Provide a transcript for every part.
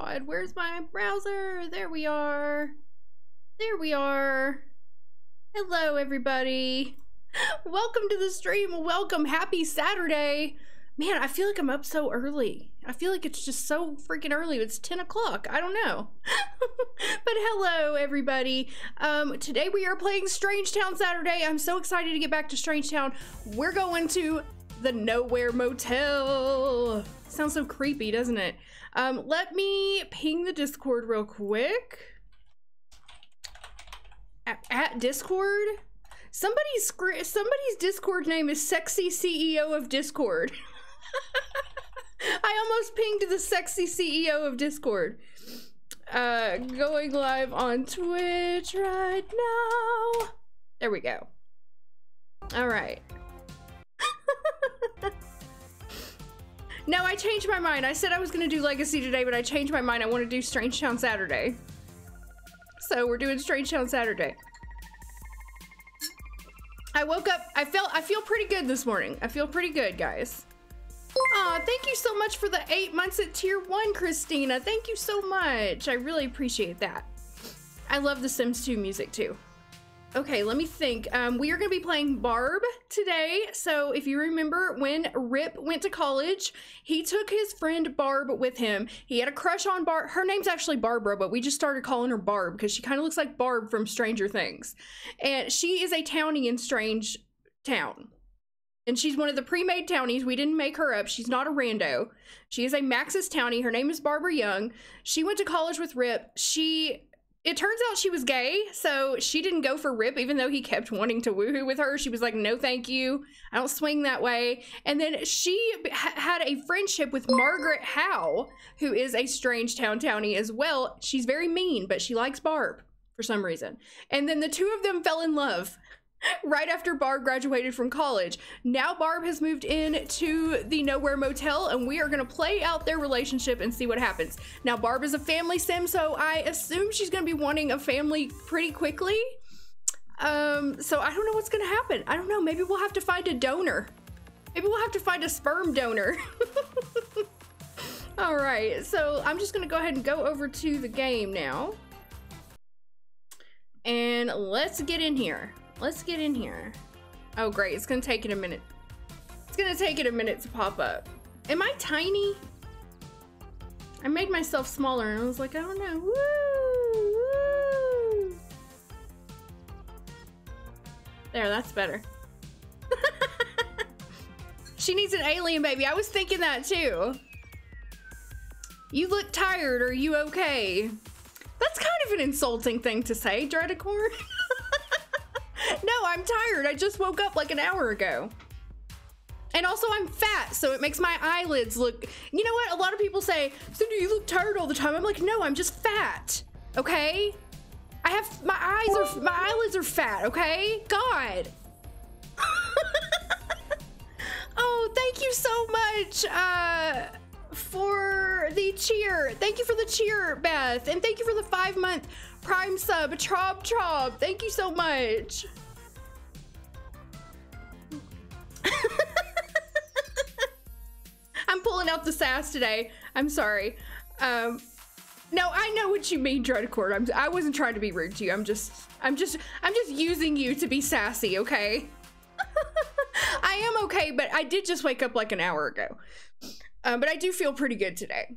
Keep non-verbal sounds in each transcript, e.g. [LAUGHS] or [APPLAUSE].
God, where's my browser? There we are. There we are. Hello, everybody. [GASPS] Welcome to the stream. Welcome. Happy Saturday. Man, I feel like I'm up so early. I feel like it's just so freaking early. It's 10 o'clock. I don't know. [LAUGHS] but hello, everybody. Um, today we are playing Strangetown Saturday. I'm so excited to get back to Strangetown. We're going to the Nowhere Motel. Sounds so creepy, doesn't it? Um, let me ping the Discord real quick. At, at Discord? Somebody's somebody's Discord name is Sexy CEO of Discord. [LAUGHS] I almost pinged the sexy CEO of Discord. Uh, going live on Twitch right now. There we go. All right. [LAUGHS] no, I changed my mind. I said I was to do Legacy today, but I changed my mind. I want to do Strange Town Saturday. So we're doing Strange Town Saturday. I woke up, I felt, I feel pretty good this morning. I feel pretty good, guys. Aw, thank you so much for the eight months at tier one, Christina. Thank you so much. I really appreciate that. I love the Sims 2 music too. Okay, let me think. Um, we are going to be playing Barb today. So if you remember when Rip went to college, he took his friend Barb with him. He had a crush on Barb. Her name's actually Barbara, but we just started calling her Barb because she kind of looks like Barb from Stranger Things. And she is a townie in Strange Town. And she's one of the pre-made townies. We didn't make her up. She's not a rando. She is a Maxis townie. Her name is Barbara Young. She went to college with Rip. She it turns out she was gay, so she didn't go for Rip, even though he kept wanting to woohoo with her. She was like, no, thank you. I don't swing that way. And then she ha had a friendship with Margaret Howe, who is a strange town townie as well. She's very mean, but she likes Barb for some reason. And then the two of them fell in love right after Barb graduated from college. Now Barb has moved in to the Nowhere Motel and we are going to play out their relationship and see what happens. Now Barb is a family sim, so I assume she's going to be wanting a family pretty quickly. Um, so I don't know what's going to happen. I don't know. Maybe we'll have to find a donor. Maybe we'll have to find a sperm donor. [LAUGHS] All right, so I'm just going to go ahead and go over to the game now. And let's get in here. Let's get in here. Oh, great. It's going to take it a minute. It's going to take it a minute to pop up. Am I tiny? I made myself smaller and I was like, I don't know. Woo! Woo! There, that's better. [LAUGHS] she needs an alien baby. I was thinking that too. You look tired. Are you okay? That's kind of an insulting thing to say, Dreadicorn. [LAUGHS] no, I'm tired. I just woke up like an hour ago. And also I'm fat, so it makes my eyelids look, you know what? A lot of people say, Cindy, you look tired all the time. I'm like, no, I'm just fat, okay? I have, my eyes are, my eyelids are fat, okay? God. [LAUGHS] oh, thank you so much uh, for the cheer. Thank you for the cheer, Beth. And thank you for the five month prime sub, Trob Trob. Thank you so much. [LAUGHS] I'm pulling out the sass today. I'm sorry. Um, no, I know what you mean, Dreadcord. I'm, I wasn't trying to be rude to you. I'm just, I'm just, I'm just using you to be sassy, okay? [LAUGHS] I am okay, but I did just wake up like an hour ago. Um, but I do feel pretty good today.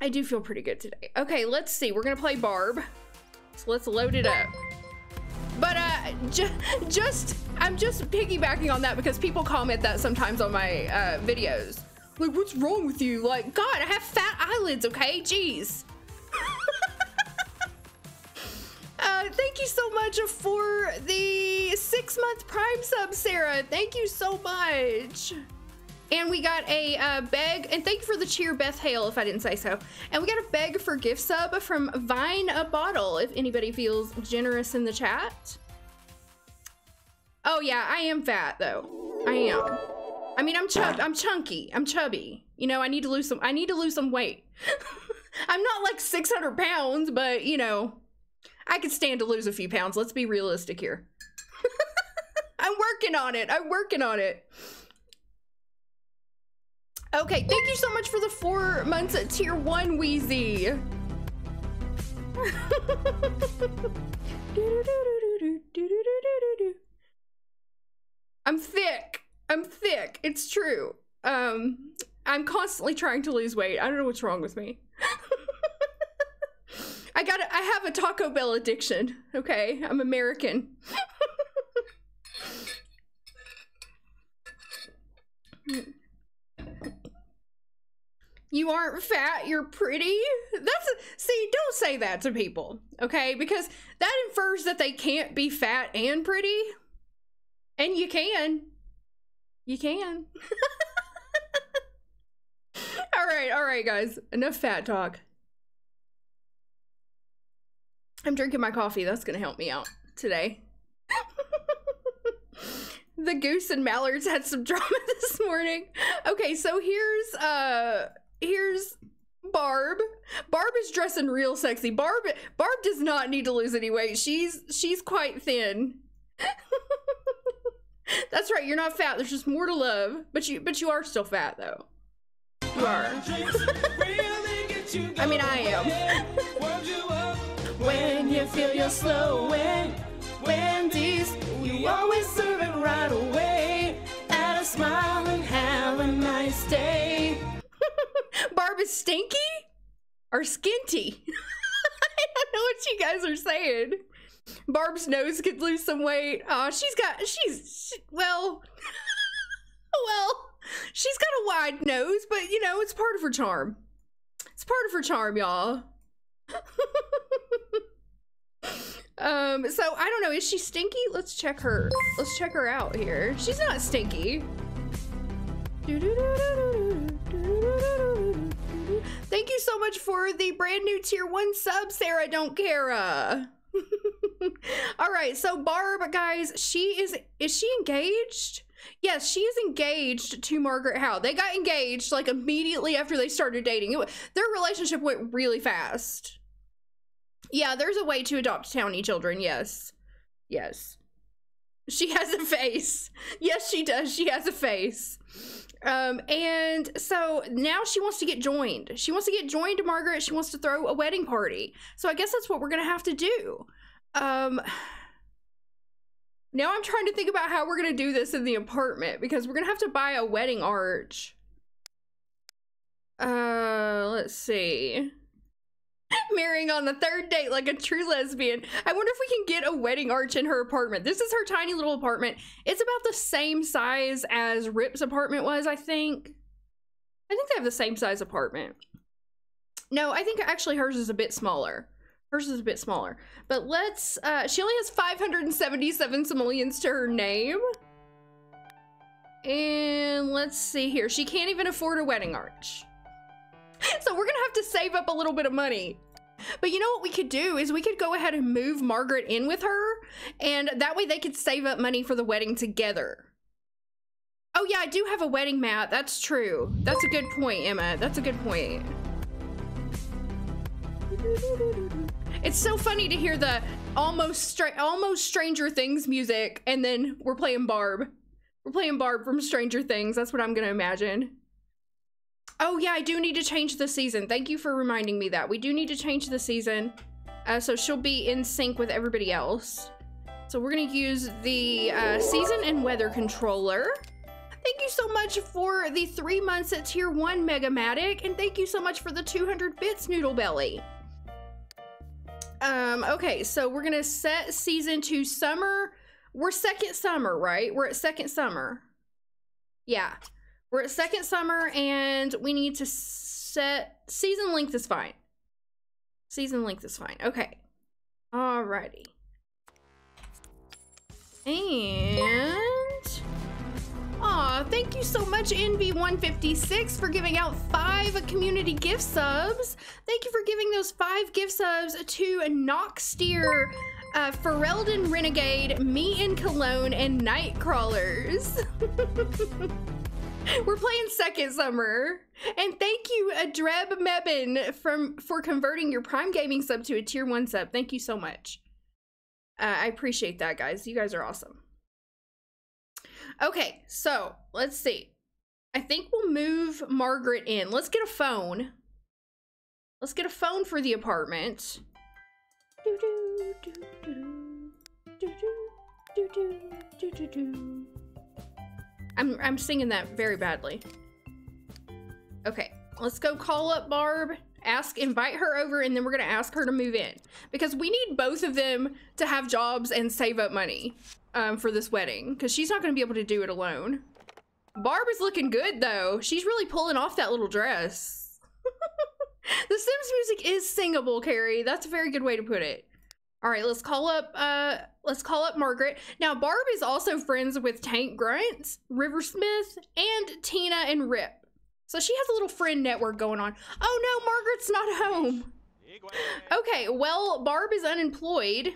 I do feel pretty good today. Okay, let's see. We're gonna play Barb. So let's load it up. But uh, ju just, I'm just piggybacking on that because people comment that sometimes on my uh, videos. Like, what's wrong with you? Like, God, I have fat eyelids, okay? Jeez. [LAUGHS] uh, thank you so much for the six month Prime sub, Sarah. Thank you so much. And we got a uh, beg, and thank you for the cheer, Beth Hale, if I didn't say so. And we got a beg for gift sub from Vine a Bottle, if anybody feels generous in the chat. Oh yeah, I am fat though. I am. I mean, I'm chub, I'm chunky, I'm chubby. You know, I need to lose some, I need to lose some weight. [LAUGHS] I'm not like 600 pounds, but you know, I could stand to lose a few pounds. Let's be realistic here. [LAUGHS] I'm working on it. I'm working on it. Okay, thank you so much for the four months at tier one, Wheezy. [LAUGHS] I'm thick. I'm thick. It's true. Um, I'm constantly trying to lose weight. I don't know what's wrong with me. [LAUGHS] I got I have a Taco Bell addiction. Okay, I'm American. [LAUGHS] you aren't fat, you're pretty. That's see, don't say that to people, okay? Because that infers that they can't be fat and pretty. And you can. You can. [LAUGHS] all right, all right, guys. Enough fat talk. I'm drinking my coffee. That's going to help me out today. [LAUGHS] the goose and mallards had some [LAUGHS] drama this morning. Okay, so here's uh here's Barb. Barb is dressing real sexy. Barb Barb does not need to lose any weight. She's she's quite thin. [LAUGHS] That's right, you're not fat. There's just more to love. But you but you are still fat though. You are. [LAUGHS] I mean I am. when you feel you're slowing, Wendy's, you always serve it right away. Add a smile and have a nice day. Barb is stinky or skinty? [LAUGHS] I don't know what you guys are saying. Barb's nose could lose some weight. Oh, she's got, she's, she, well, [LAUGHS] well, she's got a wide nose, but you know, it's part of her charm. It's part of her charm, y'all. [LAUGHS] um, so I don't know, is she stinky? Let's check her. Let's check her out here. She's not stinky. Thank you so much for the brand new tier one sub, Sarah Don't Care. [LAUGHS] All right, so Barb, guys, she is is she engaged? Yes, she is engaged to Margaret Howe. They got engaged like immediately after they started dating. It, their relationship went really fast. Yeah, there's a way to adopt townie children. Yes, yes. She has a face. [LAUGHS] Yes, she does. She has a face. Um, and so now she wants to get joined. She wants to get joined to Margaret. She wants to throw a wedding party. So I guess that's what we're gonna have to do. Um, now I'm trying to think about how we're gonna do this in the apartment because we're gonna have to buy a wedding arch. Uh, let's see. [LAUGHS] Marrying on the third date like a true lesbian. I wonder if we can get a wedding arch in her apartment. This is her tiny little apartment. It's about the same size as Rip's apartment was, I think. I think they have the same size apartment. No, I think actually hers is a bit smaller. Hers is a bit smaller. But let's, uh, she only has 577 simoleons to her name. And let's see here. She can't even afford a wedding arch. [LAUGHS] So we're gonna have to save up a little bit of money. But you know what we could do is we could go ahead and move Margaret in with her, and that way they could save up money for the wedding together. Oh yeah, I do have a wedding mat. That's true. That's a good point, Emma. That's a good point. It's so funny to hear the almost stra almost Stranger Things music, and then we're playing Barb. We're playing Barb from Stranger Things. That's what I'm gonna imagine. Oh yeah, I do need to change the season. Thank you for reminding me that. We do need to change the season. Uh, so she'll be in sync with everybody else. So we're gonna use the uh, season and weather controller. Thank you so much for the three months at tier one Megamatic, and thank you so much for the 200 bits Noodle Belly. Um, okay, so we're gonna set season to summer. We're second summer, right? We're at second summer. Yeah. We're at second summer and we need to set season length is fine. Season length is fine. Okay. Alrighty. And Aw, thank you so much, NV156, for giving out five community gift subs. Thank you for giving those five gift subs to Noxtier, uh, Ferelden Renegade, Me in Cologne, and Nightcrawlers. [LAUGHS] We're playing Second Summer. And thank you, Adreb Mebin, from for converting your Prime Gaming sub to a Tier 1 sub. Thank you so much. Uh, I appreciate that, guys. You guys are awesome. Okay, so let's see. I think we'll move Margaret in. Let's get a phone. Let's get a phone for the apartment. I'm I'm singing that very badly. Okay, let's go call up Barb, ask, invite her over, and then we're gonna ask her to move in because we need both of them to have jobs and save up money um, for this wedding because she's not gonna be able to do it alone. Barb is looking good though. She's really pulling off that little dress. [LAUGHS] the Sims music is singable, Carrie. That's a very good way to put it. All right, let's call up uh let's call up Margaret. Now Barb is also friends with Tank Grunt, River Smith, and Tina and Rip. So she has a little friend network going on. Oh no, Margaret's not home. Okay, well, Barb is unemployed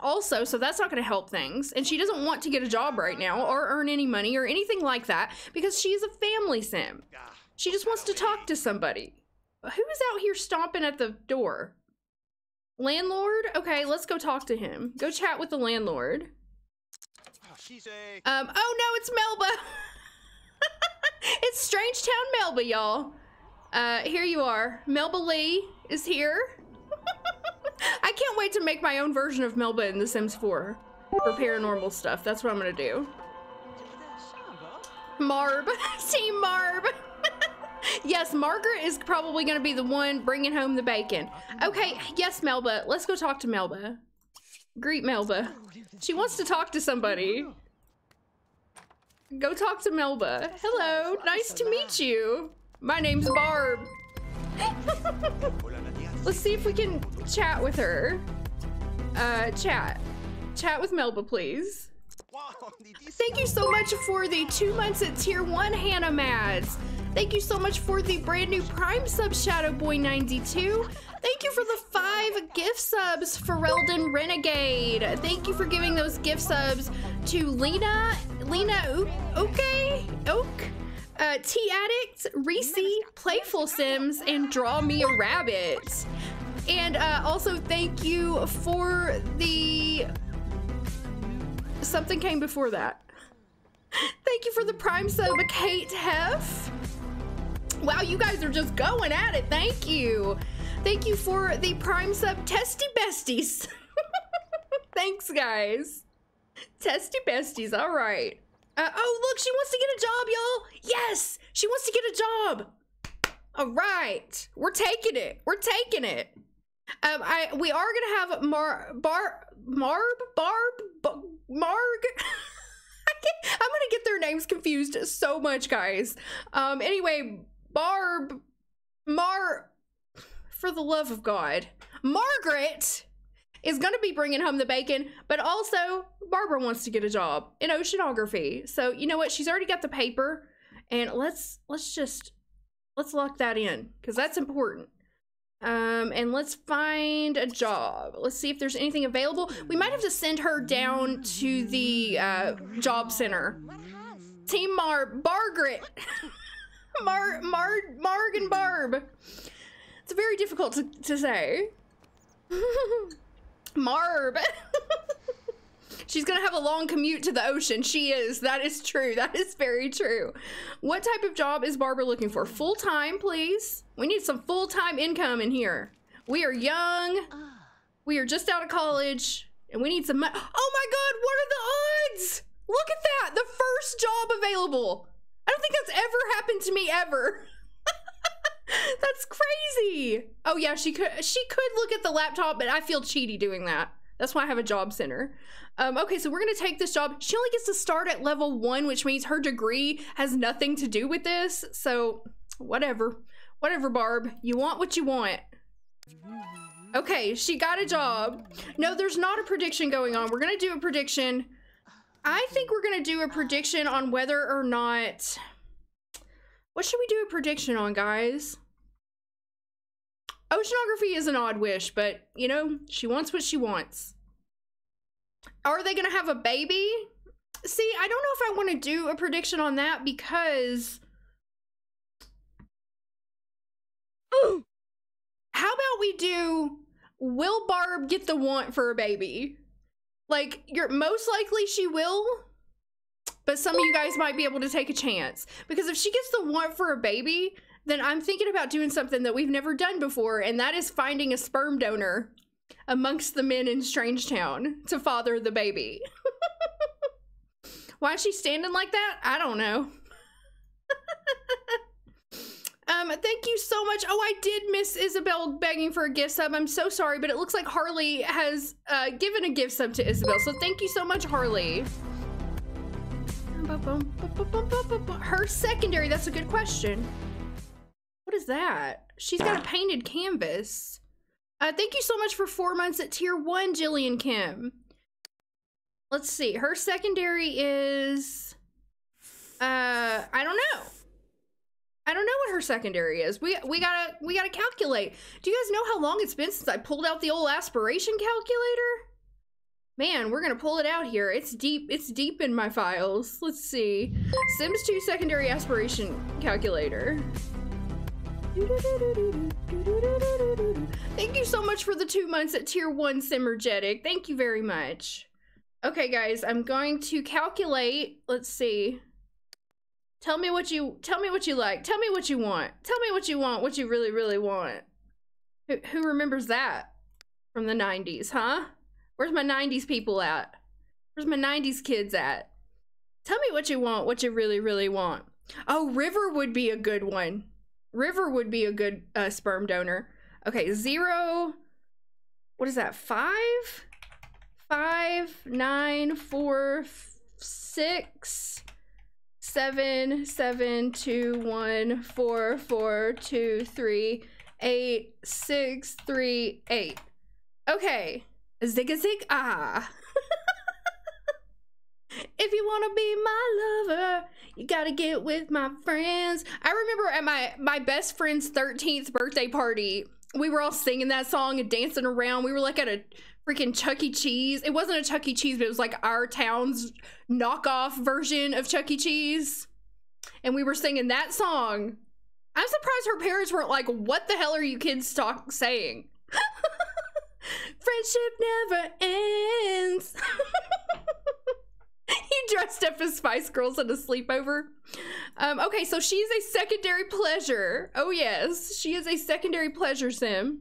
also, so that's not going to help things. And she doesn't want to get a job right now or earn any money or anything like that because she's a family sim. She just wants to talk to somebody. Who is out here stomping at the door? Landlord? Okay, let's go talk to him. Go chat with the landlord. Um, oh no, it's Melba. [LAUGHS] it's Strangetown Melba, y'all. Uh, here you are. Melba Lee is here. [LAUGHS] I can't wait to make my own version of Melba in The Sims 4 for paranormal stuff. That's what I'm gonna do. Marb. [LAUGHS] Team Marb. Yes, Margaret is probably gonna be the one bringing home the bacon. Okay, yes, Melba. Let's go talk to Melba. Greet Melba. She wants to talk to somebody. Go talk to Melba. Hello, nice to meet you. My name's Barb. [LAUGHS] Let's see if we can chat with her. Uh, chat. Chat with Melba, please. Thank you so much for the two months at tier one, Hannah Mads. Thank you so much for the brand new Prime sub, Shadow Boy 92. Thank you for the five gift subs, Ferelden Renegade. Thank you for giving those gift subs to Lena, Lena Okay, Oak, uh, Tea Addict, Reese, Playful Sims, and Draw Me a Rabbit. And uh, also thank you for the something came before that. Thank you for the prime sub, Kate Heff. Wow, you guys are just going at it. Thank you. Thank you for the prime sub, Testy Besties. [LAUGHS] Thanks, guys. Testy Besties, all right. Uh, oh, look, she wants to get a job, y'all. Yes, she wants to get a job. All right, we're taking it. We're taking it. Um, I we are gonna have Mar Bar Marb Barb Marg. [LAUGHS] I'm gonna get their names confused so much, guys. Um, anyway, Barb Mar. For the love of God, Margaret is gonna be bringing home the bacon, but also Barbara wants to get a job in oceanography. So you know what? She's already got the paper, and let's let's just let's lock that in because that's important. Um, and let's find a job. Let's see if there's anything available. We might have to send her down to the uh, job center. Team Mar Bargret. [LAUGHS] Mar Mar Marg and Barb. It's very difficult to, to say. [LAUGHS] Marb. [LAUGHS] She's gonna have a long commute to the ocean. She is. That is true. That is very true. What type of job is Barbara looking for? Full time, please. We need some full time income in here. We are young. We are just out of college, and we need some. money. oh my God! What are the odds? Look at that! The first job available. I don't think that's ever happened to me ever. [LAUGHS] that's crazy. Oh yeah, she could. She could look at the laptop, but I feel cheaty doing that. That's why I have a job center. Um, okay, so we're gonna take this job. She only gets to start at level one, which means her degree has nothing to do with this. So whatever, whatever, Barb. You want what you want. Okay, she got a job. No, there's not a prediction going on. We're gonna do a prediction. I think we're gonna do a prediction on whether or not. What should we do a prediction on, guys? Oceanography is an odd wish, but you know, she wants what she wants. Are they going to have a baby? See, I don't know if I want to do a prediction on that because. Ooh. [GASPS] How about we do Will Barb get the want for a baby? Like, you're most likely she will, but some of you guys might be able to take a chance. Because if she gets the want for a baby, then I'm thinking about doing something that we've never done before, and that is finding a sperm donor amongst the men in Strange Town to father the baby. [LAUGHS] Why is she standing like that? I don't know. [LAUGHS] um, thank you so much. Oh, I did miss Isabel begging for a gift sub. I'm so sorry, but it looks like Harley has uh, given a gift sub to Isabel. So thank you so much, Harley. Her secondary, that's a good question. What is that? She's got a painted canvas. Uh, thank you so much for four months at tier one, Jillian Kim. Let's see. Her secondary is, uh, I don't know. I don't know what her secondary is. We we gotta we gotta calculate. Do you guys know how long it's been since I pulled out the old aspiration calculator? Man, we're gonna pull it out here. It's deep. It's deep in my files. Let's see. Sims 2 secondary aspiration calculator. Thank you so much for the two months at tier one Simmergetic. Thank you very much. Okay, guys, I'm going to calculate. Let's see. Tell me what you tell me what you like. Tell me what you want. Tell me what you want. What you really really want. Who, who remembers that from the 90s, huh? Where's my 90s people at? Where's my 90s kids at? Tell me what you want. What you really really want. Oh, River would be a good one. River would be a good uh, sperm donor. Okay, zero. What is that? Five, five, nine, four, six, seven, seven, two, one, four, four, two, three, eight, six, three, eight. Okay, zig a zig ah. If you wanna be my lover, you gotta get with my friends. I remember at my my best friend's 13th birthday party, we were all singing that song and dancing around. We were like at a freaking Chuck E. Cheese. It wasn't a Chuck E. Cheese, but it was like our town's knockoff version of Chuck E. Cheese. And we were singing that song. I'm surprised her parents weren't like, what the hell are you kids talk saying? [LAUGHS] Friendship never ends. [LAUGHS] [LAUGHS] he dressed up as Spice Girls at a sleepover. Um, okay, so she's a secondary pleasure. Oh, yes, she is a secondary pleasure sim.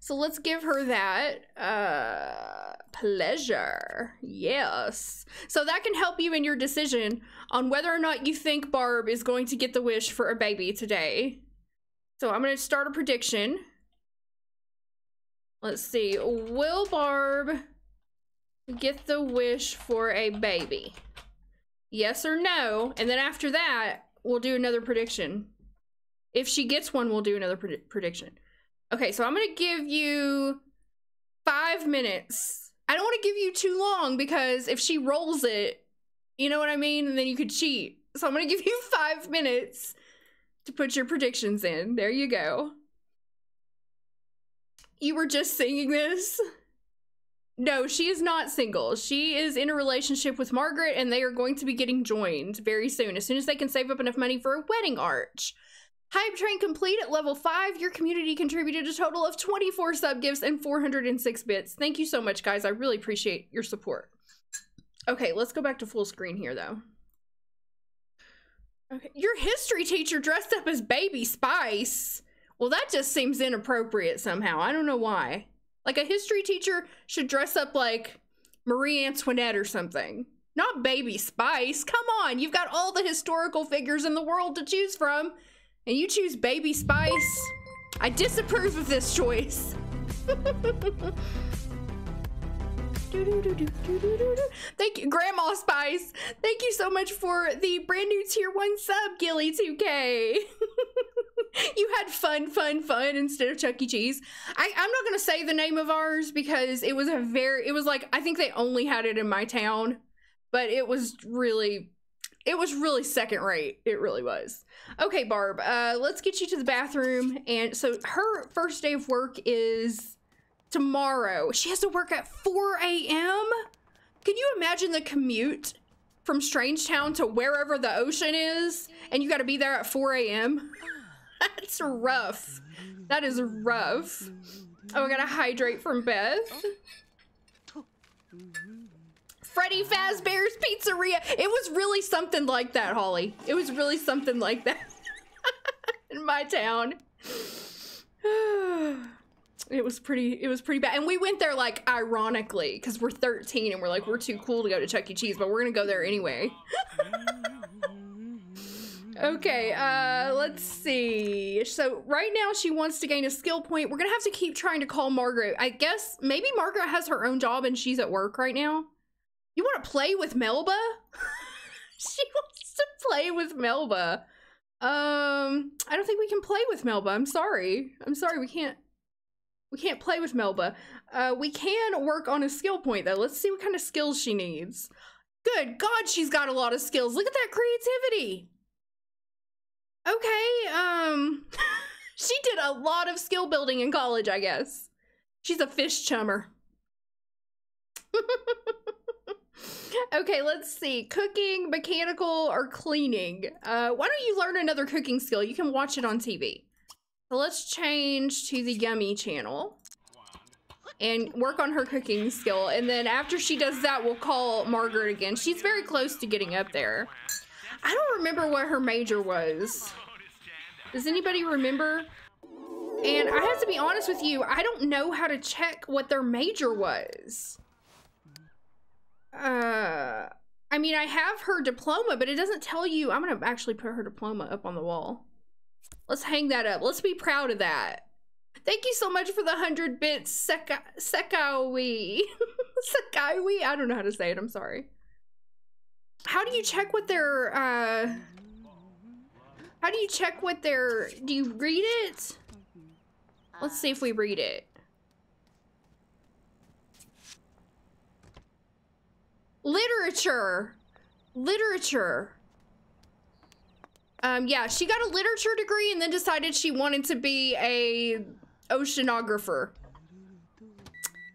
So let's give her that. Uh, pleasure. Yes. So that can help you in your decision on whether or not you think Barb is going to get the wish for a baby today. So I'm going to start a prediction. Let's see. Will Barb get the wish for a baby? Yes or no? And then after that, we'll do another prediction. If she gets one, we'll do another pred prediction. Okay, so I'm going to give you five minutes. I don't want to give you too long because if she rolls it, you know what I mean? And then you could cheat. So I'm going to give you [LAUGHS] five minutes to put your predictions in. There you go. You were just singing this? No, she is not single. She is in a relationship with Margaret and they are going to be getting joined very soon, as soon as they can save up enough money for a wedding arch. Hype train complete at level 5. Your community contributed a total of 24 sub gifts and 406 bits. Thank you so much, guys. I really appreciate your support. Okay, let's go back to full screen here, though. Okay, your history teacher dressed up as Baby Spice. Well, that just seems inappropriate somehow. I don't know why. Like a history teacher should dress up like Marie Antoinette or something. Not Baby Spice. Come on, you've got all the historical figures in the world to choose from, and you choose Baby Spice? I disapprove of this choice. [LAUGHS] Thank you, Grandma Spice. Thank you so much for the brand new tier one sub, Gilly 2K. [LAUGHS] [LAUGHS] you had fun, fun, fun instead of Chuck E. Cheese. I, I'm not gonna say the name of ours because it was a very, it was like I think they only had it in my town, but it was really, it was really second rate. It really was. Okay, Barb. Uh, let's get you to the bathroom. And so her first day of work is tomorrow. She has to work at 4 a.m. Can you imagine the commute from Strangetown to wherever the ocean is? And you got to be there at 4 a.m. [LAUGHS] That's rough. That is rough. Oh, I gotta hydrate from Beth. Freddy Fazbear's Pizzeria. It was really something like that, Holly. It was really something like that [LAUGHS] in my town. [SIGHS] it was pretty it was pretty bad and we went there like ironically because we're 13 and we're like we're too cool to go to chuck e cheese but we're gonna go there anyway [LAUGHS] okay uh let's see so right now she wants to gain a skill point we're gonna have to keep trying to call margaret i guess maybe margaret has her own job and she's at work right now you want to play with melba [LAUGHS] she wants to play with melba um, I don't think we can play with Melba. I'm sorry. I'm sorry. We can't. We can't play with Melba. Uh, we can work on a skill point though. Let's see what kind of skills she needs. Good God, she's got a lot of skills. Look at that creativity. Okay. Um, [LAUGHS] she did a lot of skill building in college, I guess. She's a fish chummer. [LAUGHS] okay, let's see. Cooking, mechanical, or cleaning. Uh, why don't you learn another cooking skill? You can watch it on TV. So let's change to the yummy channel and work on her cooking skill. And then after she does that, we'll call Margaret again. She's very close to getting up there. I don't remember what her major was. Does anybody remember? And I have to be honest with you, I don't know how to check what their major was. Uh, I mean, I have her diploma, but it doesn't tell you. I'm going to actually put her diploma up on the wall. Let's hang that up. Let's be proud of that. Thank you so much for the 100 bits, Seka. Sekawi? [LAUGHS] I don't know how to say it. I'm sorry. How do you check what their, uh... How do you check what their... Do you read it? Let's see if we read it. Literature. Literature. Um, yeah, she got a literature degree and then decided she wanted to be a oceanographer.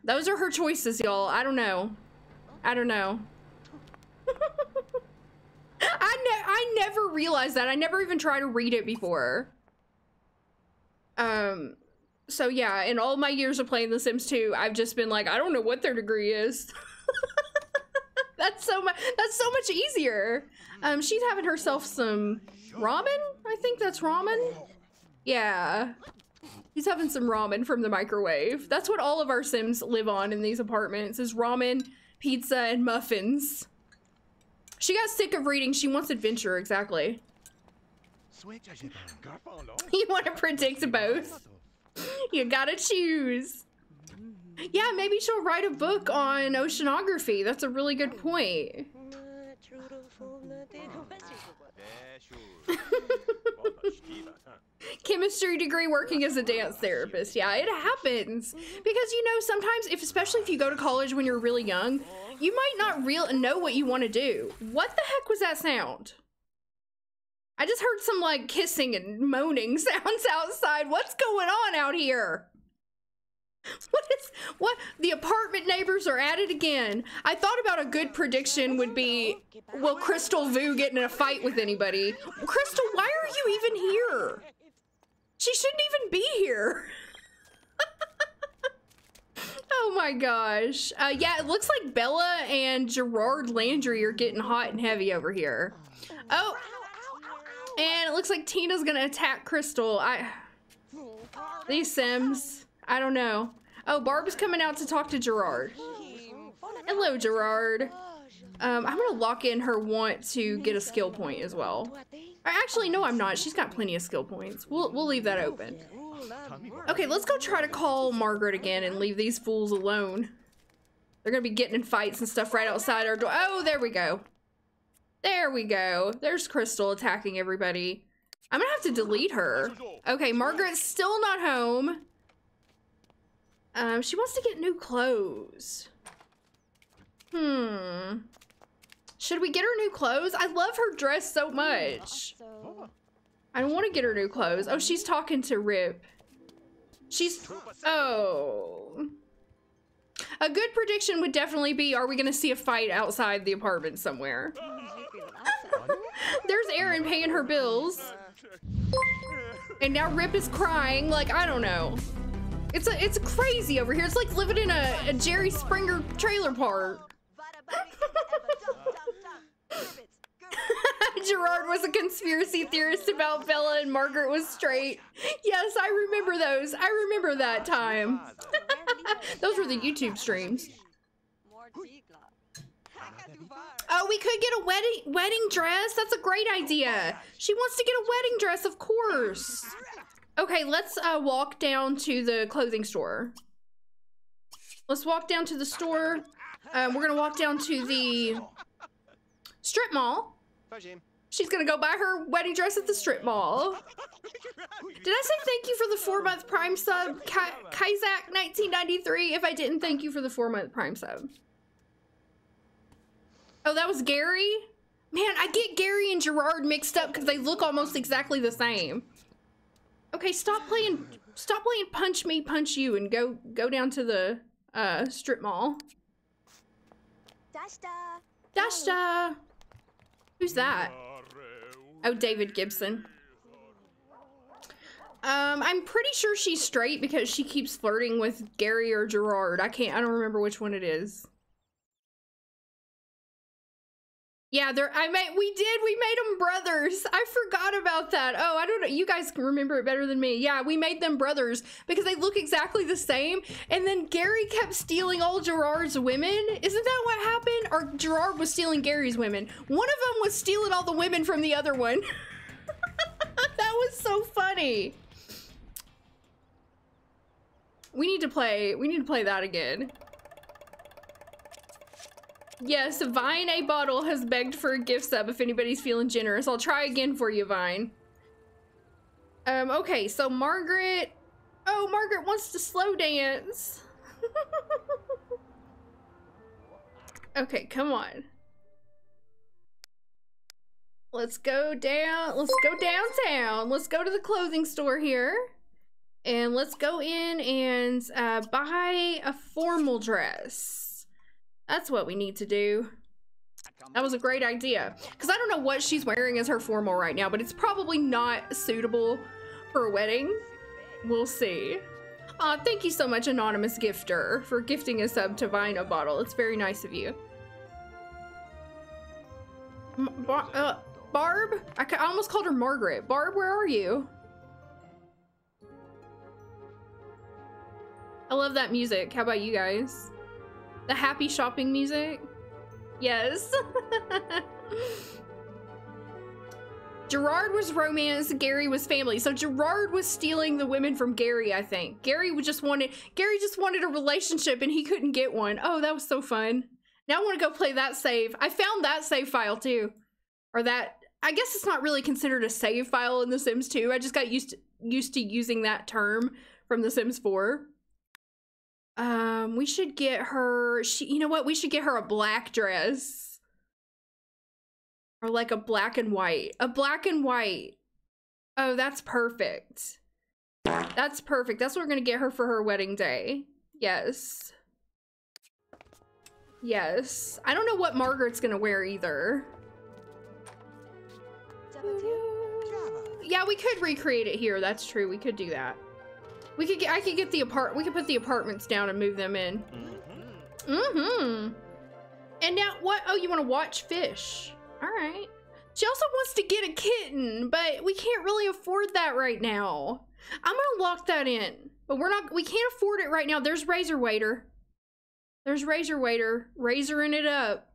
Those are her choices, y'all. I don't know. I don't know. [LAUGHS] I, ne I never realized that. I never even tried to read it before. Um, so yeah, in all my years of playing The Sims 2, I've just been like, I don't know what their degree is. [LAUGHS] that's so much, that's so much easier. Um, she's having herself some ramen. I think that's ramen. Yeah. He's having some ramen from the microwave. That's what all of our Sims live on in these apartments is ramen, pizza, and muffins. She got sick of reading. She wants adventure, exactly. [LAUGHS] you want to predict both? You gotta choose. Yeah, maybe she'll write a book on oceanography. That's a really good point. [LAUGHS] [LAUGHS] Chemistry degree working as a dance therapist. Yeah, it happens. Because you know, sometimes if especially if you go to college when you're really young, you might not real know what you want to do. What the heck was that sound? I just heard some like kissing and moaning [LAUGHS] sounds outside. What's going on out here? What is what? The apartment neighbors are at it again. I thought about a good prediction would be, will Crystal Vu get in a fight with anybody? Crystal, why are you even here? She shouldn't even be here. [LAUGHS] oh my gosh. Uh, yeah, it looks like Bella and Gerard Landry are getting hot and heavy over here. Oh, and it looks like Tina's gonna attack Crystal. I, these Sims. I don't know. Oh, Barb's coming out to talk to Gerard. Hello, Gerard. Um, I'm gonna lock in her want to get a skill point as well. Actually, no, I'm not. She's got plenty of skill points. We'll, we'll leave that open. Okay, let's go try to call Margaret again and leave these fools alone. They're gonna be getting in fights and stuff right outside our door. Oh, there we go. There we go. There's Crystal attacking everybody. I'm gonna have to delete her. Okay, Margaret's still not home. Um, she wants to get new clothes. Hmm. Should we get her new clothes? I love her dress so much. Oh. I don't want to get her new clothes. Oh, she's talking to Rip. She's... Oh. A good prediction would definitely be, are we going to see a fight outside the apartment somewhere? [LAUGHS] [LAUGHS] There's Erin paying her bills. And now Rip is crying. Like, I don't know. It's a, it's crazy over here. It's like living in a, a Jerry Springer trailer park. [LAUGHS] [LAUGHS] Gerard was a conspiracy theorist about Bella and Margaret was straight. Yes, I remember those. I remember that time. [LAUGHS] those were the YouTube streams. Oh, we could get a wedding wedding dress. That's a great idea. She wants to get a wedding dress, of course. Okay, let's uh, walk down to the clothing store. Let's walk down to the store. Um, we're gonna walk down to the strip mall. She's gonna go buy her wedding dress at the strip mall. [LAUGHS] Did I say thank you for the four month prime sub, Kaisak 1993? If I didn't, thank you for the four month prime sub. Oh, that was Gary? Man, I get Gary and Gerard mixed up because they look almost exactly the same. Okay, stop playing stop playing punch me, punch you, and go go down to the uh strip mall. Dashta. Dashta. Who's that? Oh, David Gibson. Um, I'm pretty sure she's straight because she keeps flirting with Gary or Gerard. I can't, I don't remember which one it is. Yeah, there. I made. We did. We made them brothers. I forgot about that. Oh, I don't know. You guys can remember it better than me. Yeah, we made them brothers because they look exactly the same. And then Gary kept stealing all Gerard's women. Isn't that what happened? Or Gerard was stealing Gary's women. One of them was stealing all the women from the other one. [LAUGHS] that was so funny. We need to play. We need to play that again. Yes, Vine A Bottle has begged for a gift sub if anybody's feeling generous. I'll try again for you, Vine. Um, okay, so Margaret... Oh, Margaret wants to slow dance. [LAUGHS] okay, come on. Let's go down. Let's go downtown. Let's go to the clothing store here. And let's go in and uh, buy a formal dress. That's what we need to do. That was a great idea. Because I don't know what she's wearing as her formal right now, but it's probably not suitable for a wedding. We'll see. Aw, thank you so much, Anonymous Gifter, for gifting a sub to Vine a bottle. It's very nice of you. Bar uh, Barb? I, I almost called her Margaret. Barb, where are you? I love that music. How about you guys? The happy shopping music? Yes. [LAUGHS] Gerard was romance, Gary was family. So Gerard was stealing the women from Gary, I think. Gary just wanted Gary just wanted a relationship and he couldn't get one. Oh, that was so fun. Now I want to go play that save. I found that save file too. Or that I guess it's not really considered a save file in The Sims 2. I just got used to, used to using that term from The Sims 4. Um, we should get her. She, you know what? We should get her a black dress, or like a black and white. A black and white. Oh, that's perfect. That's perfect. That's what we're gonna get her for her wedding day. Yes. Yes. I don't know what Margaret's gonna wear either. Yeah, we could recreate it here. That's true. We could do that. We could get, I could get the apart, we could put the apartments down and move them in. Mm-hmm. Mm-hmm. And now what? Oh, you want to watch fish. All right. She also wants to get a kitten, but we can't really afford that right now. I'm gonna lock that in, but we're not, we can't afford it right now. There's Razor Waiter. There's Razor Waiter, razoring it up.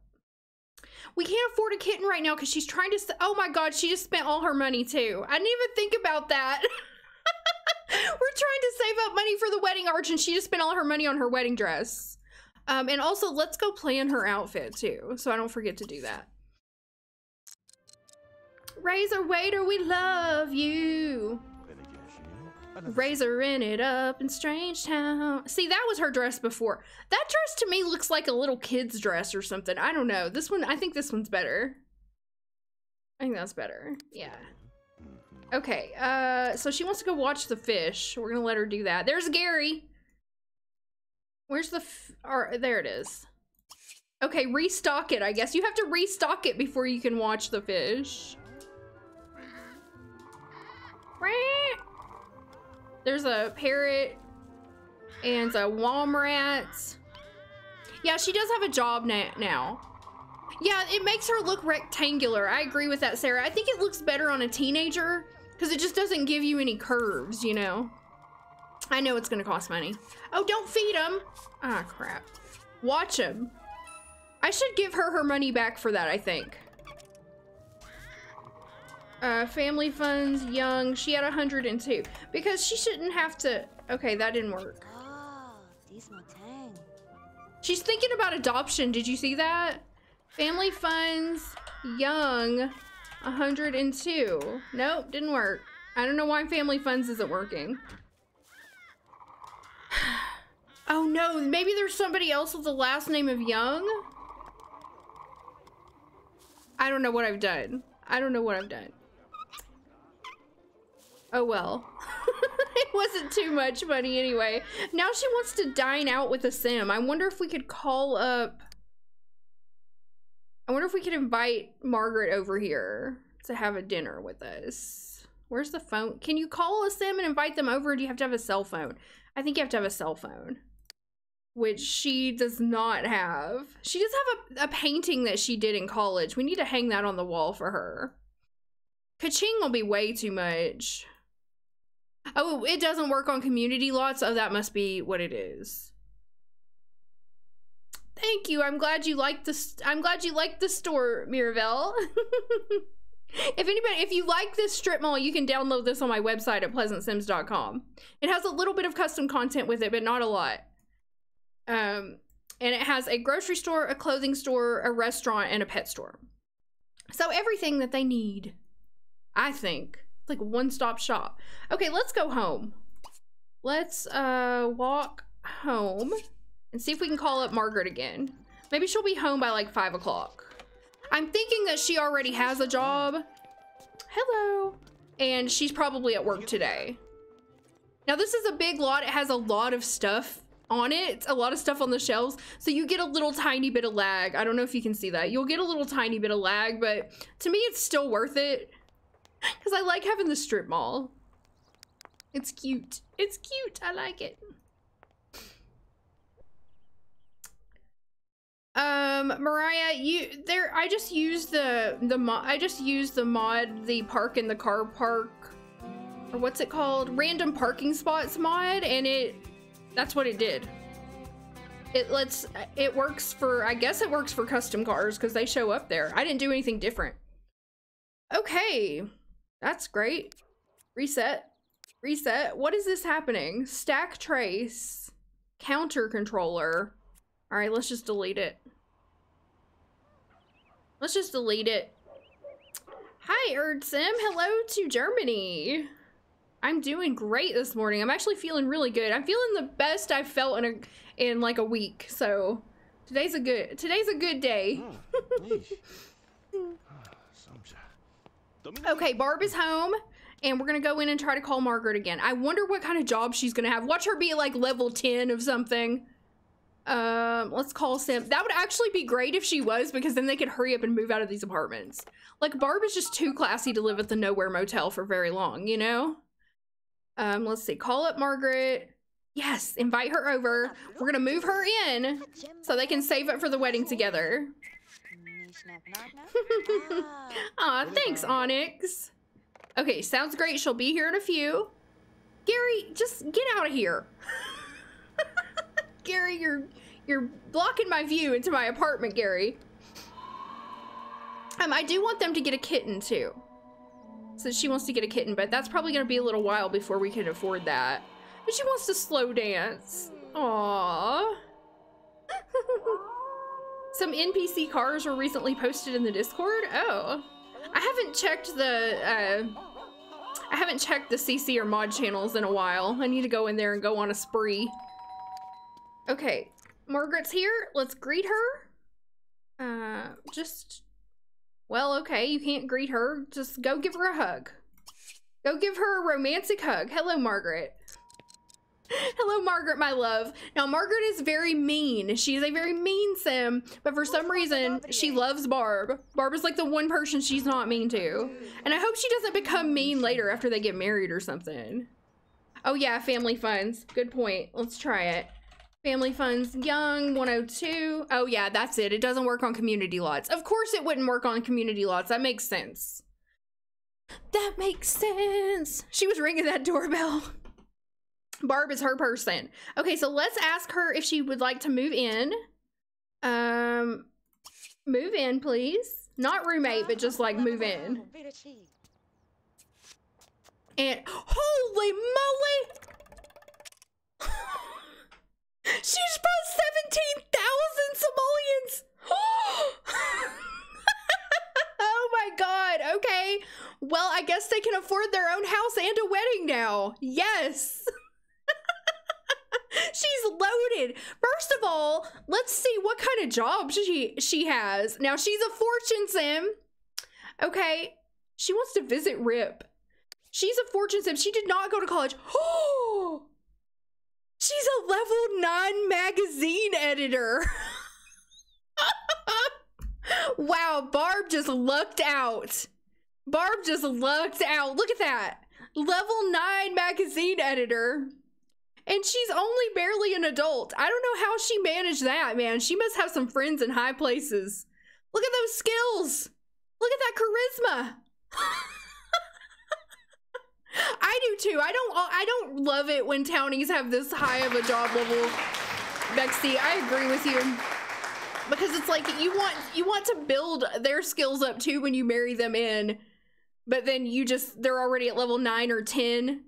We can't afford a kitten right now because she's trying to, oh my God, she just spent all her money too. I didn't even think about that. [LAUGHS] We're trying to save up money for the wedding arch, and she just spent all her money on her wedding dress. Um, and also, let's go plan her outfit too, so I don't forget to do that. Razor Waiter, we love you. Razoring it up in Strange Town. See, that was her dress before. That dress to me looks like a little kid's dress or something. I don't know. This one, I think this one's better. I think that's better. Yeah. Okay, uh, so she wants to go watch the fish. We're gonna let her do that. There's Gary. Where's the, or, there it is. Okay, restock it, I guess. You have to restock it before you can watch the fish. There's a parrot and a womrat. Yeah, she does have a job na now. Yeah, it makes her look rectangular. I agree with that, Sarah. I think it looks better on a teenager because it just doesn't give you any curves, you know? I know it's gonna cost money. Oh, don't feed him. Ah, crap. Watch him. I should give her her money back for that, I think. Uh, family funds, young. She had 102. Because she shouldn't have to... Okay, that didn't work. She's thinking about adoption. Did you see that? Family funds, young, 102. Nope, didn't work. I don't know why family funds isn't working. [SIGHS] oh no, maybe there's somebody else with the last name of Young? I don't know what I've done. I don't know what I've done. Oh well. [LAUGHS] it wasn't too much money anyway. Now she wants to dine out with a sim. I wonder if we could call up... I wonder if we could invite Margaret over here to have a dinner with us. Where's the phone? Can you call a sim and invite them over? do you have to have a cell phone? I think you have to have a cell phone. Which she does not have. She does have a, a painting that she did in college. We need to hang that on the wall for her. Kaching will be way too much. Oh, it doesn't work on community lots. Oh, that must be what it is. Thank you. I'm glad you liked this. I'm glad you liked the store, Miravel. [LAUGHS] if anybody, if you like this strip mall, you can download this on my website at pleasantsims.com. It has a little bit of custom content with it, but not a lot. Um, and it has a grocery store, a clothing store, a restaurant, and a pet store. So everything that they need, I think. It's like one-stop shop. Okay, let's go home. Let's uh walk home and see if we can call up Margaret again. Maybe she'll be home by like five o'clock. I'm thinking that she already has a job. Hello. And she's probably at work today. Now this is a big lot. It has a lot of stuff on it. A lot of stuff on the shelves. So you get a little tiny bit of lag. I don't know if you can see that. You'll get a little tiny bit of lag, but to me it's still worth it. Because I like having the strip mall. It's cute. It's cute. I like it. Um, Mariah, you there? I just used the the mod. I just used the mod, the park in the car park, or what's it called? Random parking spots mod, and it that's what it did. It lets it works for. I guess it works for custom cars because they show up there. I didn't do anything different. Okay, that's great. Reset. Reset. What is this happening? Stack trace. Counter controller. All right, let's just delete it. Let's just delete it. Hi, Erdsim. Hello to Germany. I'm doing great this morning. I'm actually feeling really good. I'm feeling the best I've felt in a in like a week. So today's a good today's a good day. Oh, [LAUGHS] okay, Barb is home. And we're gonna go in and try to call Margaret again. I wonder what kind of job she's gonna have. Watch her be like level 10 of something. Um, let's call Sam. That would actually be great if she was, because then they could hurry up and move out of these apartments. Like, Barb is just too classy to live at the Nowhere Motel for very long, you know? Um, let's see. Call up Margaret. Yes, invite her over. We're gonna move her in so they can save up for the wedding together. [LAUGHS] Aw, thanks, Onyx. Okay, sounds great. She'll be here in a few. Gary, just get out of here. [LAUGHS] Gary, you're you're blocking my view into my apartment, Gary. Um, I do want them to get a kitten too. So she wants to get a kitten, but that's probably gonna be a little while before we can afford that. But she wants to slow dance. Aww. [LAUGHS] Some NPC cars were recently posted in the Discord. Oh. I haven't checked the, uh, I haven't checked the CC or mod channels in a while. I need to go in there and go on a spree. Okay, Margaret's here. Let's greet her. Uh, just, well, okay, you can't greet her. Just go give her a hug. Go give her a romantic hug. Hello, Margaret. [LAUGHS] Hello, Margaret, my love. Now, Margaret is very mean. She's a very mean sim, but for some reason, she loves Barb. Barb is like the one person she's not mean to. And I hope she doesn't become mean later after they get married or something. Oh yeah, family funds. Good point. Let's try it. Family funds young 102. Oh yeah, that's it. It doesn't work on community lots. Of course it wouldn't work on community lots. That makes sense. That makes sense. She was ringing that doorbell. Barb is her person. Okay, so let's ask her if she would like to move in. Um move in, please. Not roommate, but just like move in. And holy moly! She just brought 17,000 simoleons! [GASPS] oh my god, okay. Well, I guess they can afford their own house and a wedding now. Yes. [LAUGHS] She's loaded. First of all, let's see what kind of job she she has. Now she's a fortune sim. Okay. She wants to visit Ripp. She's a fortune sim. She did not go to college. [GASPS] Oh, She's a level 9 magazine editor. [LAUGHS] wow, Barb just lucked out. Barb just lucked out. Look at that. Level 9 magazine editor. And she's only barely an adult. I don't know how she managed that, man. She must have some friends in high places. Look at those skills. Look at that charisma. [LAUGHS] I do too. I don't I don't love it when townies have this high of a job level. Bexy, I agree with you. Because it's like you want you want to build their skills up too when you marry them in. But then you just they're already at level 9 or 10.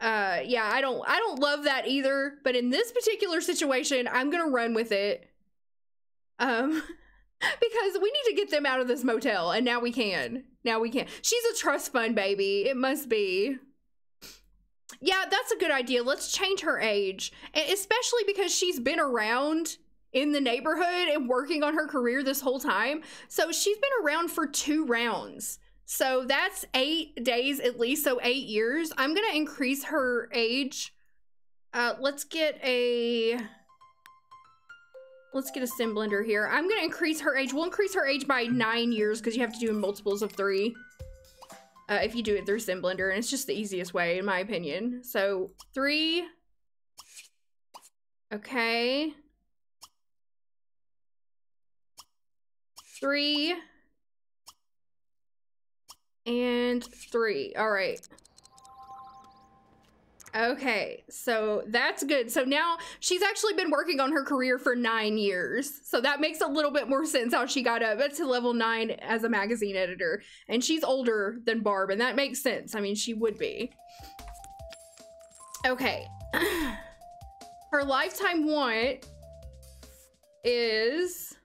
Uh yeah, I don't I don't love that either, but in this particular situation, I'm going to run with it. Um [LAUGHS] because we need to get them out of this motel and now we can. Now we can. She's a trust fund baby. It must be. Yeah, that's a good idea. Let's change her age. Especially because she's been around in the neighborhood and working on her career this whole time. So she's been around for two rounds. So that's eight days at least. So eight years. I'm to increase her age. Uh, let's get a. Let's get a sim blender here. I'm to increase her age. We'll increase her age by nine years because you have to do multiples of three uh, if you do it through Sim Blender, and it's just the easiest way, in my opinion. So three. Okay. Three. And three. All right. Okay, so that's good. So now she's actually been working on her career for nine years. So that makes a little bit more sense how she got up to level nine as a magazine editor. And she's older than Barb, and that makes sense. I mean, she would be. Okay. [CLEARS THROAT] her lifetime want is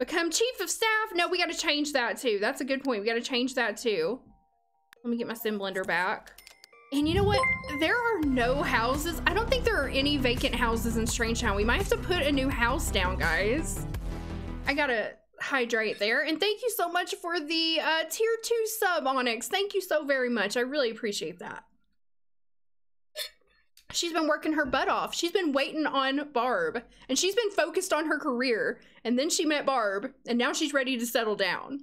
become chief of staff. No, we got to change that too. That's a good point. We got to change that too. Let me get my sim blender back. And you know what? There are no houses. I don't think there are any vacant houses in Strangetown. We might have to put a new house down, guys. I gotta hydrate there. And thank you so much for the uh, tier two sub, Onyx. Thank you so very much. I really appreciate that. She's been working her butt off. She's been waiting on Barb and she's been focused on her career. And then she met Barb and now she's ready to settle down.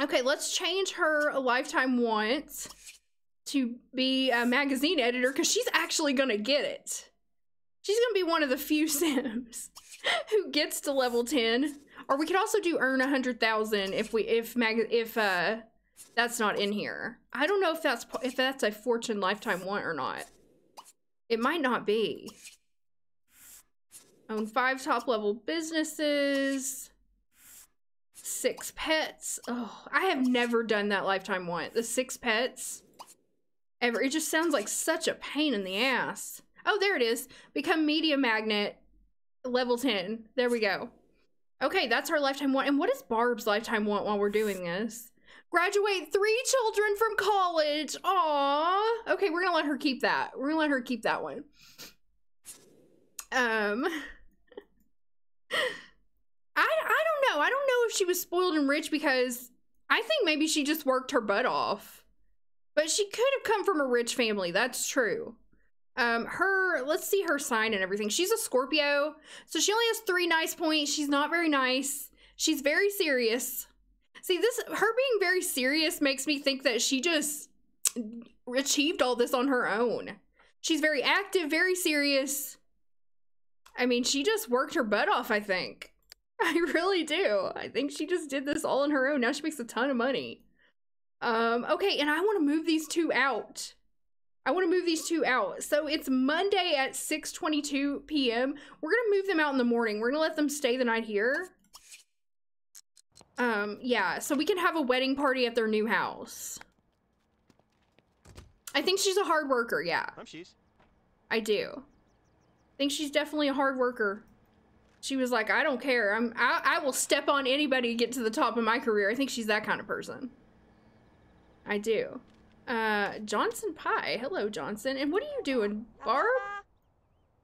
Okay, let's change her lifetime once to be a magazine editor because she's actually gonna get it. She's gonna be one of the few [LAUGHS] Sims who gets to level 10. Or we could also do earn a hundred thousand if we if mag if uh that's not in here. I don't know if that's if that's a fortune lifetime want or not. It might not be. Own five top level businesses. Six pets. Oh, I have never done that lifetime want. The six pets ever. It just sounds like such a pain in the ass. Oh, there it is. Become media magnet level 10. There we go. Okay, that's our lifetime want. And what is Barb's lifetime want while we're doing this? Graduate three children from college. Aw. Okay, we're gonna let her keep that. We're gonna let her keep that one. Um [LAUGHS] I I don't know. I don't know if she was spoiled and rich because I think maybe she just worked her butt off. But she could have come from a rich family. That's true. Um, her, let's see her sign and everything. She's a Scorpio. So she only has three nice points. She's not very nice. She's very serious. See, this, her being very serious makes me think that she just achieved all this on her own. She's very active, very serious. I mean, she just worked her butt off, I think. [LAUGHS] I really do. I think she just did this all on her own. Now she makes a ton of money. Um, okay, and I want to move these two out. I want to move these two out. So it's Monday at 6:22 p.m. We're going to move them out in the morning. We're going to let them stay the night here. Um, yeah, so we can have a wedding party at their new house. I think she's a hard worker, yeah. I'm she's. I do. I think she's definitely a hard worker. She was like, I don't care. I'm I, I will step on anybody to get to the top of my career. I think she's that kind of person. I do. Uh Johnson Pie. Hello, Johnson. And what are you doing, Barb?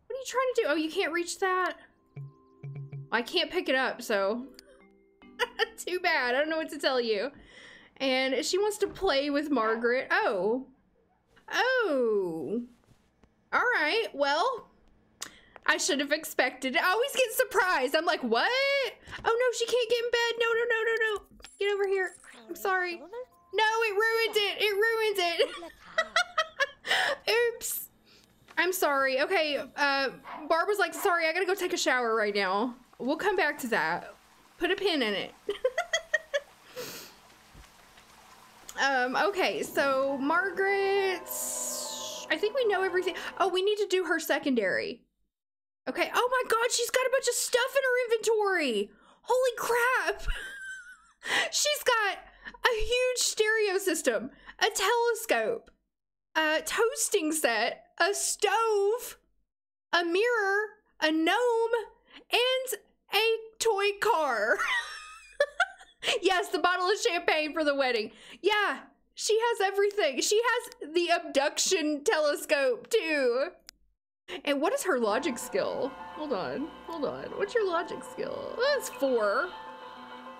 What are you trying to do? Oh, you can't reach that? I can't pick it up, so [LAUGHS] too bad. I don't know what to tell you. And she wants to play with Margaret. Oh. Oh. All right. Well, I should have expected it. I always get surprised. I'm like, what? Oh no, she can't get in bed. No, no, no, no, no. Get over here. I'm sorry. No, it ruins it. It ruins it. [LAUGHS] Oops. I'm sorry. Okay, uh, Barb was like, sorry, I gotta go take a shower right now. We'll come back to that. Put a pin in it. [LAUGHS] um, okay, so Margaret, I think we know everything. Oh, we need to do her secondary. Okay, oh my god, she's got a bunch of stuff in her inventory. Holy crap. [LAUGHS] she's got a huge stereo system, a telescope, a toasting set, a stove, a mirror, a gnome, and a toy car. [LAUGHS] yes, the bottle of champagne for the wedding. Yeah, she has everything. She has the abduction telescope too. And what is her logic skill? Hold on, hold on. What's your logic skill? That's four.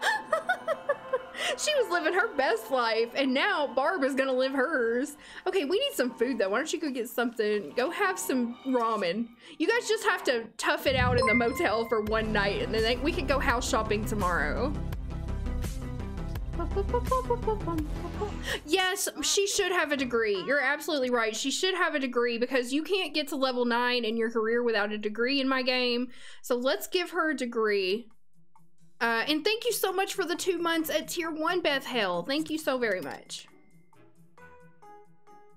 [LAUGHS] [LAUGHS] she was living her best life, and now Barb is gonna live hers. Okay, we need some food though. Why don't you go get something? Go have some ramen. You guys just have to tough it out in the motel for one night, and then we can go house shopping tomorrow. [LAUGHS] Yes, she should have a degree. You're absolutely right. She should have a degree because you can't get to level 9 in your career without a degree in my game. So let's give her a degree. Uh, and thank you so much for the two months at tier 1, Beth Hale. Thank you so very much.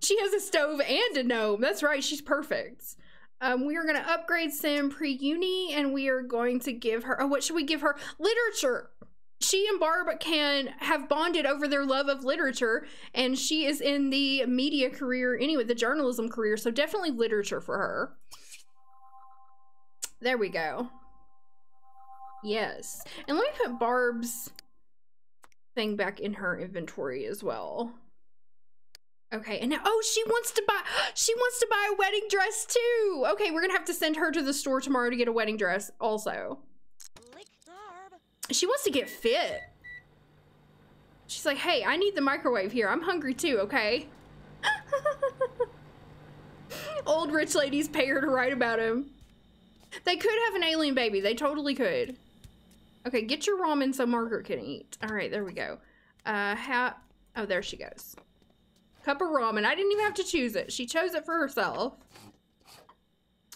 She has a stove and a gnome. That's right, she's perfect. Um, we are going to upgrade Sim pre-uni and we are going to give her... Oh, what should we give her? Literature! she and Barb can have bonded over their love of literature, and she is in the media career anyway, the journalism career, so definitely literature for her. There we go. Yes. And let me put Barb's thing back in her inventory as well. Okay, and now, oh, she wants to buy, [GASPS] she wants to buy a wedding dress too. Okay, we're gonna have to send her to the store tomorrow to get a wedding dress also. She wants to get fit. She's like, hey, I need the microwave here. I'm hungry too, okay? [LAUGHS] Old rich ladies pay her to write about him. They could have an alien baby. They totally could. Okay, get your ramen so Margaret can eat. All right, there we go. Uh, how? Oh, there she goes. Cup of ramen. I didn't even have to choose it. She chose it for herself.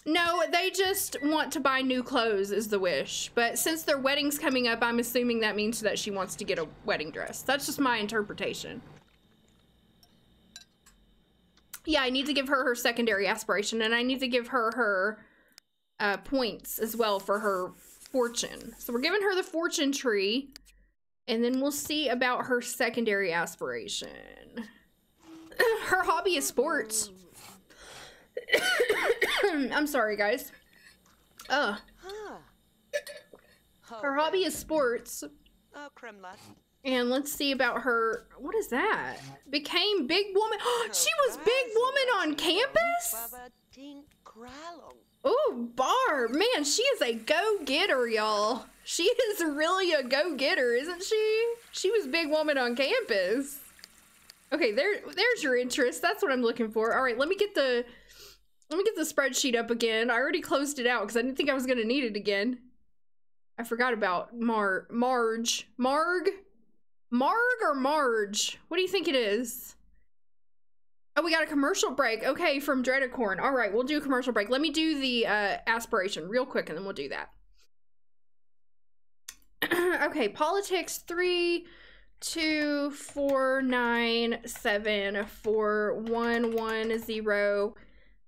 No, they just want to buy new clothes is the wish. But since their wedding's coming up, I'm assuming that means that she wants to get a wedding dress. That's just my interpretation. Yeah, I need to give her her secondary aspiration, and I need to give her her uh, points as well for her fortune. So we're giving her the fortune tree, and then we'll see about her secondary aspiration. [COUGHS] her hobby is sports. [COUGHS] I'm sorry, guys. Ugh. Her hobby is sports. And let's see about her. What is that? Became big woman. [GASPS] she was big woman on campus? Oh, Barb. Man, she is a go-getter, y'all. She [LAUGHS] is really a go-getter, isn't she? She was big woman on campus. Okay, there, there's your interest. That's what I'm looking for. All right, let me get the let me get the spreadsheet up again. I already closed it out because I didn't think I was going to need it again. I forgot about Mar Marge. Marg? Marg or Marge? What do you think it is? Oh, we got a commercial break. Okay, from Dreadicorn. All right, we'll do a commercial break. Let me do the uh, aspiration real quick, and then we'll do that. [CLEARS THROAT] okay, politics three, two, four, nine, seven, four, one, one, zero,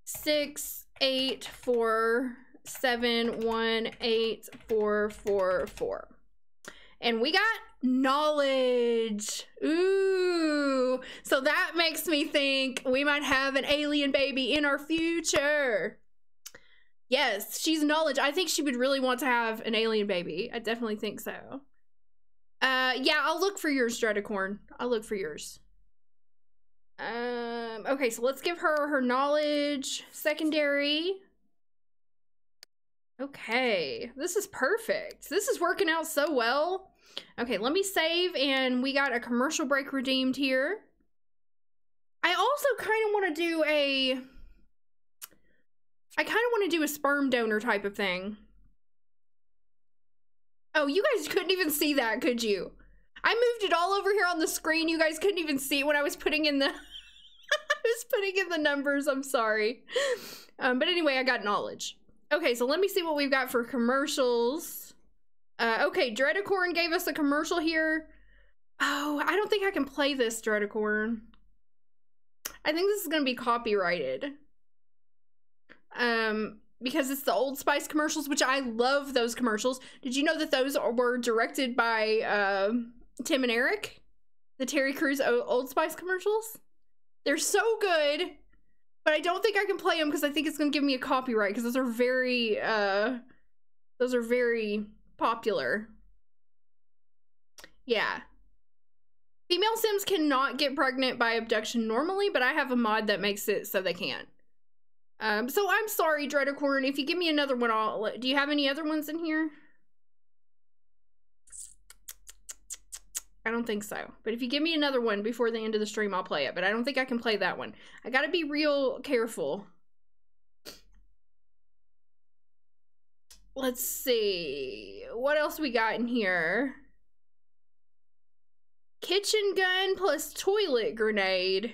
six, eight, four, seven, one, eight, four, four, four. And we got knowledge. Ooh. So that makes me think we might have an alien baby in our future. Yes, she's knowledge. I think she would really want to have an alien baby. I definitely think so. Uh yeah, I'll look for yours, Dreadicorn. I'll look for yours. Um okay, so let's give her her knowledge secondary. Okay, this is perfect. This is working out so well. Okay, let me save, and we got a commercial break redeemed here. I also kind of want to do a... I kind of want to do a sperm donor type of thing. Oh, you guys couldn't even see that, could you? I moved it all over here on the screen. You guys couldn't even see it when I was putting in the... [LAUGHS] I was putting in the numbers. I'm sorry. Um, but anyway, I got knowledge. Okay, so let me see what we've got for commercials. Uh, okay, Dreadicorn gave us a commercial here. Oh, I don't think I can play this, Dreadicorn. I think this is going to be copyrighted. Um, because it's the Old Spice commercials, which I love those commercials. Did you know that those were directed by uh, Tim and Eric? The Terry Crews Old Spice commercials? They're so good. But I don't think I can play them because I think it's going to give me a copyright because those are very, uh, those are very popular. Yeah. Female Sims cannot get pregnant by abduction normally, but I have a mod that makes it so they can. Um, so I'm sorry, Dreadicorn. If you give me another one, I'll. Do you have any other ones in here? I don't think so. But if you give me another one before the end of the stream, I'll play it. But I don't think I can play that one. I gotta be real careful. Let's see. What else we got in here? Kitchen gun plus toilet grenade.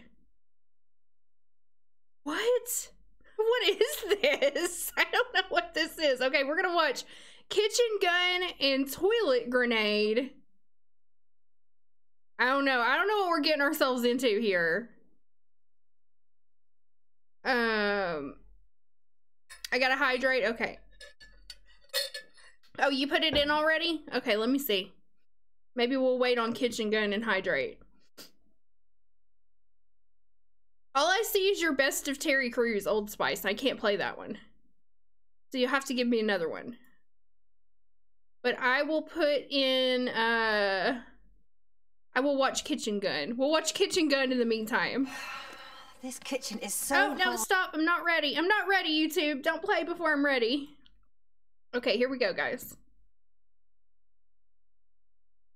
What? [LAUGHS] What is this? [LAUGHS] I don't know what this is. Okay, we're gonna watch kitchen gun and toilet grenade. I don't know. I don't know what we're getting ourselves into here. Um, I gotta hydrate. Okay. Oh, you put it in already? Okay, let me see. Maybe we'll wait on kitchen gun and hydrate. All I see is your best of Terry Crews Old Spice. I can't play that one. So you have to give me another one. But I will put in uh I will watch Kitchen Gun. We'll watch Kitchen Gun in the meantime. [SIGHS] This kitchen is so. Oh, no, hot. stop. I'm not ready. I'm not ready, YouTube. Don't play before I'm ready. Okay, here we go, guys.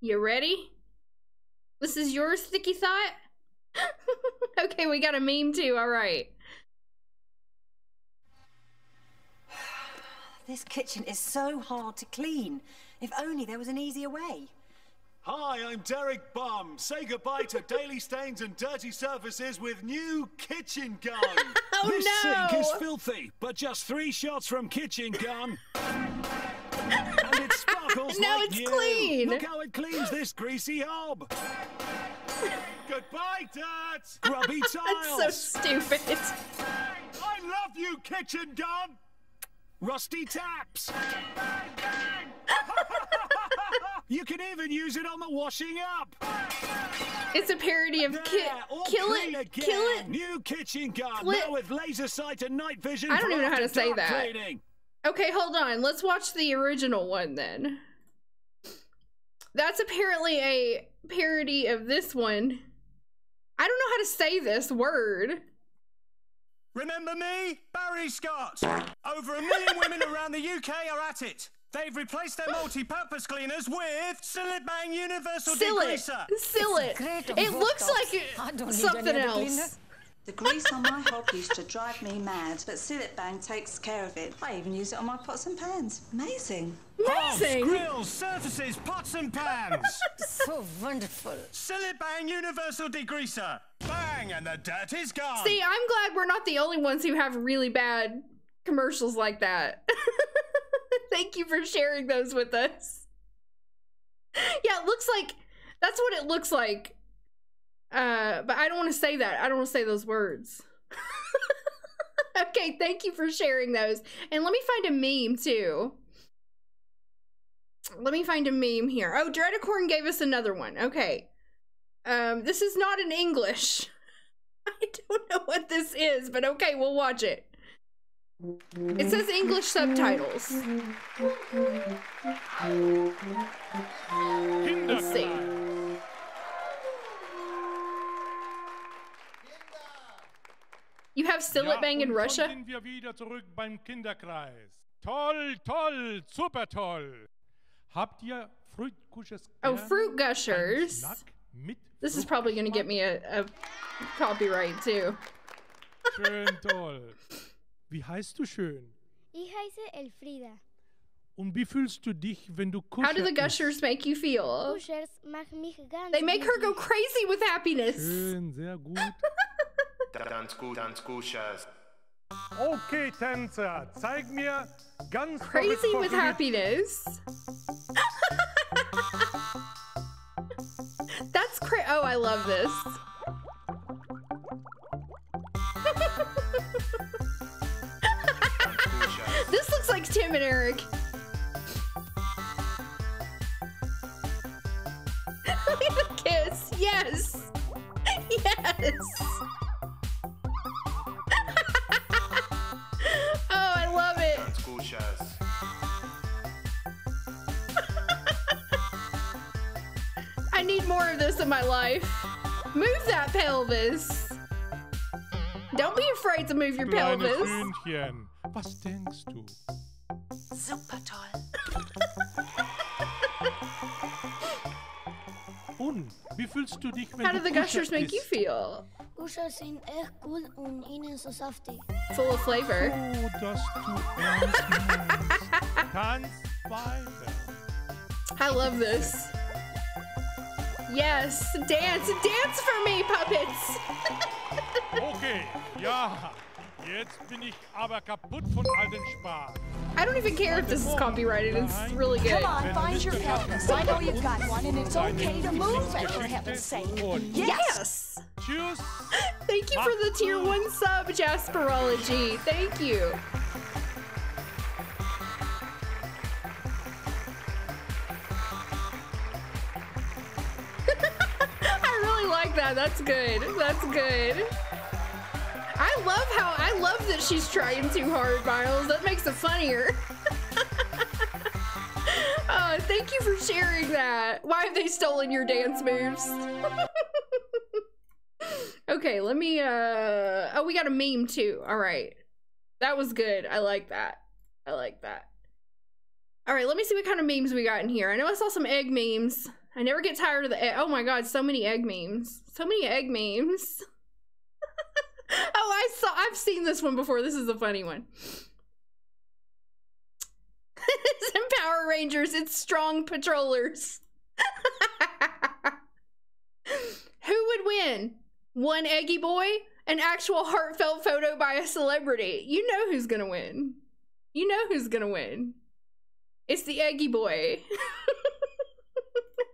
You ready? This is your sticky thought? [LAUGHS] okay, we got a meme too. All right. [SIGHS] This kitchen is so hard to clean. If only there was an easier way. Hi, I'm Derek Bum. Say goodbye to daily stains and dirty surfaces with new Kitchen Gun. [LAUGHS] oh, this no. sink is filthy, but just three shots from Kitchen Gun. and it sparkles [LAUGHS] no, like it's new. clean. Look how it cleans this greasy hob. Goodbye, dirt. [LAUGHS] Grubby tiles. That's so stupid. I love you, Kitchen Gun. Rusty taps. You can even use it on the washing up. It's a parody of ki Cillit, again. Kill It. New kitchen now with laser sight and night vision. I don't even know how to say that. Cleaning. Okay, hold on. Let's watch the original one then. That's apparently a parody of this one. I don't know how to say this word. Remember me? Barry Scott. Over a million women around the UK are at it. They've replaced their multi-purpose cleaners with Cillit Bang Universal Cillit. Degreaser. Cillit. It looks like something else. The grease on my hob used to drive me mad, but Cillit Bang takes care of it. I even use it on my pots and pans. Amazing. Amazing. Hobs, grills, surfaces, pots and pans. [LAUGHS] so wonderful. Cillit Bang Universal Degreaser. Bang! bang and the dirt is gone. See, I'm glad we're not the only ones who have really bad commercials like that. [LAUGHS] [LAUGHS] Thank you for sharing those with us. Yeah, it looks like that's what it looks like. Uh, but I don't want to say that. I don't want to say those words. [LAUGHS] okay, thank you for sharing those. And let me find a meme too. Let me find a meme here. Oh, Dreadicorn gave us another one. Okay. Um, this is not in English. [LAUGHS] I don't know what this is, but okay, we'll watch it. It says English subtitles. Let's see. You have Cillit Bang in Russia? Sind wir wieder zurück beim Kinderkreis. Toll, toll, super toll. Habt ihr Oh. Fruit Gushers. Oh, mit This is probably gonna get me a, a copyright too. Schön toll. Wie heißt du schön? Ich heiße Elfrida. Und wie fühlst du dich, wenn du How do the Gushers isst? make you feel? Pushers machen mich ganz They make her go crazy with happiness. Schön, sehr gut. [LAUGHS] Dance gut, dance Kuschas. Okay, Tänzer, zeig mir ganz Crazy with happiness. [LAUGHS] That's cra- Oh, I love this. Like Tim and Eric. [LAUGHS] The kiss. Yes. Yes. [LAUGHS] oh, I love it. Dance Kuschas. [LAUGHS] I need more of this in my life. Move that pelvis. Don't be afraid to move your pelvis. Hühnchen, was denkst du? Super toll. Und wie fühlst du dich, wenn How du do the Kuscher gushers make you feel? Pushers sind echt cool und innen so saftig. Full of flavor. Oh, dass du ernst meinst. Weiter. I love this. Yes, dance, dance for me, puppets. [LAUGHS] Okay, ja. Jetzt bin ich aber kaputt von all den Spaß. I don't even care if this is copyrighted. It's really good. Come on, find your pelvis. I know you've got one, and it's okay to move it, for heaven's sake. Und Yes. tschüss. [LAUGHS] Thank you for the tier one sub, Jasperology. Thank you. [LAUGHS] I really like that. That's good. That's good. I love how I love that she's trying too hard, Miles. That makes it funnier. [LAUGHS] oh, thank you for sharing that. Why have they stolen your dance moves? [LAUGHS] okay, let me uh oh we got a meme too. Alright. That was good. I like that. I like that. Alright, let me see what kind of memes we got in here. I know I saw some egg memes. I never get tired of the egg. Oh my god, so many egg memes. So many egg memes. [LAUGHS] [LAUGHS] oh, I saw I've seen this one before. This is a funny one. [LAUGHS] it's in Power Rangers, it's strong patrollers. [LAUGHS] Who would win? One eggy boy? An actual heartfelt photo by a celebrity? You know who's gonna win. You know who's gonna win. It's the eggy boy.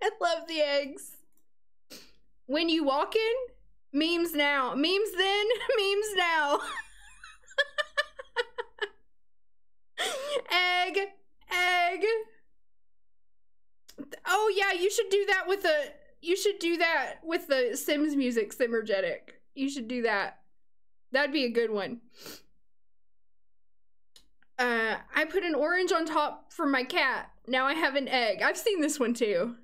I love the eggs. When you walk in, memes now. Memes then, [LAUGHS] memes now. egg, egg. Oh yeah, you should do that with the you should do that with the Sims music, Simmergetic. You should do that. That'd be a good one. Uh, I put an orange on top for my cat. Now I have an egg. I've seen this one too.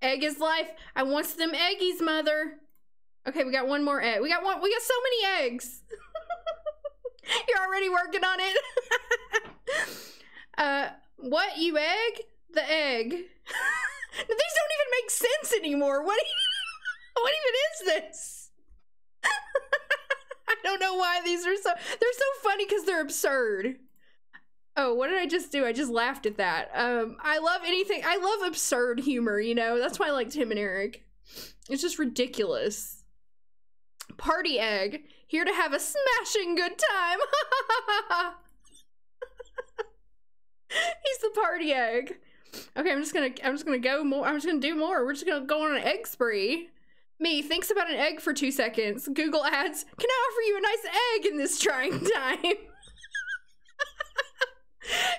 Egg is life. I want them eggies, mother. Okay, we got one more egg. We got one. We got so many eggs. [LAUGHS] You're already working on it. [LAUGHS] uh, what you egg? The egg. [LAUGHS] These don't even make sense anymore. What? Even, what even is this? I don't know why these are so. They're so funny because they're absurd. Oh, what did I just do? I just laughed at that. Um, I love anything. I love absurd humor. You know, that's why I like Tim and Eric. It's just ridiculous. Party egg, here to have a smashing good time. [LAUGHS] He's the party egg. Okay, I'm just gonna I'm just gonna go more. I'm just gonna do more. We're just gonna go on an egg spree. Me thinks about an egg for two seconds. Google ads, can I offer you a nice egg in this trying [LAUGHS] time?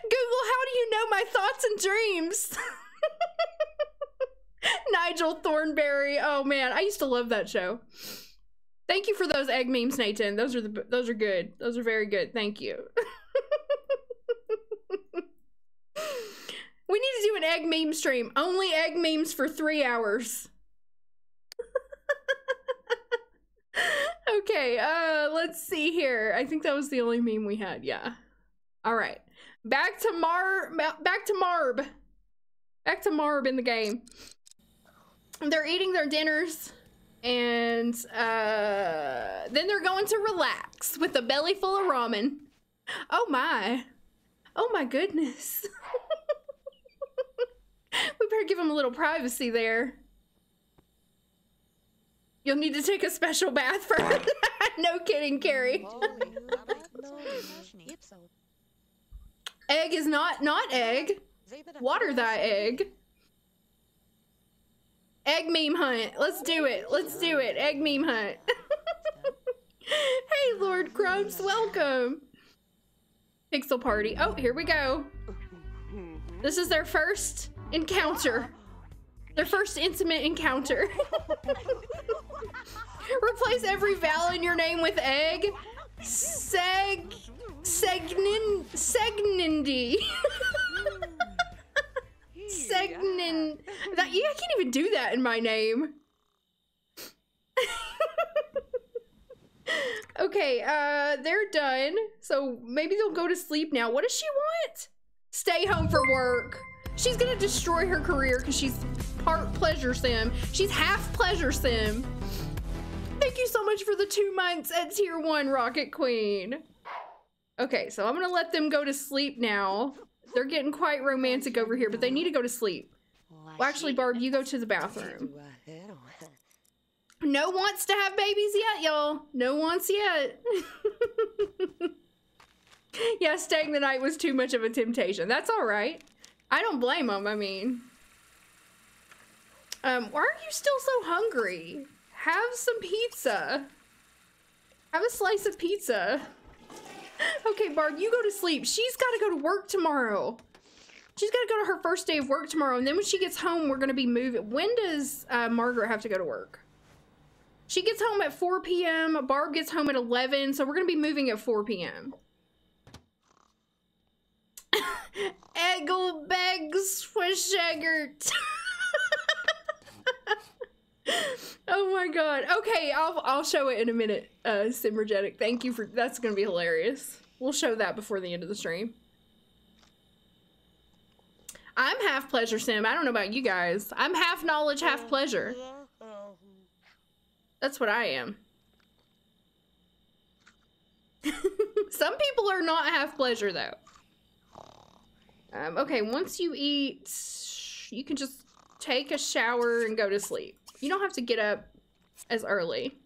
Google, how do you know my thoughts and dreams? [LAUGHS] Nigel Thornberry. Oh man, I used to love that show. Thank you for those egg memes, Nathan. Those are the those are good. Those are very good. Thank you. [LAUGHS] we need to do an egg meme stream. Only egg memes for three hours. [LAUGHS] okay, uh, let's see here. I think that was the only meme we had. Yeah. All right. Back to Mar. Back to Marb. Back to Marb in the game. They're eating their dinners, and uh, then they're going to relax with a belly full of ramen. Oh my. Oh my goodness. [LAUGHS] we better give them a little privacy there. You'll need to take a special bath first. [LAUGHS] no kidding, Carrie. egg is not not egg. Water that egg. Egg meme hunt. Let's do it. Let's do it. Egg meme hunt. [LAUGHS] hey, Lord Crumbs, welcome. Pixel party. Oh, here we go. This is their first encounter. Their first intimate encounter. [LAUGHS] Replace every vowel in your name with egg. Seg. Segnin. Segnindy. [LAUGHS] Segnin. That yeah, I can't even do that in my name. [LAUGHS] okay, uh, they're done. So maybe they'll go to sleep now. What does she want? Stay home for work. She's gonna destroy her career because she's part pleasure sim. She's half pleasure sim. Thank you so much for the two months at tier one, Rocket Queen. Okay, so I'm gonna let them go to sleep now. They're getting quite romantic over here, but they need to go to sleep. Well, actually, Barb, you go to the bathroom. [LAUGHS] No wants to have babies yet, y'all. No wants yet. [LAUGHS] yeah, staying the night was too much of a temptation. That's all right. I don't blame them. I mean, um, why are you still so hungry? Have some pizza. Have a slice of pizza. Okay, Barb, you go to sleep. She's got to go to work tomorrow. She's got to go to her first day of work tomorrow. And then when she gets home, we're going to be moving. When does uh, Margaret have to go to work? She gets home at 4 p.m. Barb gets home at 11. So we're going to be moving at 4 p.m. Eggle begs for Shaggart. Oh my god. Okay, I'll I'll show it in a minute, uh Simmergetic. Thank you for that's gonna be hilarious. We'll show that before the end of the stream. I'm half pleasure sim. I don't know about you guys. I'm half knowledge, half pleasure. That's what I am. [LAUGHS] Some people are not half pleasure though. Um, okay, once you eat, you can just take a shower and go to sleep. You don't have to get up as early.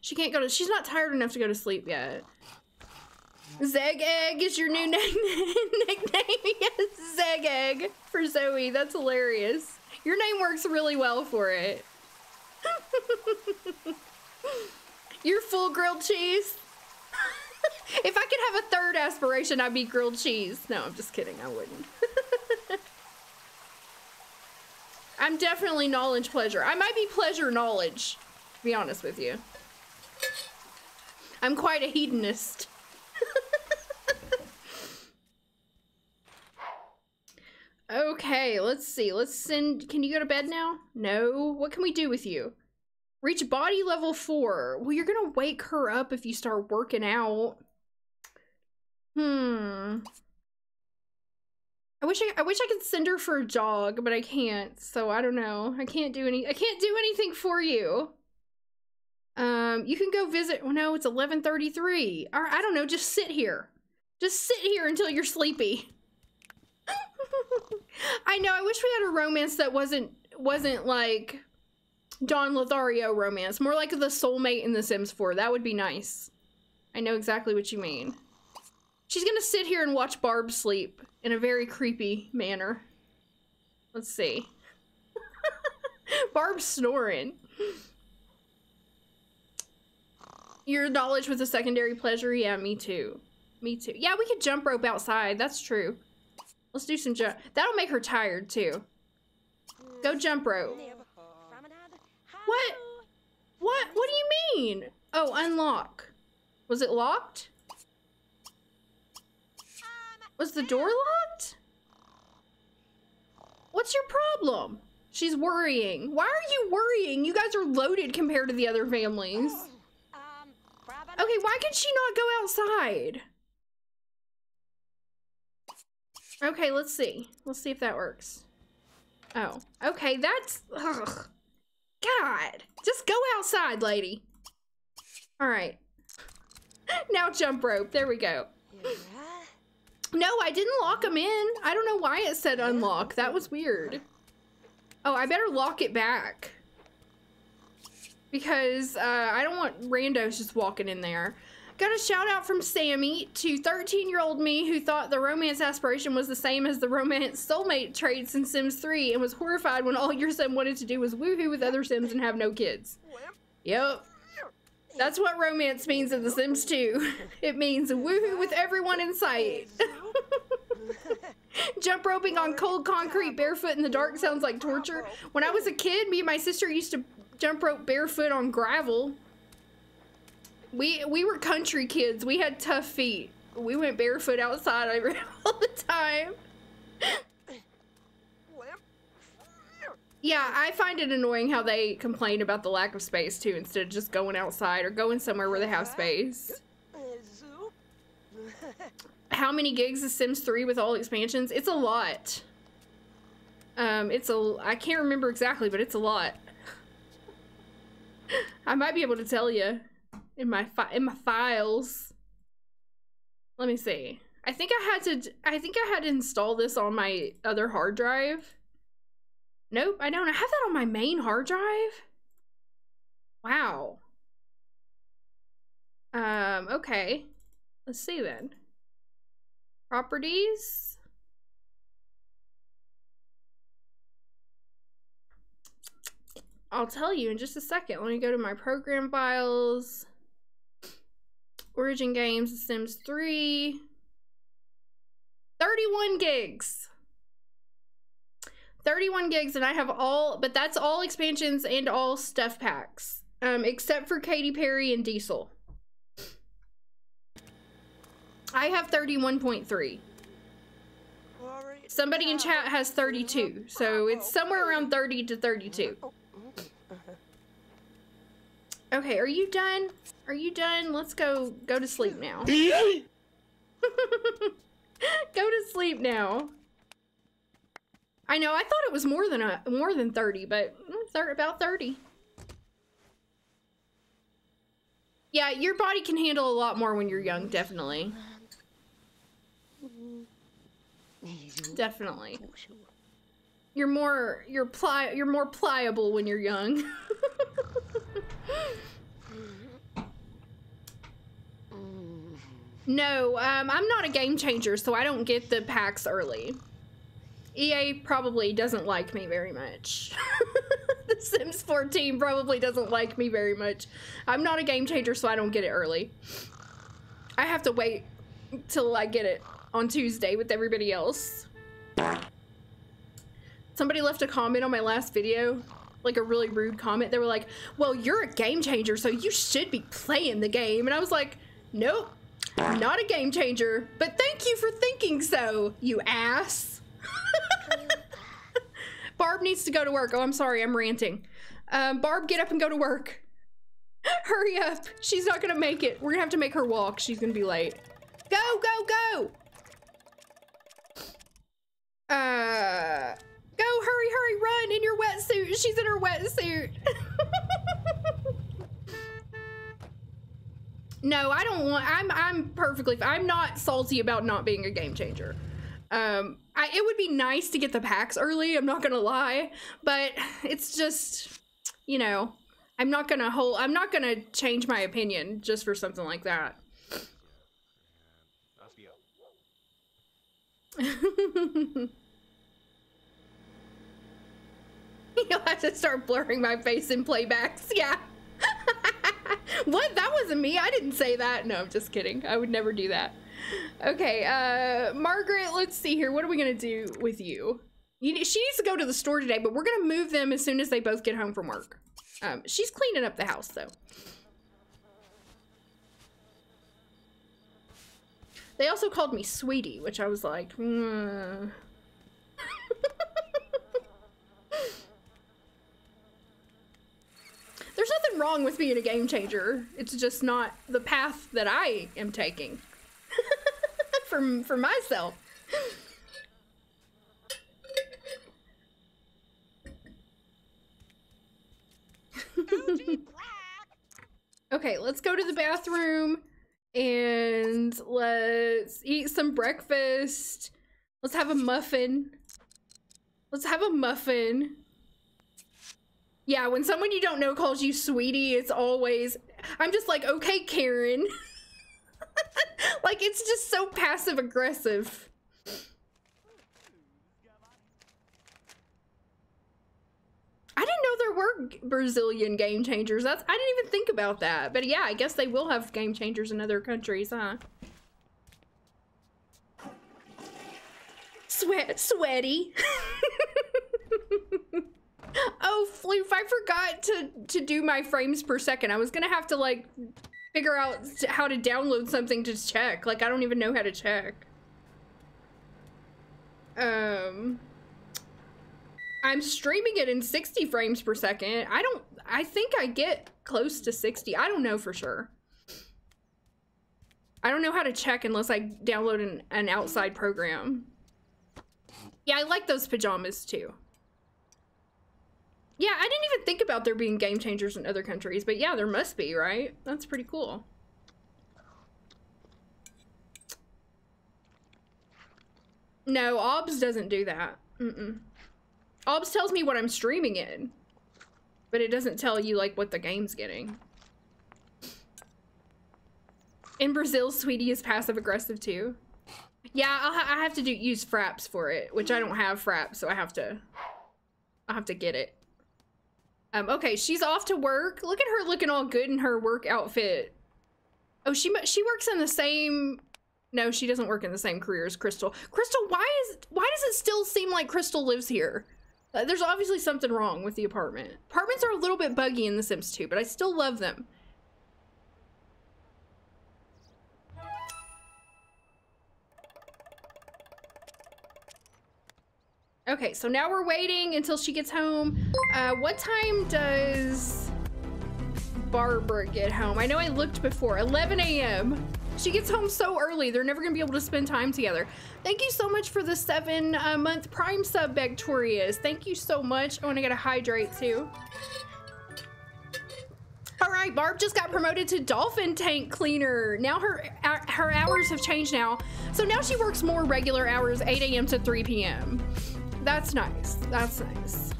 She can't go to, she's not tired enough to go to sleep yet. Zeg Egg is your new [LAUGHS] nickname. yes, Zeg Egg for Zoe. That's hilarious. Your name works really well for it. [LAUGHS] You're full grilled cheese. [LAUGHS] if I could have a third aspiration, I'd be grilled cheese. No, I'm just kidding. I wouldn't. I'm definitely knowledge pleasure. I might be pleasure knowledge, to be honest with you. I'm quite a hedonist. [LAUGHS] okay, let's see. Let's send... Can you go to bed now? No? What can we do with you? Reach body level 4. Well, you're gonna wake her up if you start working out. Hmm. I wish I, I wish I could send her for a jog, but I can't. So I don't know. I can't do any. I can't do anything for you. Um, you can go visit. Well, no, it's eleven thirty three. Or I don't know. Just sit here. Just sit here until you're sleepy. [LAUGHS] I know. I wish we had a romance that wasn't wasn't like Don Lothario romance. More like the soulmate in The Sims 4. That would be nice. I know exactly what you mean. She's gonna sit here and watch Barb sleep in a very creepy manner. Let's see. [LAUGHS] Barb's snoring. Your knowledge was a secondary pleasure? Yeah, me too. Me too. Yeah, we could jump rope outside. That's true. Let's do some jump. That'll make her tired too. Go jump rope. What? What? What do you mean? Oh, unlock. Was it locked? Was the door locked? What's your problem? She's worrying. Why are you worrying? You guys are loaded compared to the other families. Okay, why can she not go outside? Okay, let's see. Let's see if that works. Oh, okay, that's... Ugh. God, just go outside, lady. All right. [LAUGHS] Now jump rope. There we go. No, I didn't lock them in. I don't know why it said unlock. That was weird. Oh, I better lock it back. Because uh, I don't want randos just walking in there. Got a shout out from Sammy to 13 year old me who thought the romance aspiration was the same as the romance soulmate traits in Sims 3 and was horrified when all your sim wanted to do was woohoo with other sims and have no kids. Yep. That's what romance means in The Sims 2. [LAUGHS] It means woohoo with everyone in sight. [LAUGHS] Jump roping on cold concrete barefoot in the dark sounds like torture. When I was a kid, me and my sister used to jump rope barefoot on gravel. We we were country kids. We had tough feet. We went barefoot outside [LAUGHS] all the time. Yeah, I find it annoying how they complain about the lack of space too, instead of just going outside or going somewhere where they have space. How many gigs is Sims 3 with all expansions? It's a lot. Um, it's a, I can't remember exactly, but it's a lot. I might be able to tell you in my in my files. Let me see. I think I had to, I think I had to install this on my other hard drive. Nope, I don't. I have that on my main hard drive. Wow. Um, okay. Let's see then. Properties. I'll tell you in just a second. Let me go to my program files. Origin Games, Sims 3. 31 gigs. 31 gigs and I have all, but that's all expansions and all stuff packs. Um, except for Katy Perry and Diesel. I have 31.3. Somebody in chat has 32, so it's somewhere around 30 to 32. Okay, are you done? Are you done? Let's go go to sleep now. [LAUGHS] [LAUGHS] go to sleep now. I know, I thought it was more than a more than 30, but mm, thir about 30. Yeah, your body can handle a lot more when you're young, definitely. Definitely. You're more you're pli you're more pliable when you're young. [LAUGHS] no, um, I'm not a game changer, so I don't get the packs early. EA probably doesn't like me very much. [LAUGHS] the Sims 14 probably doesn't like me very much. I'm not a game changer, so I don't get it early. I have to wait till I get it on Tuesday with everybody else. Somebody left a comment on my last video, like a really rude comment. They were like, well, you're a game changer, so you should be playing the game. And I was like, nope, not a game changer, but thank you for thinking so, you ass. [LAUGHS] Barb needs to go to work. Oh, I'm sorry, I'm ranting. Um, Barb, get up and go to work. [LAUGHS] Hurry up. She's not gonna make it. We're gonna have to make her walk. She's gonna be late. Go, go, go! Uh, go, hurry, hurry, run in your wetsuit. She's in her wetsuit. [LAUGHS] no, I don't want, I'm, I'm perfectly, I'm not salty about not being a game changer. Um, I, it would be nice to get the packs early, I'm not gonna lie, but it's just, you know, I'm not gonna hold. I'm not gonna change my opinion just for something like that. [LAUGHS] You'll have to start blurring my face in playbacks. [LAUGHS] Yeah. [LAUGHS] what? That wasn't me. I didn't say that. No, I'm just kidding. I would never do that. Okay, uh, Margaret, let's see here. What are we gonna do with you? you she needs to go to the store today, but we're gonna move them as soon as they both get home from work. Um, she's cleaning up the house though. They also called me sweetie, which I was like, hmm. [LAUGHS] There's nothing wrong with being a game changer. It's just not the path that I am taking [LAUGHS] for, for myself. [LAUGHS] okay, let's go to the bathroom and let's eat some breakfast. Let's have a muffin. Let's have a muffin. Yeah, when someone you don't know calls you sweetie, it's always, I'm just like, okay, Karen. [LAUGHS] [LAUGHS] like, it's just so passive aggressive. I didn't know there were Brazilian game changers. That's I didn't even think about that. But yeah, I guess they will have game changers in other countries, huh? Sweat, sweaty. [LAUGHS] oh, Floof, I forgot to, to do my frames per second. I was gonna have to, like, figure out how to download something to check. Like, I don't even know how to check. Um... I'm streaming it in 60 frames per second. I don't, I think I get close to 60. I don't know for sure. I don't know how to check unless I download an, an outside program. Yeah, I like those pajamas too. Yeah, I didn't even think about there being game changers in other countries, but yeah, there must be, right? That's pretty cool. No, OBS doesn't do that. Mm-mm. OBS tells me what I'm streaming in, but it doesn't tell you like what the game's getting. In Brazil, Sweetie is passive aggressive too. Yeah, I'll ha I have to do use fraps for it, which I don't have fraps, so I have to I have to get it. Um, okay, she's off to work. Look at her looking all good in her work outfit. Oh, she she works in the same. No, she doesn't work in the same career as Crystal. Crystal, why is why does it still seem like Crystal lives here? Uh, there's obviously something wrong with the apartment. Apartments are a little bit buggy in The Sims 2, but I still love them. Okay, so now we're waiting until she gets home. Uh, what time does Barbara get home? I know I looked before. 11 a.m. She gets home so early. They're never to be able to spend time together. Thank you so much for the seven uh, month prime sub, Victorious. Thank you so much. I want to get a hydrate too. All right, Barb just got promoted to dolphin tank cleaner. Now her uh, her hours have changed now. So now she works more regular hours, 8 a.m. to 3 p.m. That's nice. That's nice.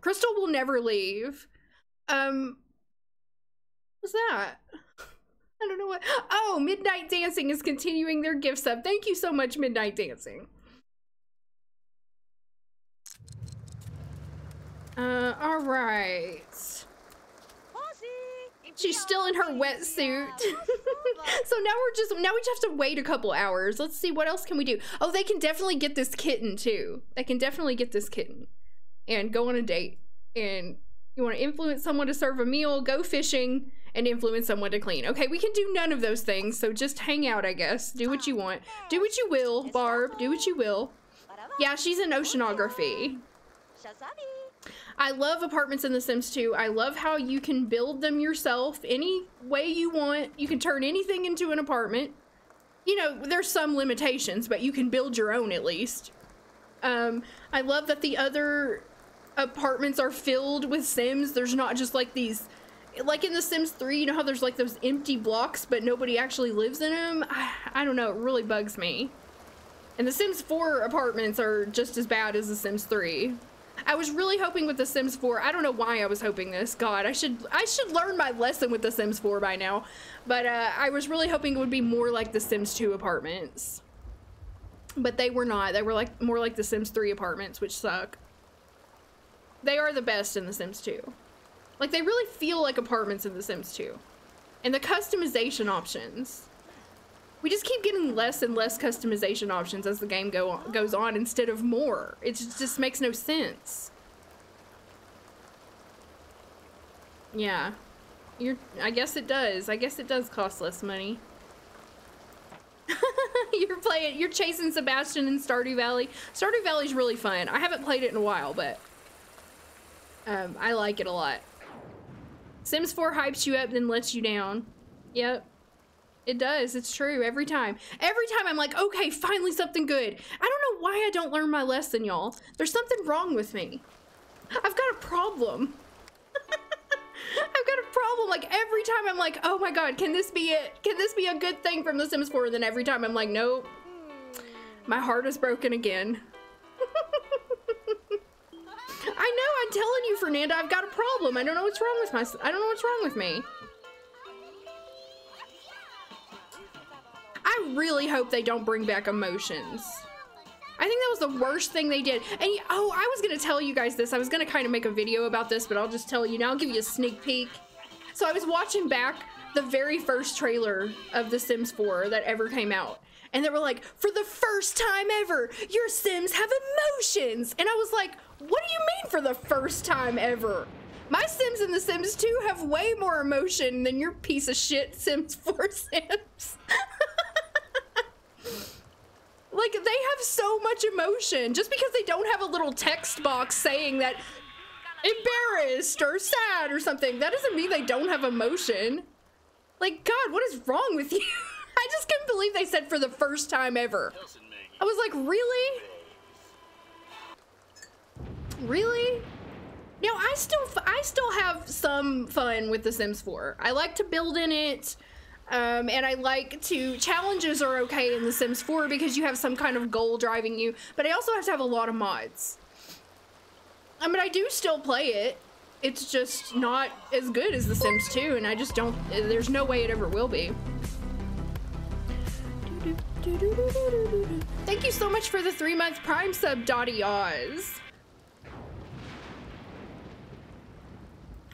Crystal will never leave. Um, what's that? I don't know what. Oh, Midnight Dancing is continuing their gift sub. Thank you so much, Midnight Dancing. Uh, all right. She's still in her wetsuit. [LAUGHS] so now we're just, now we just have to wait a couple hours. Let's see, what else can we do? Oh, they can definitely get this kitten too. They can definitely get this kitten and go on a date. And you want to influence someone to serve a meal, go fishing, and influence someone to clean. Okay, we can do none of those things, so just hang out, I guess. Do what you want. Do what you will, Barb. Do what you will. Yeah, she's in oceanography. I love apartments in The Sims 2. I love how you can build them yourself any way you want. You can turn anything into an apartment. You know, there's some limitations, but you can build your own at least. Um, I love that the other apartments are filled with Sims. There's not just like these, like in The Sims 3, you know how there's like those empty blocks, but nobody actually lives in them? I, I don't know, it really bugs me. And The Sims 4 apartments are just as bad as The Sims 3. I was really hoping with The Sims 4. I don't know why I was hoping this. God, I should I should learn my lesson with The Sims 4 by now. But uh, I was really hoping it would be more like The Sims 2 apartments. But they were not. They were like more like The Sims 3 apartments, which suck. They are the best in The Sims 2. Like they really feel like apartments in The Sims 2. And the customization options. We just keep getting less and less customization options as the game go on, goes on instead of more. It just, makes no sense. Yeah. You're I guess it does. I guess it does cost less money. [LAUGHS] you're playing you're chasing Sebastian in Stardew Valley. Stardew Valley's really fun. I haven't played it in a while, but um, I like it a lot. Sims 4 hypes you up then lets you down. Yep. It does. It's true every time. Every time I'm like, okay, finally something good. I don't know why I don't learn my lesson, y'all. There's something wrong with me. I've got a problem. [LAUGHS] I've got a problem. Like every time I'm like, oh my god, can this be it? Can this be a good thing from The Sims 4? And then every time I'm like, nope. My heart is broken again. [LAUGHS] I know, I'm telling you, Fernanda, I've got a problem. I don't know what's wrong with my I don't know what's wrong with me. I really hope they don't bring back emotions. I think that was the worst thing they did. And oh, I was gonna tell you guys this. I was gonna kind of make a video about this, but I'll just tell you now. I'll give you a sneak peek. So I was watching back the very first trailer of The Sims 4 that ever came out. And they were like, for the first time ever, your Sims have emotions. And I was like, what do you mean for the first time ever? My Sims in The Sims 2 have way more emotion than your piece of shit Sims 4 [LAUGHS] Sims. [LAUGHS] like, they have so much emotion. Just because they don't have a little text box saying that embarrassed or sad or something, that doesn't mean they don't have emotion. Like, God, what is wrong with you? [LAUGHS] I just couldn't believe they said for the first time ever. I was like, really? Really? Now I still I still have some fun with The Sims 4. I like to build in it, um, and I like to challenges are okay in The Sims 4 because you have some kind of goal driving you. But I also have to have a lot of mods. I mean, I do still play it. It's just not as good as The Sims 2, and I just don't. There's no way it ever will be. Thank you so much for the three month Prime sub, Dottie Oz.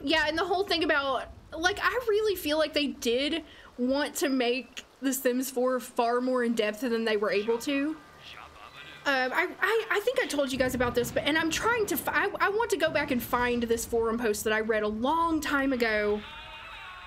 Yeah, and the whole thing about like I really feel like they did want to make The Sims 4 far more in depth than they were able to. Um, I, I, I think I told you guys about this, but and I'm trying to. I, I want to go back and find this forum post that I read a long time ago.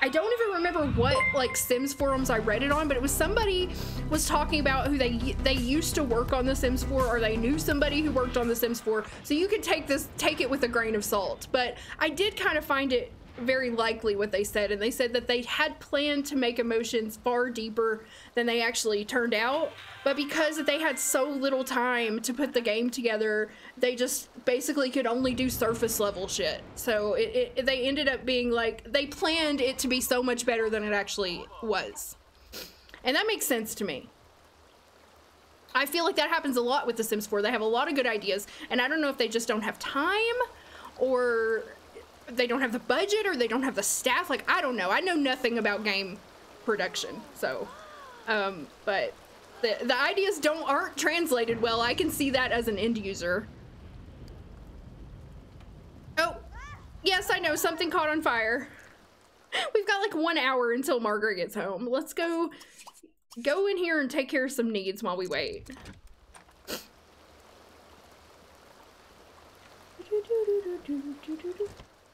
I don't even remember what like Sims forums I read it on, but it was somebody was talking about who they they used to work on The Sims 4 or they knew somebody who worked on The Sims 4. So you could take this take it with a grain of salt. But I did kind of find it very likely what they said and they said that they had planned to make emotions far deeper than they actually turned out but because they had so little time to put the game together they just basically could only do surface level shit. So it, it they ended up being like they planned it to be so much better than it actually was. And that makes sense to me. I feel like that happens a lot with The Sims 4. They have a lot of good ideas, and I don't know if they just don't have time or they don't have the budget or they don't have the staff. Like, I don't know. I know nothing about game production. So, um, but the, the ideas don't aren't translated well. I can see that as an end user. Oh, yes, I know. Something caught on fire. We've got like one hour until Margaret gets home. Let's go, go in here and take care of some needs while we wait.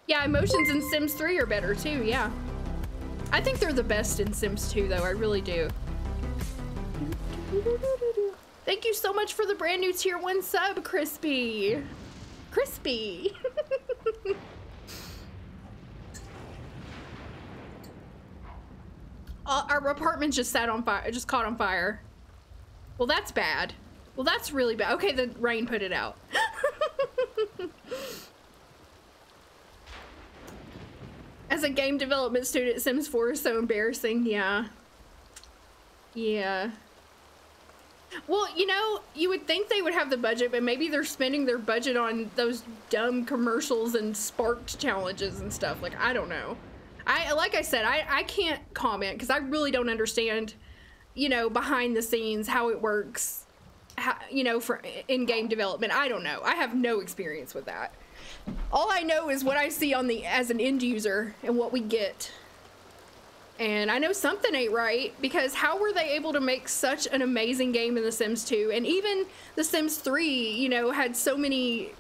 Yeah, emotions in Sims 3 are better too, yeah. I think they're the best in Sims 2 though, I really do. Thank you so much for the brand new tier 1 sub, Crispy. Crispy. [LAUGHS] our apartment just sat on fire, just caught on fire. Well, that's bad. Well, that's really bad. Okay, the rain put it out. [LAUGHS] As a game development student, Sims 4 is so embarrassing. Yeah. Yeah. Well, you know, you would think they would have the budget, but maybe they're spending their budget on those dumb commercials and Spark'd challenges and stuff. Like, I don't know. I like I said, I I can't comment because I really don't understand, you know, behind the scenes how it works, how, you know, for in-game development. I don't know. I have no experience with that. All I know is what I see on the as an end user and what we get. And I know something ain't right because how were they able to make such an amazing game in The Sims 2? And even The Sims 3, you know, had so many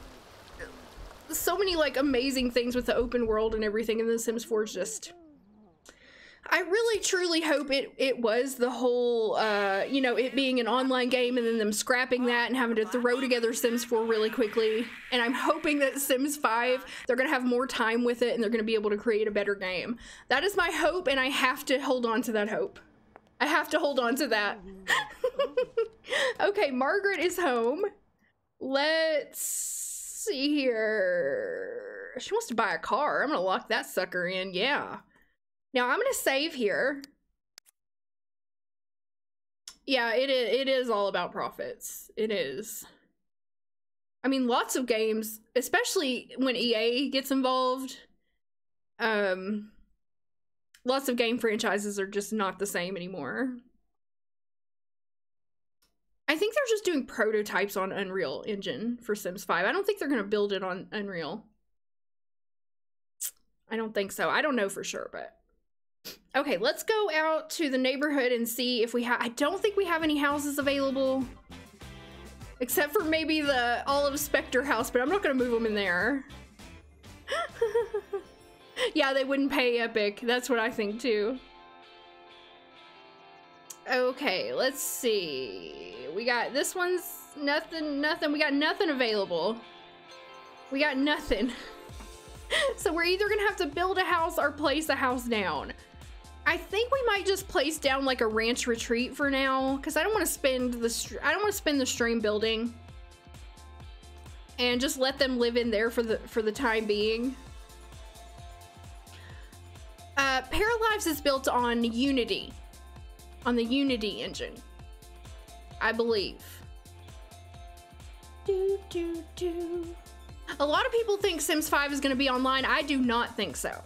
so many like amazing things with the open world and everything and The Sims 4 is just I really truly hope it it was the whole uh you know it being an online game and then them scrapping that and having to throw together Sims 4 really quickly and I'm hoping that Sims 5 they're to have more time with it and they're to be able to create a better game. That is my hope and I have to hold on to that hope. I have to hold on to that. [LAUGHS] okay, Margaret is home. Let's see here. She wants to buy a car. I'm to lock that sucker in. Yeah. Now I'm gonna save here. Yeah, it is, it is all about profits. It is. I mean, lots of games, especially when EA gets involved, um, lots of game franchises are just not the same anymore. I think they're just doing prototypes on Unreal Engine for Sims 5. I don't think they're going to build it on Unreal. I don't think so. I don't know for sure, but Okay, let's go out to the neighborhood and see if we have. I don't think we have any houses available. Except for maybe the Olive Specter house, but I'm not gonna move them in there. [LAUGHS] yeah, they wouldn't pay Epic. That's what I think too. Okay, let's see. We got this one's nothing, nothing. We got nothing available. We got nothing. [LAUGHS] so we're either gonna have to build a house or place a house down. I think we might just place down like a ranch retreat for now because I don't want to spend the I don't want to spend the stream building and just let them live in there for the for the time being. Uh, Paralives is built on Unity, on the Unity engine, I believe. Do, do, do. A lot of people think Sims 5 is going to be online. I do not think so.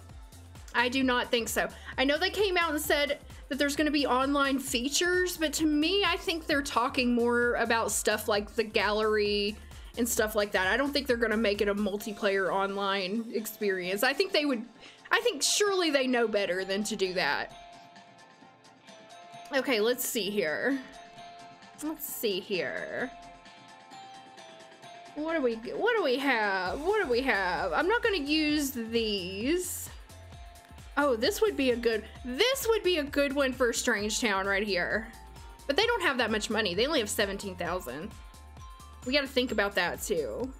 I do not think so. I know they came out and said that there's going to be online features, but to me, I think they're talking more about stuff like the gallery and stuff like that. I don't think they're going to make it a multiplayer online experience. I think they would, I think surely they know better than to do that. Okay, let's see here. Let's see here. What do we, what do we have? What do we have? I'm not going to use these. Oh, this would be a good, this would be a good one for Strangetown right here. But they don't have that much money. They only have 17,000. We got to think about that too.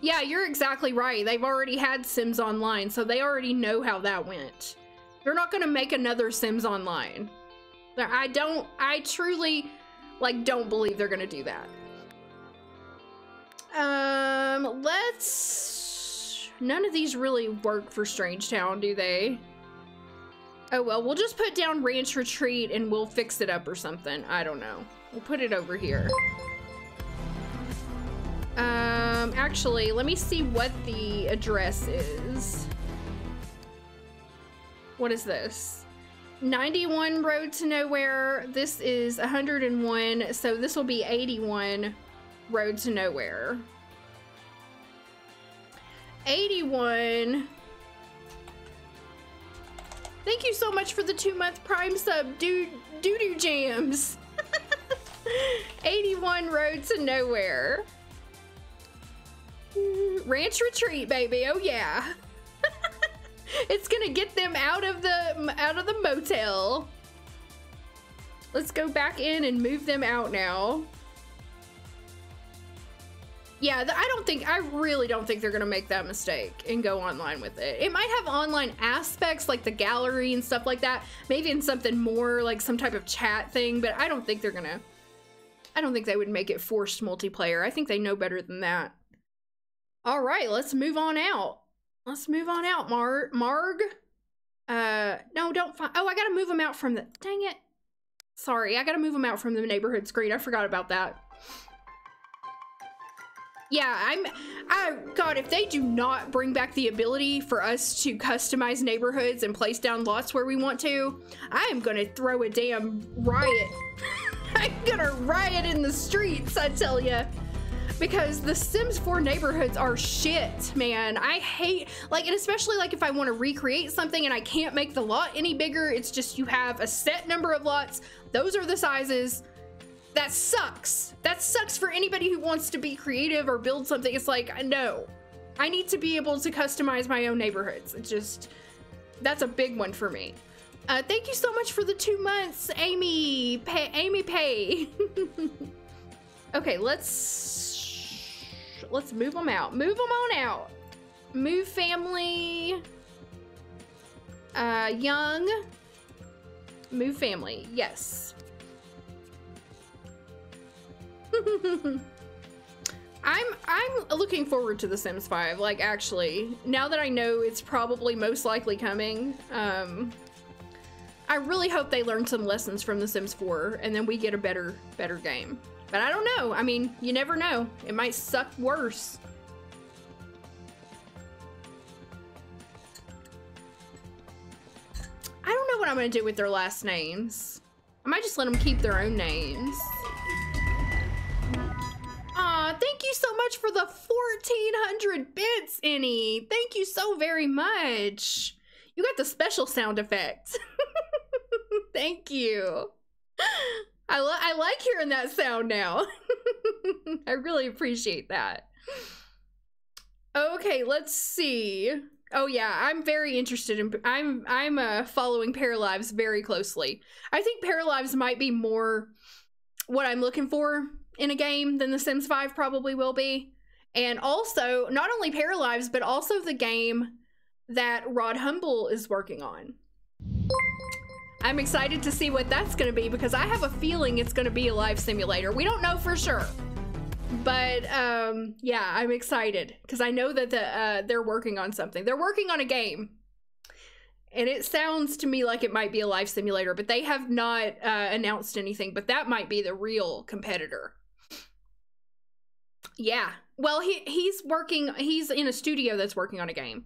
Yeah, you're exactly right. They've already had Sims Online, so they already know how that went. They're not going to make another Sims Online. I don't, I truly, like, don't believe they're going to do that. Um, let's... None of these really work for Strangetown, do they? Oh, well, we'll just put down Ranch Retreat and we'll fix it up or something. I don't know. We'll put it over here. Um, actually, let me see what the address is. What is this? 91 Road to Nowhere. This is 101, so this will be 81 Road to Nowhere. 81. Thank you so much for the two month prime sub, dude. Doo doo jams. [LAUGHS] 81 Road to Nowhere. Ranch Retreat, baby. Oh yeah. [LAUGHS] it's gonna get them out of the out of the motel. Let's go back in and move them out now. Yeah, I don't think, I really don't think they're gonna make that mistake and go online with it. It might have online aspects like the gallery and stuff like that. Maybe in something more like some type of chat thing, but I don't think they're gonna, I don't think they would make it forced multiplayer. I think they know better than that. All right, let's move on out. Let's move on out, Mar Marg. Uh, no, don't find. Oh, I gotta move them out from the. Dang it. Sorry, I gotta move them out from the neighborhood screen. I forgot about that. Yeah, I'm. I God, if they do not bring back the ability for us to customize neighborhoods and place down lots where we want to, I am gonna throw a damn riot. [LAUGHS] I'm gonna riot in the streets, I tell ya. Because the Sims 4 neighborhoods are shit, man. I hate, like, and especially like if I want to recreate something and I can't make the lot any bigger, it's just you have a set number of lots, those are the sizes. That sucks. That sucks for anybody who wants to be creative or build something. It's like, no, I need to be able to customize my own neighborhoods. It's just, that's a big one for me. Uh, thank you so much for the two months, Amy. Pay, Amy Pay. [LAUGHS] okay, let's let's move them out. Move them on out. Move family. Uh, young. Move family. Yes. [LAUGHS] I'm I'm looking forward to The Sims 5. Like actually, now that I know it's probably most likely coming, um I really hope they learn some lessons from The Sims 4 and then we get a better better game. But I don't know. I mean, you never know. It might suck worse. I don't know what I'm gonna do with their last names. I might just let them keep their own names. Aw, thank you so much for the 1400 bits, Annie. Thank you so very much. You got the special sound effect. [LAUGHS] thank you. I, I like hearing that sound now. [LAUGHS] I really appreciate that. Okay, let's see. Oh yeah, I'm very interested in I'm I'm uh, following Paralives very closely. I think Paralives might be more what I'm looking for in a game than The Sims 5 probably will be. And also, not only Paralives, but also the game that Rod Humble is working on. I'm excited to see what that's going to be because I have a feeling it's going to be a live simulator. We don't know for sure. But um, yeah, I'm excited because I know that the, uh, they're working on something. They're working on a game. And it sounds to me like it might be a live simulator, but they have not uh, announced anything. But that might be the real competitor. Yeah. Well, he he's working. He's in a studio that's working on a game.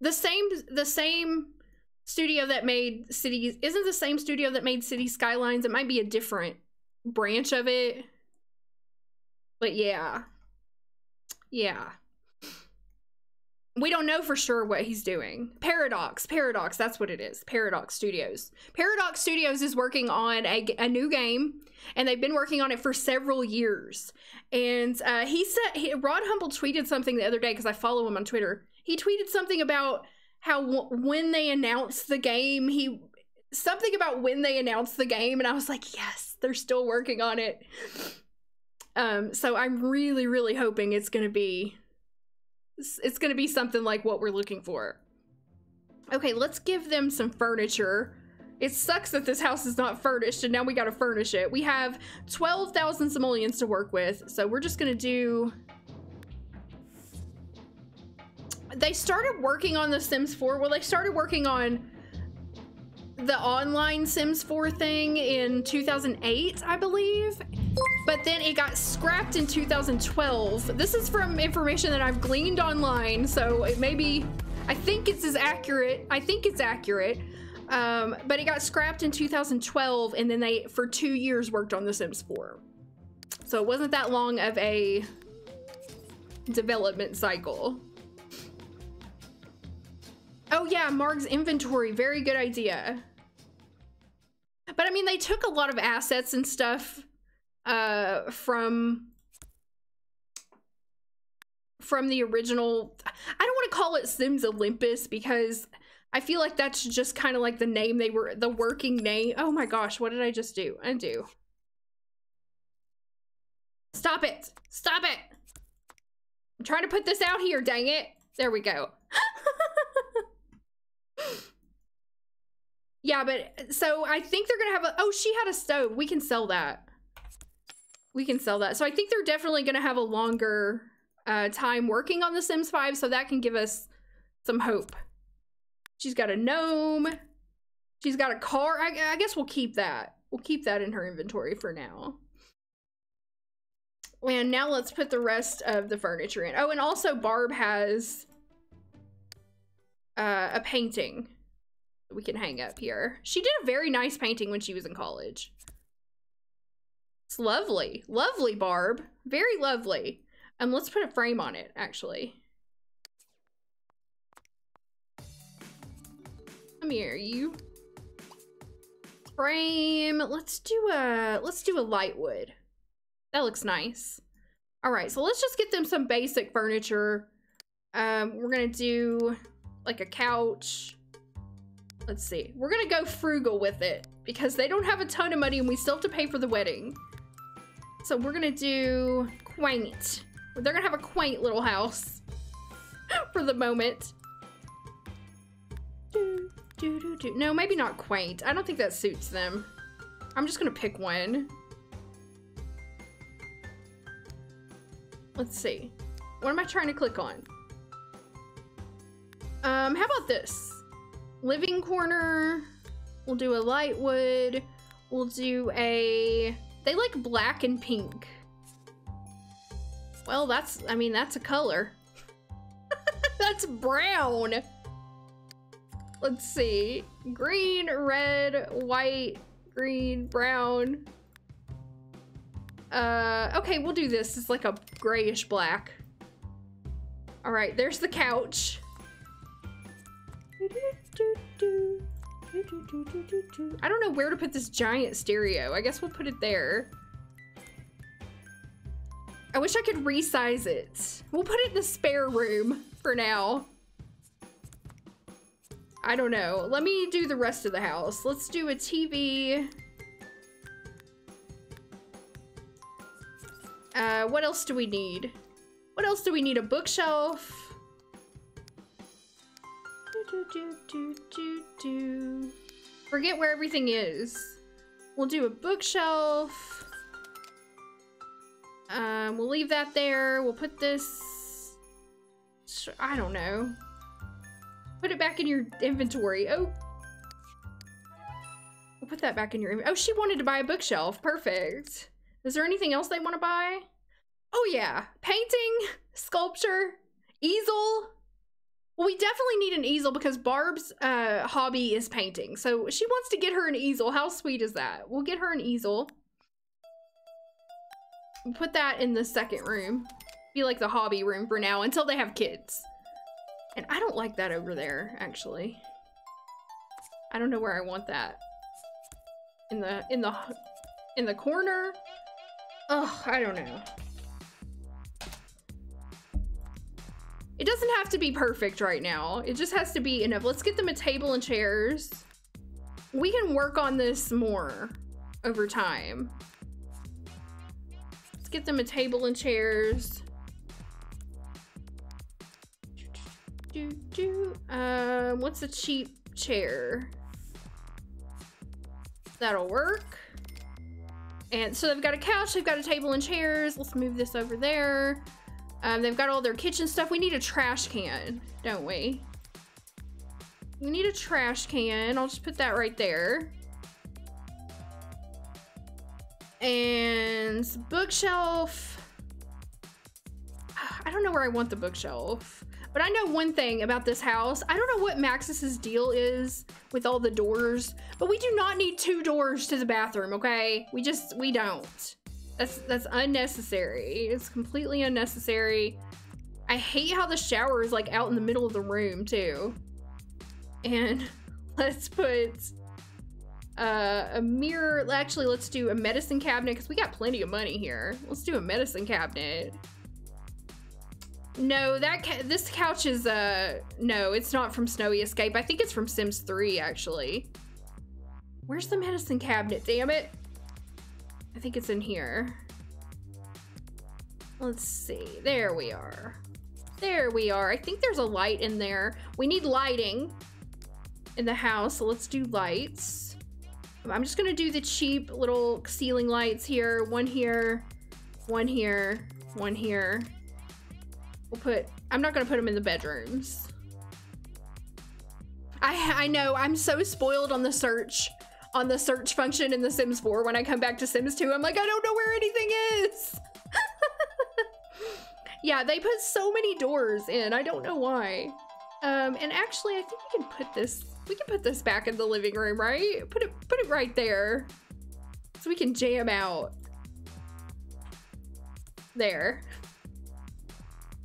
The same. The same studio that made cities isn't the same studio that made city skylines it might be a different branch of it but yeah yeah we don't know for sure what he's doing. Paradox paradox that's what it is. Paradox studios. Paradox studios is working on a, a new game and they've been working on it for several years. And uh, he said he, rod humble tweeted something the other day because i follow him on twitter. He tweeted something about how when they announced the game, he something about when they announced the game, and I was like, yes, they're still working on it. Um, so I'm really, really hoping it's gonna be it's gonna be something like what we're looking for. Okay, let's give them some furniture. It sucks that this house is not furnished and now we gotta furnish it. We have 12,000 simoleons to work with, so we're just gonna do they started working on the Sims 4. Well, they started working on the online Sims 4 thing in 2008, I believe. But then it got scrapped in 2012. This is from information that I've gleaned online, so it may be, I think it's as accurate. I think it's accurate. Um, but it got scrapped in 2012, and then they, for two years, worked on The Sims 4. So it wasn't that long of a development cycle. Oh yeah, Marg's inventory. Very good idea. But I mean, they took a lot of assets and stuff uh, from from the original. I don't want to call it Sims Olympus because I feel like that's just kind of like the name they were, the working name. Oh my gosh, what did I just do? Undo. Stop it. Stop it. I'm trying to put this out here, dang it. There we go. [LAUGHS] yeah, but so I think they're gonna have a. Oh, she had a stove. We can sell that. We can sell that. So I think they're definitely gonna have a longer uh, time working on The Sims 5, so that can give us some hope. She's got a gnome. She's got a car. I, I guess we'll keep that. We'll keep that in her inventory for now. And now let's put the rest of the furniture in. Oh, and also Barb has uh, a painting we can hang up here. She did a very nice painting when she was in college. It's lovely. Lovely, Barb. Very lovely. Um, let's put a frame on it, actually. Come here, you. Frame. Let's do a let's do a light wood. That looks nice. All right, so let's just get them some basic furniture. Um, we're gonna do like a couch. Let's see. We're gonna go frugal with it because they don't have a ton of money and we still have to pay for the wedding. So we're gonna do quaint. They're gonna have a quaint little house [LAUGHS] for the moment. Do, do, do, do. No, maybe not quaint. I don't think that suits them. I'm just gonna pick one. Let's see. What am I trying to click on? Um, how about this? Living corner. We'll do a light wood. We'll do a... They like black and pink. Well, that's, I mean, that's a color. [LAUGHS] that's brown. Let's see. Green, red, white, green, brown. Uh, okay, we'll do this. It's like a grayish black. All right, there's the couch. I don't know where to put this giant stereo. I guess we'll put it there. I wish I could resize it. We'll put it in the spare room for now. I don't know. Let me do the rest of the house. Let's do a TV. Uh, what else do we need? What else do we need? A bookshelf. Do, do, do, do, do. Forget where everything is. We'll do a bookshelf. Um, we'll leave that there. We'll put this... I don't know. Put it back in your inventory. Oh. We'll put that back in your... Oh, she wanted to buy a bookshelf. Perfect. Is there anything else they want to buy? Oh yeah, painting, sculpture, easel. Well, we definitely need an easel because Barb's uh, hobby is painting. So she wants to get her an easel. How sweet is that? We'll get her an easel. Put that in the second room. Be like the hobby room for now until they have kids. And I don't like that over there, actually. I don't know where I want that. In the, in the, in the corner? Ugh, I don't know. It doesn't have to be perfect right now. It just has to be enough. Let's get them a table and chairs. We can work on this more over time. Let's get them a table and chairs. Do, do. Um, what's a cheap chair? That'll work. And so they've got a couch, they've got a table and chairs. Let's move this over there. Um, they've got all their kitchen stuff. We need a trash can, don't we? We need a trash can. I'll just put that right there. And bookshelf. I don't know where I want the bookshelf. But I know one thing about this house. I don't know what Maxis's deal is with all the doors, but we do not need two doors to the bathroom, okay? We just, we don't. That's, that's unnecessary. It's completely unnecessary. I hate how the shower is like out in the middle of the room too. And [LAUGHS] let's put uh, a mirror. Actually, let's do a medicine cabinet because we got plenty of money here. Let's do a medicine cabinet. No, that this couch is uh no, it's not from Snowy Escape. I think it's from Sims 3 actually. Where's the medicine cabinet? Damn it. I think it's in here. Let's see. There we are. There we are. I think there's a light in there. We need lighting in the house, so let's do lights. I'm just gonna do the cheap little ceiling lights here. One here, one here, one here. We'll put, I'm not gonna put them in the bedrooms. I I know I'm so spoiled on the search on the search function in The Sims 4. When I come back to Sims 2, I'm like, I don't know where anything is. [LAUGHS] yeah, they put so many doors in. I don't know why. Um, and actually, I think we can put this. We can put this back in the living room, right? Put it put it right there, so we can jam out. There.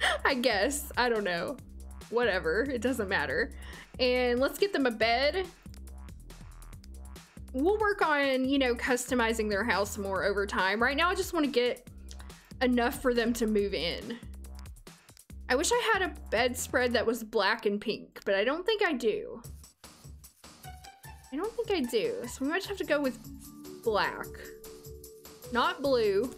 [LAUGHS] I guess. I don't know. Whatever. It doesn't matter. And let's get them a bed. We'll work on, you know, customizing their house more over time. Right now, I just want to get enough for them to move in. I wish I had a bedspread that was black and pink, but I don't think I do. I don't think I do. So we might just have to go with black. Not blue.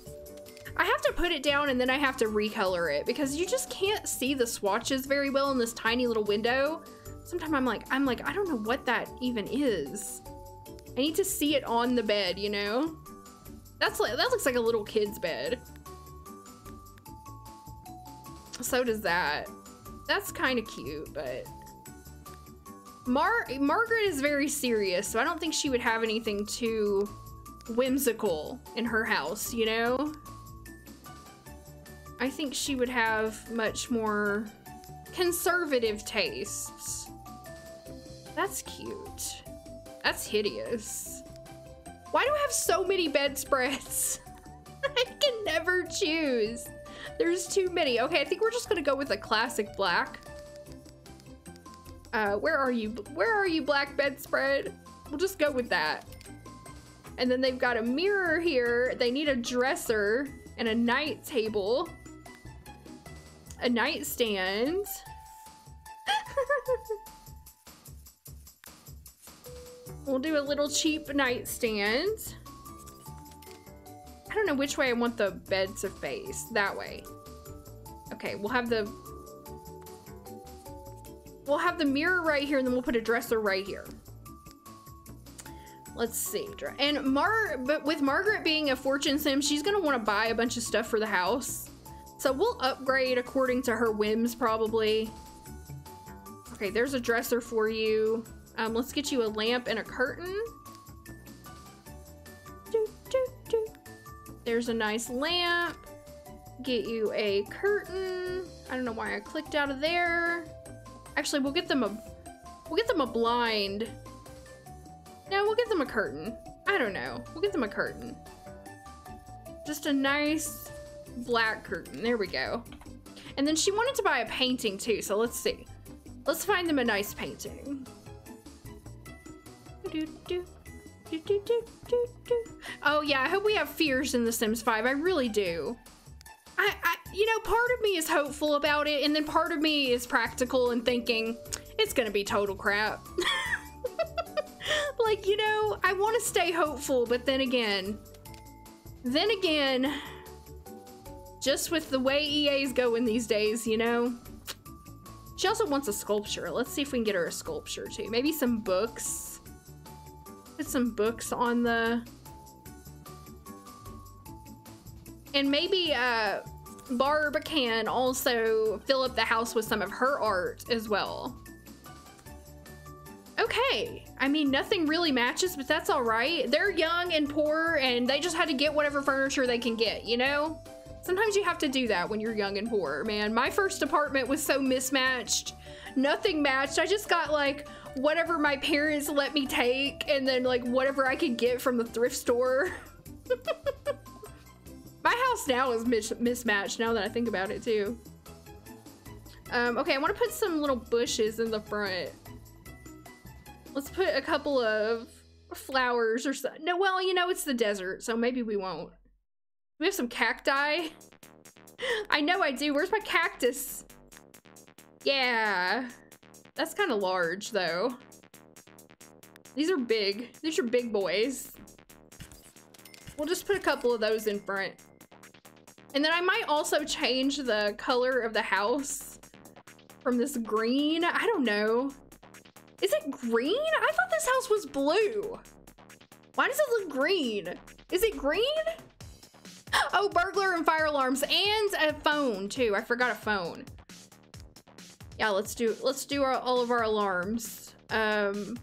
I have to put it down and then I have to recolor it because you just can't see the swatches very well in this tiny little window. Sometimes I'm like, I'm like, I don't know what that even is. I need to see it on the bed, you know? That's like, that looks like a little kid's bed. So does that. That's kind of cute, but Mar Margaret is very serious, so I don't think she would have anything too whimsical in her house, you know? I think she would have much more conservative tastes. That's cute. That's hideous. Why do I have so many bedspreads? [LAUGHS] I can never choose. There's too many. Okay, I think we're just gonna go with a classic black. Uh, where are you? Where are you, black bedspread? We'll just go with that. And then they've got a mirror here. They need a dresser and a night table. A nightstand. [LAUGHS] we'll do a little cheap nightstand. I don't know which way I want the bed to face. That way. Okay, we'll have the... We'll have the mirror right here, and then we'll put a dresser right here. Let's see. And Mar, but with Margaret being a fortune sim, she's gonna want to buy a bunch of stuff for the house. So we'll upgrade according to her whims, probably. Okay, there's a dresser for you. Um, let's get you a lamp and a curtain. Do, do, do. There's a nice lamp. Get you a curtain. I don't know why I clicked out of there. Actually, we'll get them a we'll get them a blind. No, we'll get them a curtain. I don't know. We'll get them a curtain. Just a nice black curtain. There we go. And then she wanted to buy a painting too, so let's see. Let's find them a nice painting. Oh yeah, I hope we have fears in The Sims 5. I really do. I, I, you know, part of me is hopeful about it, and then part of me is practical and thinking it's gonna be total crap. [LAUGHS] like, you know, I want to stay hopeful, but then again, then again, just with the way EA's going these days, you know. She also wants a sculpture. Let's see if we can get her a sculpture too. Maybe some books. Put some books on the... And maybe uh, Barb can also fill up the house with some of her art as well. Okay. I mean, nothing really matches, but that's all right. They're young and poor, and they just had to get whatever furniture they can get, you know? Sometimes you have to do that when you're young and poor, man. My first apartment was so mismatched. Nothing matched. I just got like whatever my parents let me take and then like whatever I could get from the thrift store. [LAUGHS] my house now is mis mismatched now that I think about it too. Um, okay, I want to put some little bushes in the front. Let's put a couple of flowers or something. No, well, you know, it's the desert, so maybe we won't. We have some cacti. [GASPS] I know I do. Where's my cactus? Yeah. That's kind of large, though. These are big. These are big boys. We'll just put a couple of those in front. And then I might also change the color of the house from this green. I don't know. Is it green? I thought this house was blue. Why does it look green? Is it green? [GASPS] Oh, burglar and fire alarms and a phone too. I forgot a phone. Yeah, let's do let's do our, all of our alarms. Um,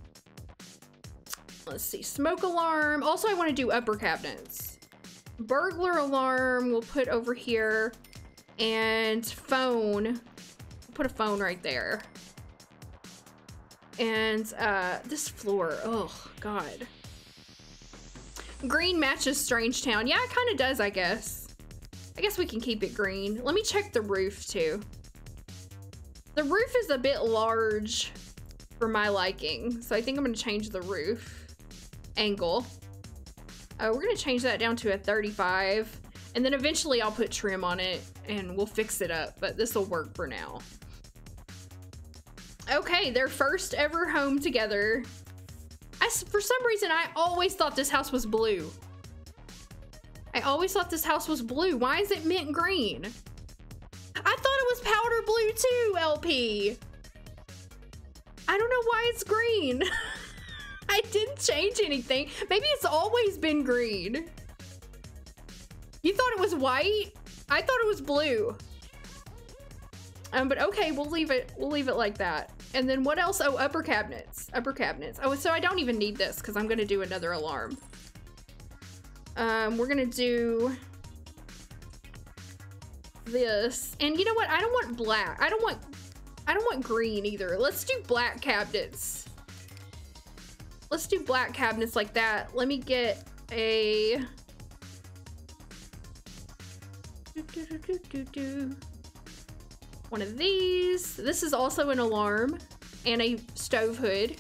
let's see, smoke alarm. Also, I want to do upper cabinets. Burglar alarm we'll put over here. And phone. Put a phone right there. And uh, this floor, oh God. Green matches Strangetown. Yeah, it kind of does, I guess. I guess we can keep it green. Let me check the roof too. The roof is a bit large for my liking. So I think I'm gonna change the roof angle. Uh, we're gonna change that down to a 35. And then eventually I'll put trim on it and we'll fix it up, but this will work for now. Okay, their first ever home together. I, for some reason, I always thought this house was blue. I always thought this house was blue. Why is it mint green? I thought it was powder blue too, LP. I don't know why it's green. [LAUGHS] I didn't change anything. Maybe it's always been green. You thought it was white? I thought it was blue. Um, but okay, we'll leave it. We'll leave it like that. And then what else? Oh, upper cabinets. Upper cabinets. Oh, so I don't even need this because I'm gonna do another alarm. Um, we're gonna do this. And you know what? I don't want black. I don't want. I don't want green either. Let's do black cabinets. Let's do black cabinets like that. Let me get a. One of these. This is also an alarm and a stove hood.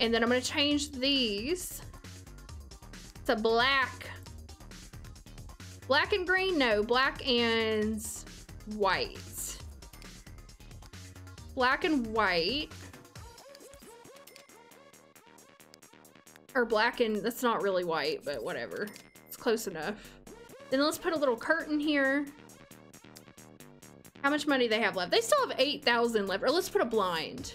And then I'm gonna change these to black. Black and green? No, black and white. Black and white. Or black and, that's not really white, but whatever. It's close enough. Then let's put a little curtain here. How much money they have left? They still have 8,000 left. Or let's put a blind.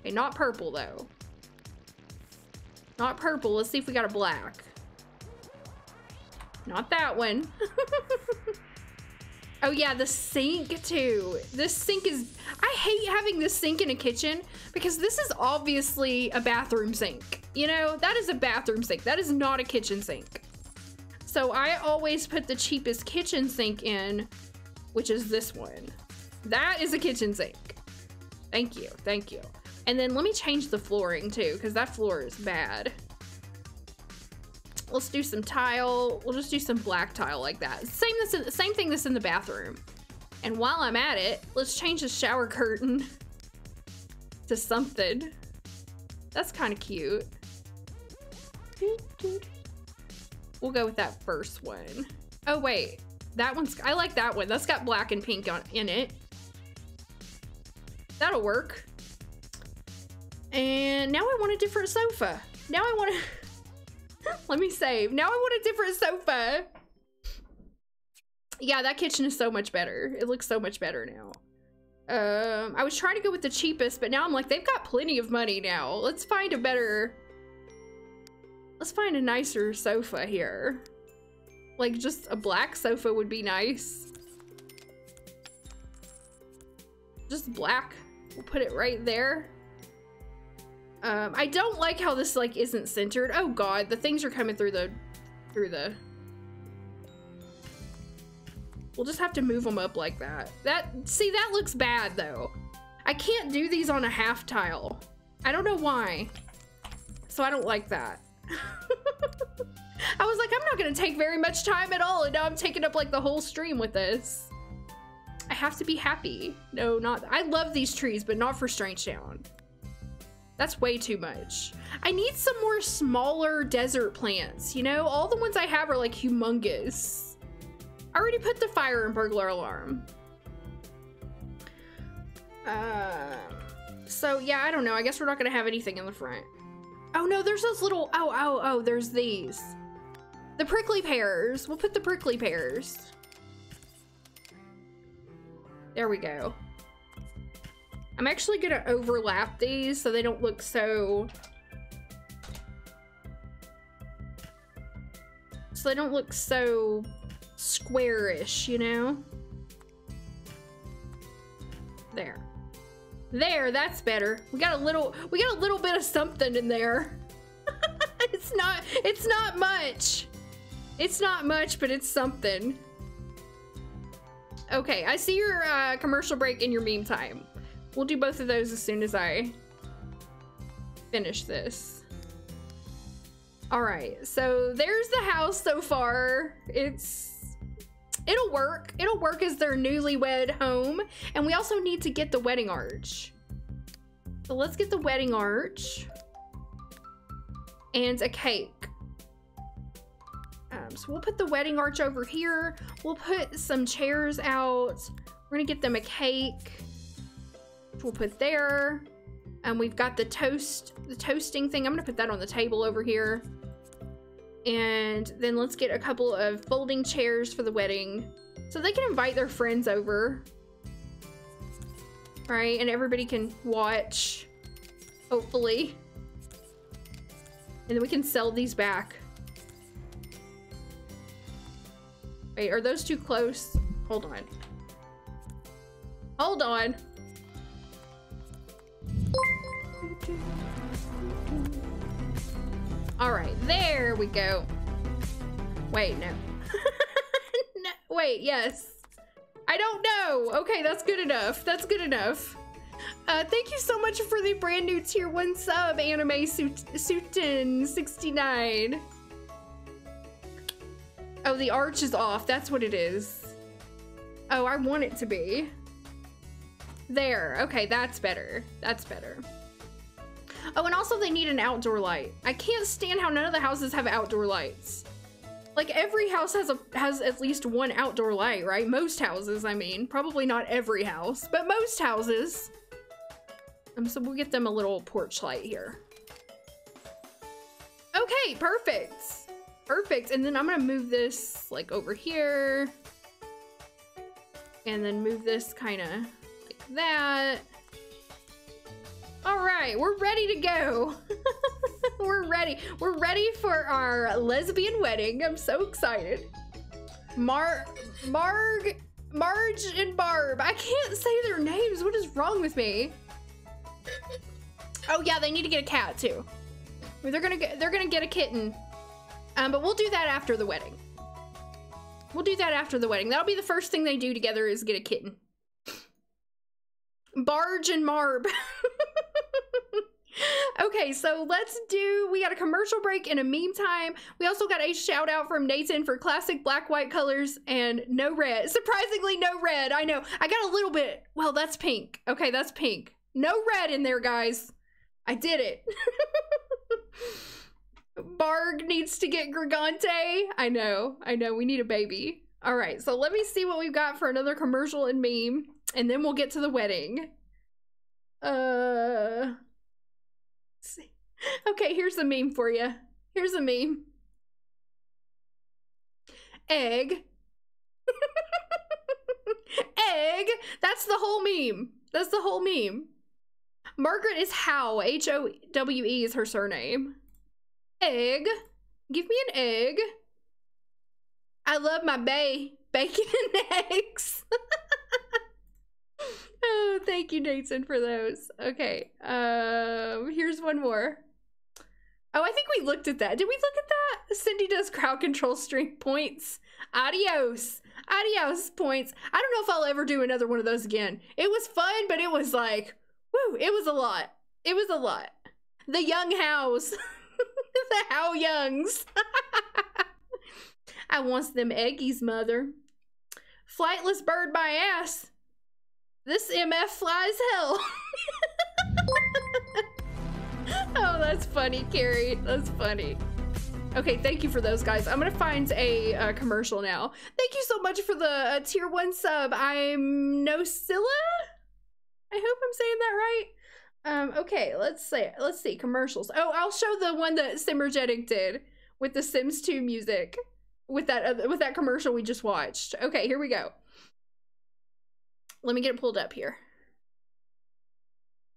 Okay, not purple though. Not purple. Let's see if we got a black. Not that one. [LAUGHS] oh yeah, the sink too. This sink is, I hate having this sink in a kitchen because this is obviously a bathroom sink. You know, that is a bathroom sink. That is not a kitchen sink. So I always put the cheapest kitchen sink in which is this one. That is a kitchen sink. Thank you, thank you. And then let me change the flooring too, because that floor is bad. Let's do some tile. We'll just do some black tile like that. Same, this, same thing that's in the bathroom. And while I'm at it, let's change the shower curtain [LAUGHS] to something. That's kind of cute. We'll go with that first one. Oh, wait. That one's, I like that one. That's got black and pink on, in it. That'll work. And now I want a different sofa. Now I want to, [LAUGHS] [LAUGHS] let me save. Now I want a different sofa. Yeah, that kitchen is so much better. It looks so much better now. Um, I was trying to go with the cheapest, but now I'm like, they've got plenty of money now. Let's find a better, let's find a nicer sofa here. Like, just a black sofa would be nice. Just black. We'll put it right there. Um, I don't like how this, like, isn't centered. Oh, God. The things are coming through the... Through the... We'll just have to move them up like that. That... See, that looks bad, though. I can't do these on a half tile. I don't know why. So I don't like that. [LAUGHS] I was like, I'm not gonna take very much time at all, and now I'm taking up like the whole stream with this. I have to be happy. No, not, I love these trees, but not for Strangetown. That's way too much. I need some more smaller desert plants, you know? All the ones I have are like humongous. I already put the fire and burglar alarm. Uh, so yeah, I don't know. I guess we're not gonna have anything in the front. Oh no, there's those little, oh, oh, oh, there's these. The prickly pears. We'll put the prickly pears. There we go. I'm actually gonna overlap these so they don't look so... So they don't look so squarish, you know? There. There, that's better. We got a little, we got a little bit of something in there. [LAUGHS] it's not, it's not much. It's not much, but it's something. Okay, I see your uh, commercial break in your meme time. We'll do both of those as soon as I finish this. All right, so there's the house so far. It's, it'll work. It'll work as their newlywed home. And we also need to get the wedding arch. So let's get the wedding arch and a cake. Um, so we'll put the wedding arch over here. We'll put some chairs out. We're gonna get them a cake. We'll put there. And we've got the toast, the toasting thing. I'm gonna put that on the table over here. And then let's get a couple of folding chairs for the wedding. So they can invite their friends over. Right, and everybody can watch, hopefully. And then we can sell these back. Wait, are those too close? Hold on. Hold on. All right, there we go. Wait, no. [LAUGHS] no. Wait, yes. I don't know. Okay, that's good enough. That's good enough. Uh, thank you so much for the brand new tier one sub, Anime Suit Suitin 69. Oh, the arch is off. That's what it is. Oh, I want it to be. There. Okay, that's better. That's better. Oh, and also they need an outdoor light. I can't stand how none of the houses have outdoor lights. Like every house has a has at least one outdoor light, right? Most houses, I mean. Probably not every house, but most houses. Um, so we'll get them a little porch light here. Okay, perfect. Perfect. And then I'm gonna move this like over here. And then move this kind of like that. All right, we're ready to go. [LAUGHS] we're ready. We're ready for our lesbian wedding. I'm so excited. Mar, Marg, Marge and Barb. I can't say their names. What is wrong with me? Oh yeah, they need to get a cat too. They're gonna get, they're gonna get a kitten. Um, but we'll do that after the wedding. We'll do that after the wedding. That'll be the first thing they do together is get a kitten. Barge and Marb. [LAUGHS] okay, so let's do, we got a commercial break in a meme time. We also got a shout out from Nathan for classic black, white colors and no red. Surprisingly, no red. I know. I got a little bit. Well, that's pink. Okay, that's pink. No red in there, guys. I did it. [LAUGHS] Barg needs to get Gigante. I know. I know. We need a baby. All right, so let me see what we've got for another commercial and meme, and then we'll get to the wedding. Uh. [LAUGHS] Okay, here's a meme for you. Here's a meme. Egg. [LAUGHS] Egg. That's the whole meme. That's the whole meme. Margaret is Howe. H O W E is her surname. Egg. Give me an egg. I love my bay. Bacon and [LAUGHS] eggs. Oh, thank you, Nathan, for those. Okay. Um, here's one more. Oh, I think we looked at that. Did we look at that? Cindy does crowd control string points. Adios. Adios points. I don't know if I'll ever do another one of those again. It was fun, but it was like, woo, it was a lot. It was a lot. The young house. [LAUGHS] the how youngs. [LAUGHS] I wants them eggies, mother. Flightless bird by ass. This MF flies hell. [LAUGHS] oh, that's funny, Carrie. That's funny. Okay, thank you for those guys. I'm gonna find a uh, commercial now. Thank you so much for the uh, tier one sub. I'm Nosilla. I hope I'm saying that right. Um, okay, let's say let's see commercials. Oh, I'll show the one that Simmergetic did with the Sims 2 music with that uh, with that commercial we just watched. Okay, here we go. Let me get it pulled up here.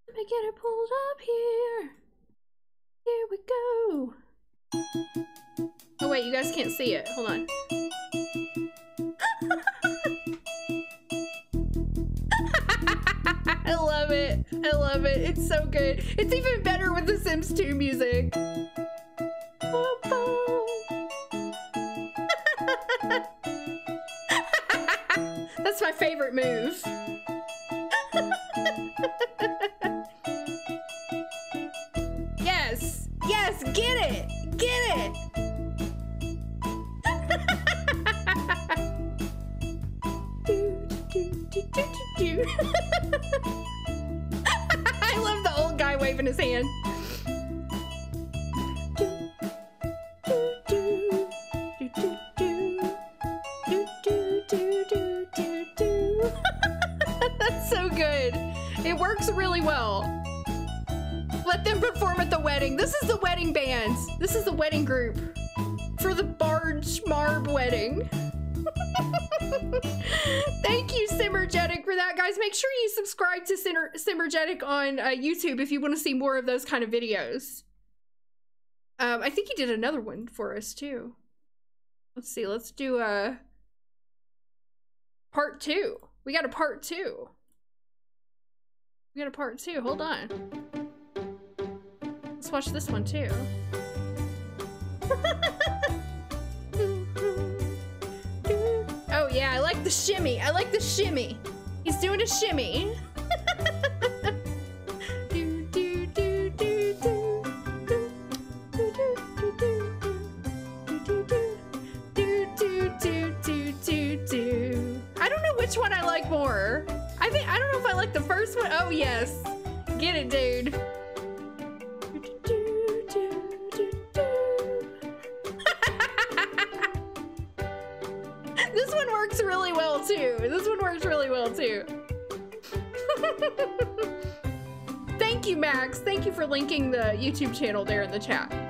Let me get it pulled up here. Here we go. Oh wait, you guys can't see it. Hold on. [LAUGHS] I love it. I love it. It's so good. It's even better with the Sims 2 music. [LAUGHS] That's my favorite move. yes, yes, get it, get it. [LAUGHS] I love the old guy waving his hand. Works really well. Let them perform at the wedding. This is the wedding band. This is the wedding group for the Barge Marb wedding. [LAUGHS] Thank you, Simmergetic, for that, guys. Make sure you subscribe to Simmer- Simmergetic on uh, YouTube if you want to see more of those kind of videos. Um, I think he did another one for us too. Let's see. Let's do a part two. We got a part two. We got a part two. Hold on. Let's watch this one too. [LAUGHS] oh yeah, I like the shimmy. I like the shimmy. He's doing a shimmy. [LAUGHS] like the first one. Oh yes. Get it, dude. [LAUGHS] this one works really well too. This one works really well too. [LAUGHS] Thank you, Max. Thank you for linking the YouTube channel there in the chat.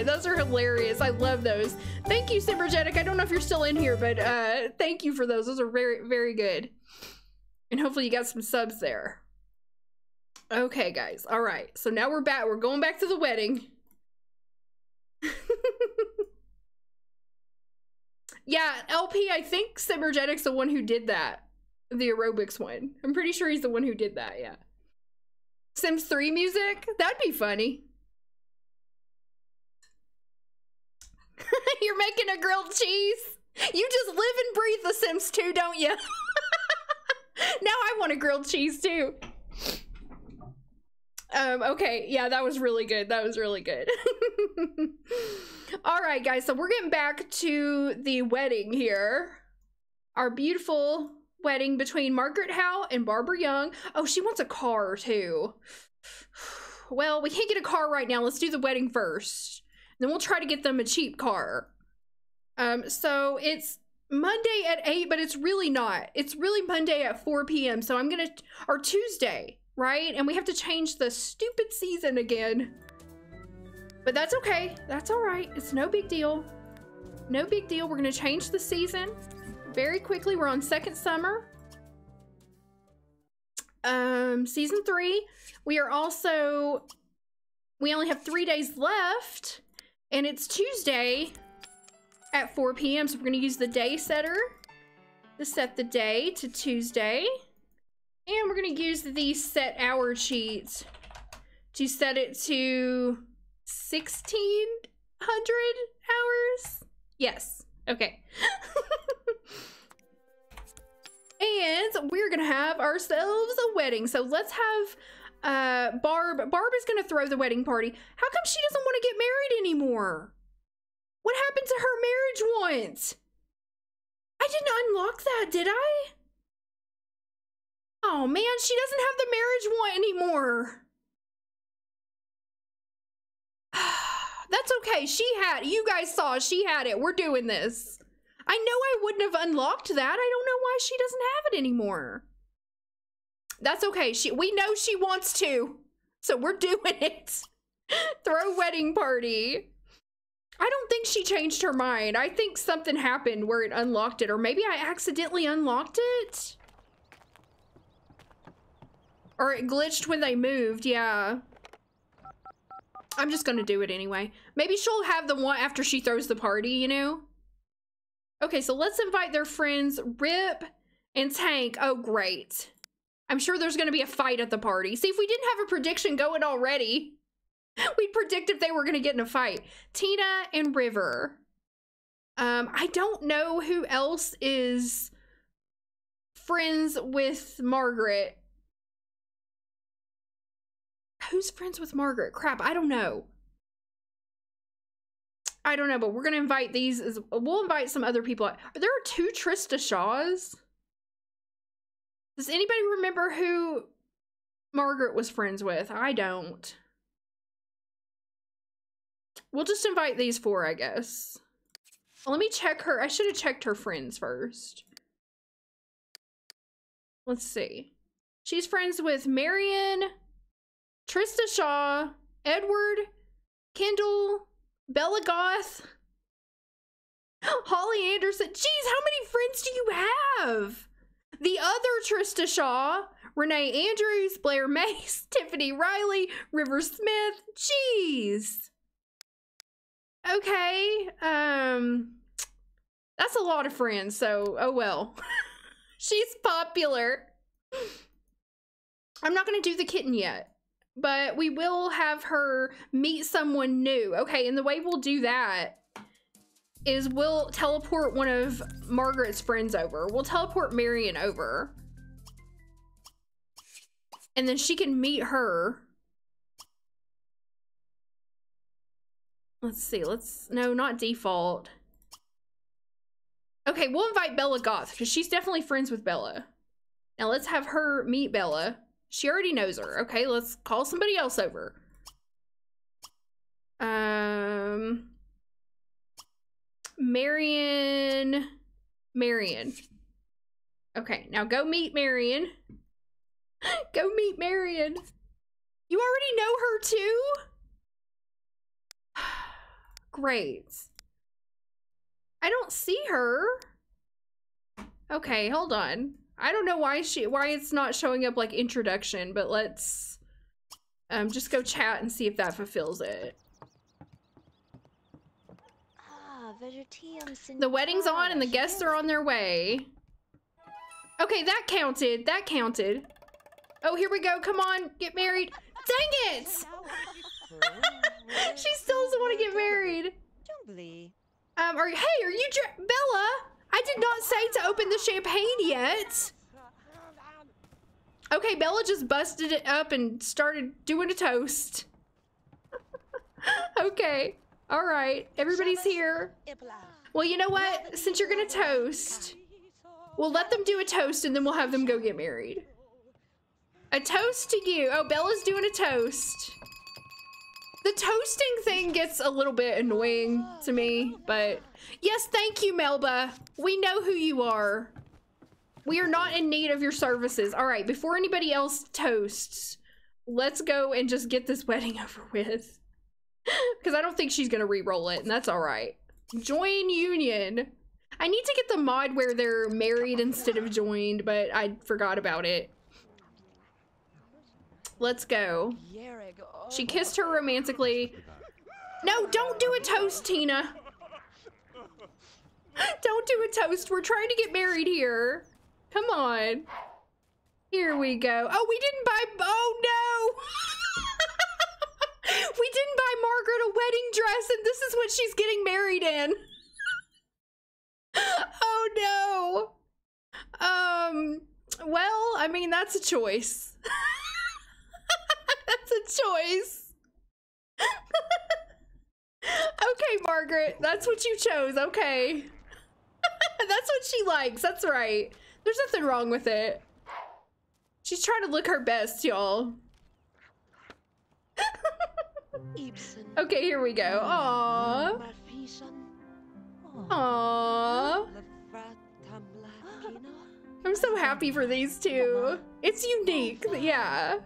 It? Those are hilarious. I love those. Thank you, Simmergetic. I don't know if you're still in here, but uh, thank you for those. Those are very, very good. And hopefully you got some subs there. Okay, guys. All right. So now we're back. We're going back to the wedding. [LAUGHS] yeah, LP, I think Simmergetic's the one who did that. The aerobics one. I'm pretty sure he's the one who did that, yeah. Sims 3 music? That'd be funny. [LAUGHS] You're making a grilled cheese? You just live and breathe The Sims 2, don't you? [LAUGHS] now I want a grilled cheese too. Um, okay, yeah, that was really good. That was really good. [LAUGHS] All right, guys, so we're getting back to the wedding here. Our beautiful wedding between Margaret Howe and Barbara Young. Oh, she wants a car too. [SIGHS] Well, we can't get a car right now. Let's do the wedding first. Then we'll try to get them a cheap car. Um, so it's Monday at 8, but it's really not. It's really Monday at 4 p.m. So I'm gonna, or Tuesday, right? And we have to change the stupid season again. But that's okay. That's all right. It's no big deal. No big deal. We're gonna change the season very quickly. We're on second summer. Um, season three. We are also, we only have three days left and it's Tuesday at 4 p.m. So we're going to use the day setter to set the day to Tuesday. And we're going to use the set hour sheet to set it to 1600 hours. Yes. Okay. [LAUGHS] and we're going to have ourselves a wedding. So let's have uh Barb Barb is gonna throw the wedding party. How come she doesn't want to get married anymore? What happened to her marriage once? I didn't unlock that, did I? Oh man, she doesn't have the marriage one anymore. [SIGHS] That's okay. She had you guys saw she had it. We're doing this. I know I wouldn't have unlocked that. I don't know why she doesn't have it anymore. That's okay. She we know she wants to. So we're doing [LAUGHS] it. Throw wedding party. I don't think she changed her mind. I think something happened where it unlocked it or maybe I accidentally unlocked it. Or it glitched when they moved, yeah. I'm just gonna do it anyway. Maybe she'll have the one after she throws the party, you know? Okay, so let's invite their friends Ripp and Tank. Oh, great. I'm sure there's gonna be a fight at the party. See, if we didn't have a prediction going already, [LAUGHS] we'd predict if they were gonna get in a fight. Tina and River. Um, I don't know who else is friends with Margaret. Who's friends with Margaret? Crap, I don't know. I don't know, but we're gonna invite these. We'll invite some other people. There are two Trista Shaws. Does anybody remember who Margaret was friends with? I don't. We'll just invite these four, I guess. Let me check her. I should have checked her friends first. Let's see. She's friends with Marion, Trista Shaw, Edward, Kendall, Bella Goth, [GASPS] Holly Anderson. Jeez, how many friends do you have? The other Trista Shaw, Renee Andrews, Blair Mace, [LAUGHS] Tiffany Riley, River Smith. Jeez. Okay. Um that's a lot of friends, so oh well. [LAUGHS] She's popular. I'm not going to do the kitten yet, but we will have her meet someone new. Okay, and the way we'll do that is we'll teleport one of Margaret's friends over. We'll teleport Marion over. And then she can meet her. Let's see, let's, no, not default. Okay, we'll invite Bella Goth because she's definitely friends with Bella. Now let's have her meet Bella. She already knows her. Okay, let's call somebody else over. Um, Marion, Marion. Okay, now go meet Marion. [GASPS] go meet Marion. You already know her too? [SIGHS] Great. I don't see her. Okay, hold on. I don't know why she why it's not showing up like introduction, but let's um just go chat and see if that fulfills it. Ah, The wedding's on and the guests are on their way. Okay, that counted. That counted. Oh, here we go. Come on, get married. Dang it! [LAUGHS] she still doesn't want to get married. Um, are hey, are you Bella? I did not say to open the champagne yet. Okay, Bella just busted it up and started doing a toast. [LAUGHS] okay, all right, everybody's here. Well, you know what? Since you're gonna toast, we'll let them do a toast and then we'll have them go get married. A toast to you. Oh, Bella's doing a toast. The toasting thing gets a little bit annoying to me, but yes, thank you, Melba. We know who you are. We are not in need of your services. All right, before anybody else toasts, let's go and just get this [LAUGHS] wedding over with. [LAUGHS] Because I don't think she's going to re-roll it, and that's all right. Join union. I need to get the mod where they're married instead of joined, but I forgot about it. Let's go. She kissed her romantically. No, don't do a toast, Tina. [LAUGHS] Don't do a toast. We're trying to get married here. Come on. Here we go. Oh, we didn't buy. Oh, no. [LAUGHS] we didn't buy Margaret a wedding dress, and this is what she's getting married in. [LAUGHS] oh, no. Um, well, I mean, that's a choice. [LAUGHS] That's a choice. [LAUGHS] okay, Margaret. That's what you chose. Okay. That's what she likes. That's right. There's nothing wrong with it. She's trying to look her best, y'all. Okay, here we go. Aww. Aww. I'm so happy for these two. It's unique. Yeah.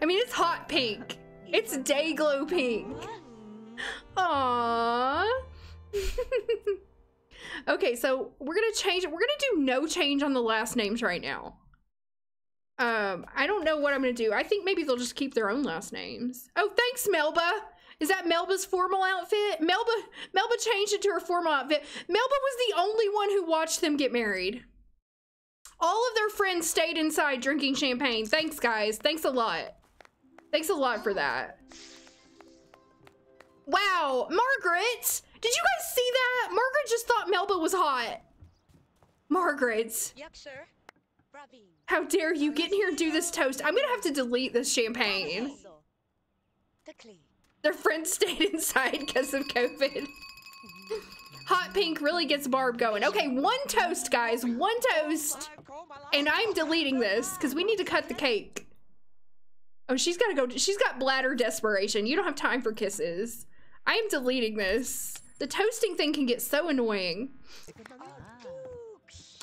I mean, it's hot pink. It's day glow pink. Aww. [LAUGHS] okay, so we're gonna change. We're gonna do no change on the last names right now. Um, I don't know what I'm gonna do. I think maybe they'll just keep their own last names. Oh, thanks, Melba. Is that Melba's formal outfit? Melba Melba changed it to her formal outfit. Melba was the only one who watched them get married. All of their friends stayed inside drinking champagne. Thanks, guys. Thanks a lot. Thanks a lot for that. Wow, Margaret! Did you guys see that? Margaret just thought Melba was hot. Margaret. Yep, sir. How dare you get in here and do this toast? I'm gonna have to delete this champagne. Their friends stayed [LAUGHS] inside because of COVID. Hot pink really gets Barb going. Okay, one toast, guys. One toast. And I'm deleting this because we need to cut the cake. Oh, she's got to go. She's got bladder desperation. You don't have time for kisses. I am deleting this. The toasting thing can get so annoying.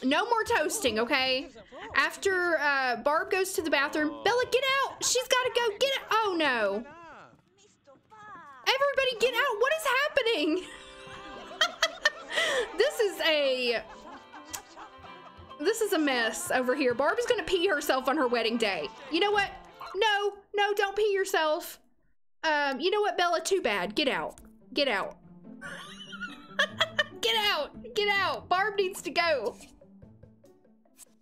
No more toasting, okay? After uh, Barb goes to the bathroom, Bella, get out! She's got to go. Get out! Oh no! Everybody, get out! What is happening? [LAUGHS] this is a this is a mess over here. Barb is gonna pee herself on her wedding day. You know what? No, no, don't pee yourself. Um, you know what, Bella? Too bad. Get out. Get out. [LAUGHS] Get out. Get out. Barb needs to go.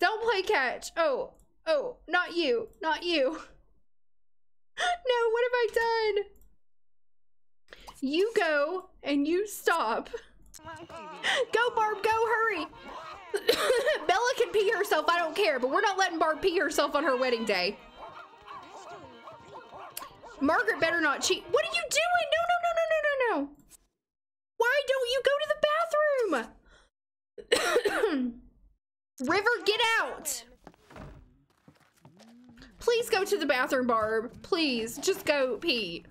Don't play catch. Oh, oh, not you. Not you. [LAUGHS] No, what have I done? You go and you stop. Go, Barb, go, hurry. [COUGHS] Bella can pee herself, I don't care, but we're not letting Barb pee herself on her wedding day. Margaret better not cheat. What are you doing? No, no, no, no, no, no, no. Why don't you go to the bathroom? [COUGHS] River, get out. Please go to the bathroom, Barb. Please, just go pee.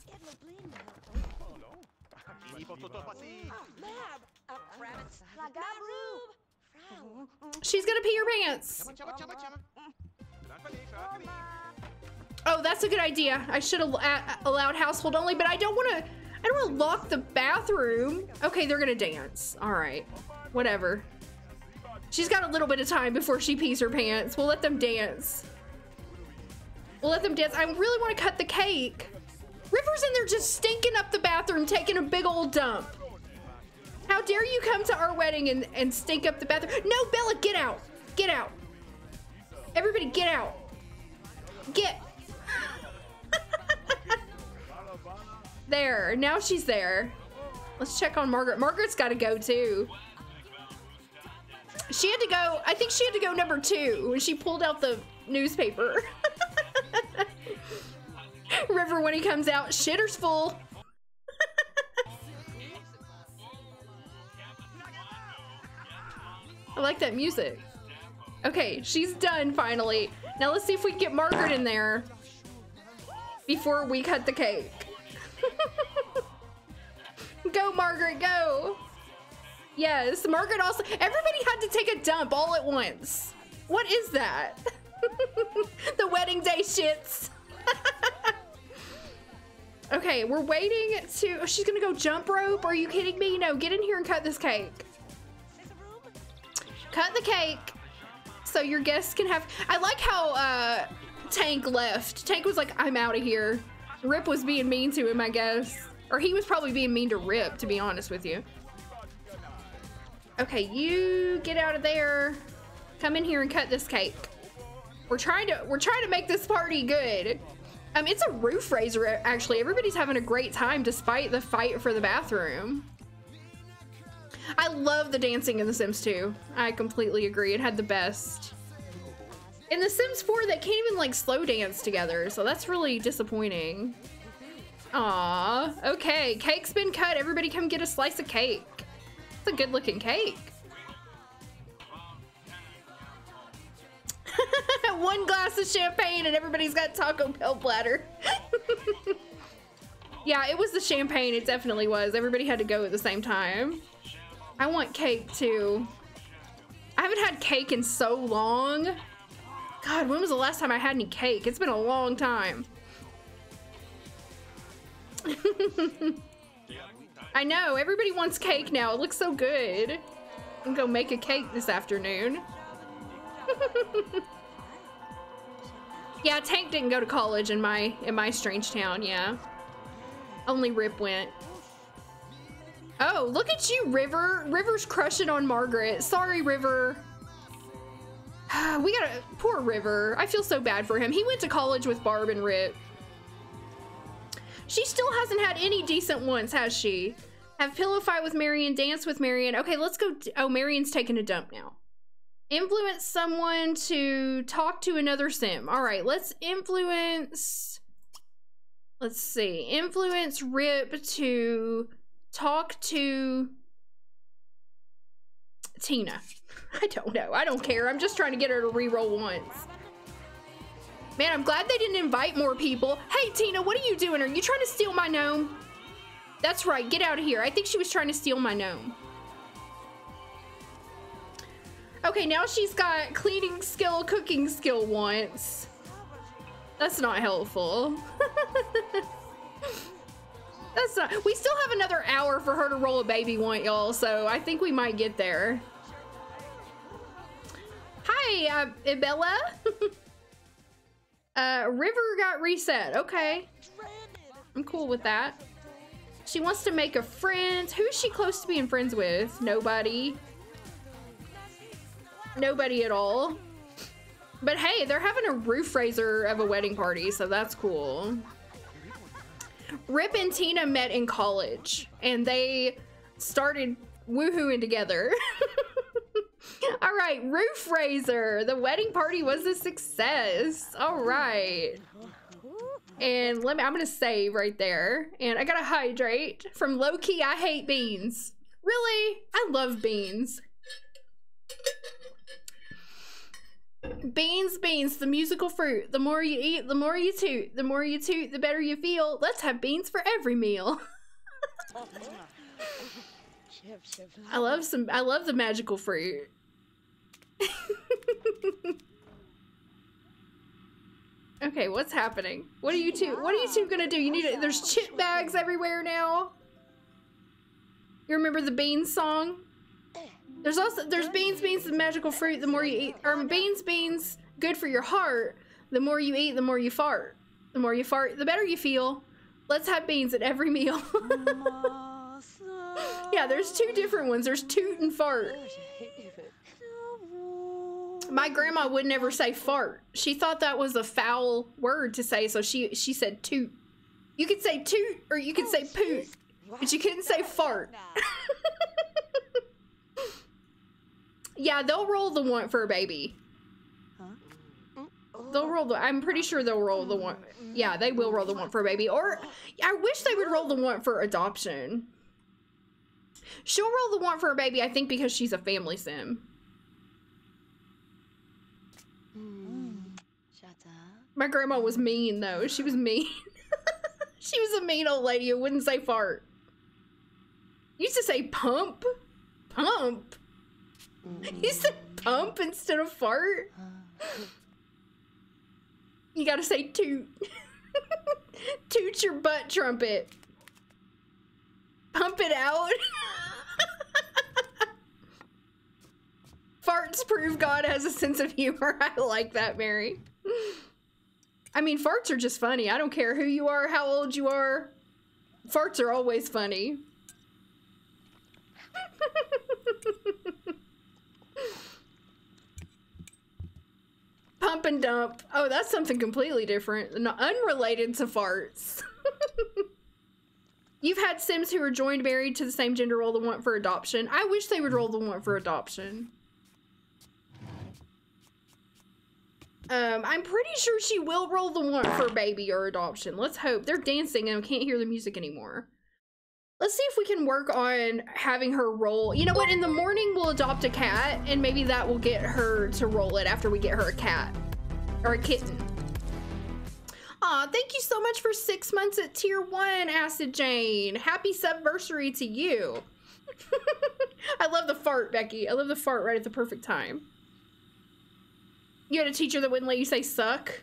She's gonna pee your pants. Oh, that's a good idea. I should have allowed household only, but I don't want to. I don't want to lock the bathroom. Okay, they're gonna dance. All right, whatever. She's got a little bit of time before she pees her pants. We'll let them dance. We'll let them dance. I really want to cut the cake. River's in there just stinking up the bathroom, taking a big old dump. How dare you come to our wedding and, and stink up the bathroom? No, Bella, get out. Get out. Everybody get out. Get. [LAUGHS] there. Now she's there. Let's check on Margaret. Margaret's got to go too. She had to go, I think she had to go number two when she pulled out the newspaper. [LAUGHS] River, when he comes out, shitter's full. I like that music. Okay, she's done finally. Now let's see if we can get Margaret in there before we cut the cake. [LAUGHS] go, Margaret, go. Yes, Margaret also. Everybody had to take a dump all at once. What is that? [LAUGHS] the wedding day shits. [LAUGHS] okay, we're waiting to. Oh, she's gonna go jump rope. Are you kidding me? No, get in here and cut this cake. Cut the cake so your guests can have. I like how uh, Tank left. Tank was like, I'm out of here. Ripp was being mean to him, I guess. Or he was probably being mean to Ripp, to be honest with you. Okay, you get out of there. Come in here and cut this cake. We're trying to we're trying to make this party good. Um, it's a roof raiser actually. Everybody's having a great time despite the fight for the bathroom. I love the dancing in The Sims 2. I completely agree. It had the best. In The Sims 4, they can't even like slow dance together, so that's really disappointing. Aw, okay. Cake's been cut. Everybody come get a slice of cake. It's a good looking cake. [LAUGHS] One glass of champagne and everybody's got Taco Bell bladder. [LAUGHS] yeah, it was the champagne. It definitely was. Everybody had to go at the same time. I want cake too. I haven't had cake in so long. God, when was the last time I had any cake? It's been a long time. [LAUGHS] I know, everybody wants cake now. It looks so good. I'm gonna go make a cake this afternoon. [LAUGHS] Yeah, Tank didn't go to college in my in my Strangetown, yeah. Only Ripp went. Oh, look at you, River. River's crushing on Margaret. Sorry, River. [SIGHS] we got a poor River. I feel so bad for him. He went to college with Barb and Ripp. She still hasn't had any decent ones, has she? Have pillow fight with Marion, dance with Marion. Okay, let's go. oh, Marion's taking a dump now. Influence someone to talk to another sim. All right, let's influence. Let's see. Influence Ripp to talk to Tina. [LAUGHS] I don't know. I don't care. I'm just trying to get her to re-roll once. Man, I'm glad they didn't invite more people. Hey, Tina, what are you doing? Are you trying to steal my gnome? That's right. Get out of here. I think she was trying to steal my gnome. Okay, now she's got cleaning skill, cooking skill once. That's not helpful. [LAUGHS] That's not. We still have another hour for her to roll a baby want, y'all. So I think we might get there. Hi, uh, Ibella. [LAUGHS] uh, River got reset. Okay. I'm cool with that. She wants to make a friend. Who's she close to being friends with? Nobody. Nobody at all. But hey, they're having a roof raiser of a wedding party, so that's cool. Ripp and Tina met in college, and they started woohooing together. [LAUGHS] All right, roof raiser. The wedding party was a success. All right. And let me, I'm gonna save right there. And I gotta hydrate from low key. I hate beans. Really? I love beans. Beans, beans, the musical fruit. The more you eat, the more you toot. The more you toot, the better you feel. Let's have beans for every meal. [LAUGHS] I love some, I love the magical fruit. [LAUGHS] okay, what's happening? What are you two, what are you two gonna do? You need to, there's chip bags everywhere now. You remember the beans song? There's also there's beans, beans, the magical fruit. The more you eat, or beans, beans, good for your heart. The more you eat, the more you fart. The more you fart, the better you feel. Let's have beans at every meal. [LAUGHS] yeah, there's two different ones. There's toot and fart. Oh, My grandma would never say fart. She thought that was a foul word to say, so she she said toot. You could say toot or you could say poot, but you couldn't say fart. [LAUGHS] Yeah, they'll roll the one for a baby. They'll roll the. I'm pretty sure they'll roll the one. Yeah, they will roll the one for a baby. Or I wish they would roll the one for adoption. She'll roll the one for a baby, I think, because she's a family sim. My grandma was mean though. She was mean. [LAUGHS] she was a mean old lady who wouldn't say fart. Used to say pump. Pump. Mm-hmm. You said pump instead of fart? You gotta say toot. [LAUGHS] toot your butt trumpet. Pump it out. [LAUGHS] Farts prove God has a sense of humor. I like that, Mary. I mean, farts are just funny. I don't care who you are, how old you are. Farts are always funny. [LAUGHS] Pump and dump. Oh, that's something completely different. No, unrelated to farts. [LAUGHS] You've had Sims who are joined married to the same gender roll the one for adoption. I wish they would roll the one for adoption. Um, I'm pretty sure she will roll the one for baby or adoption. Let's hope. They're dancing and I can't hear the music anymore. Let's see if we can work on having her roll. You know what? In the morning, we'll adopt a cat, and maybe that will get her to roll it after we get her a cat or a kitten. Aw, thank you so much for six months at tier one, Acid Jane. Happy subversary to you. [LAUGHS] I love the fart, Becky. I love the fart right at the perfect time. You had a teacher that wouldn't let you say suck.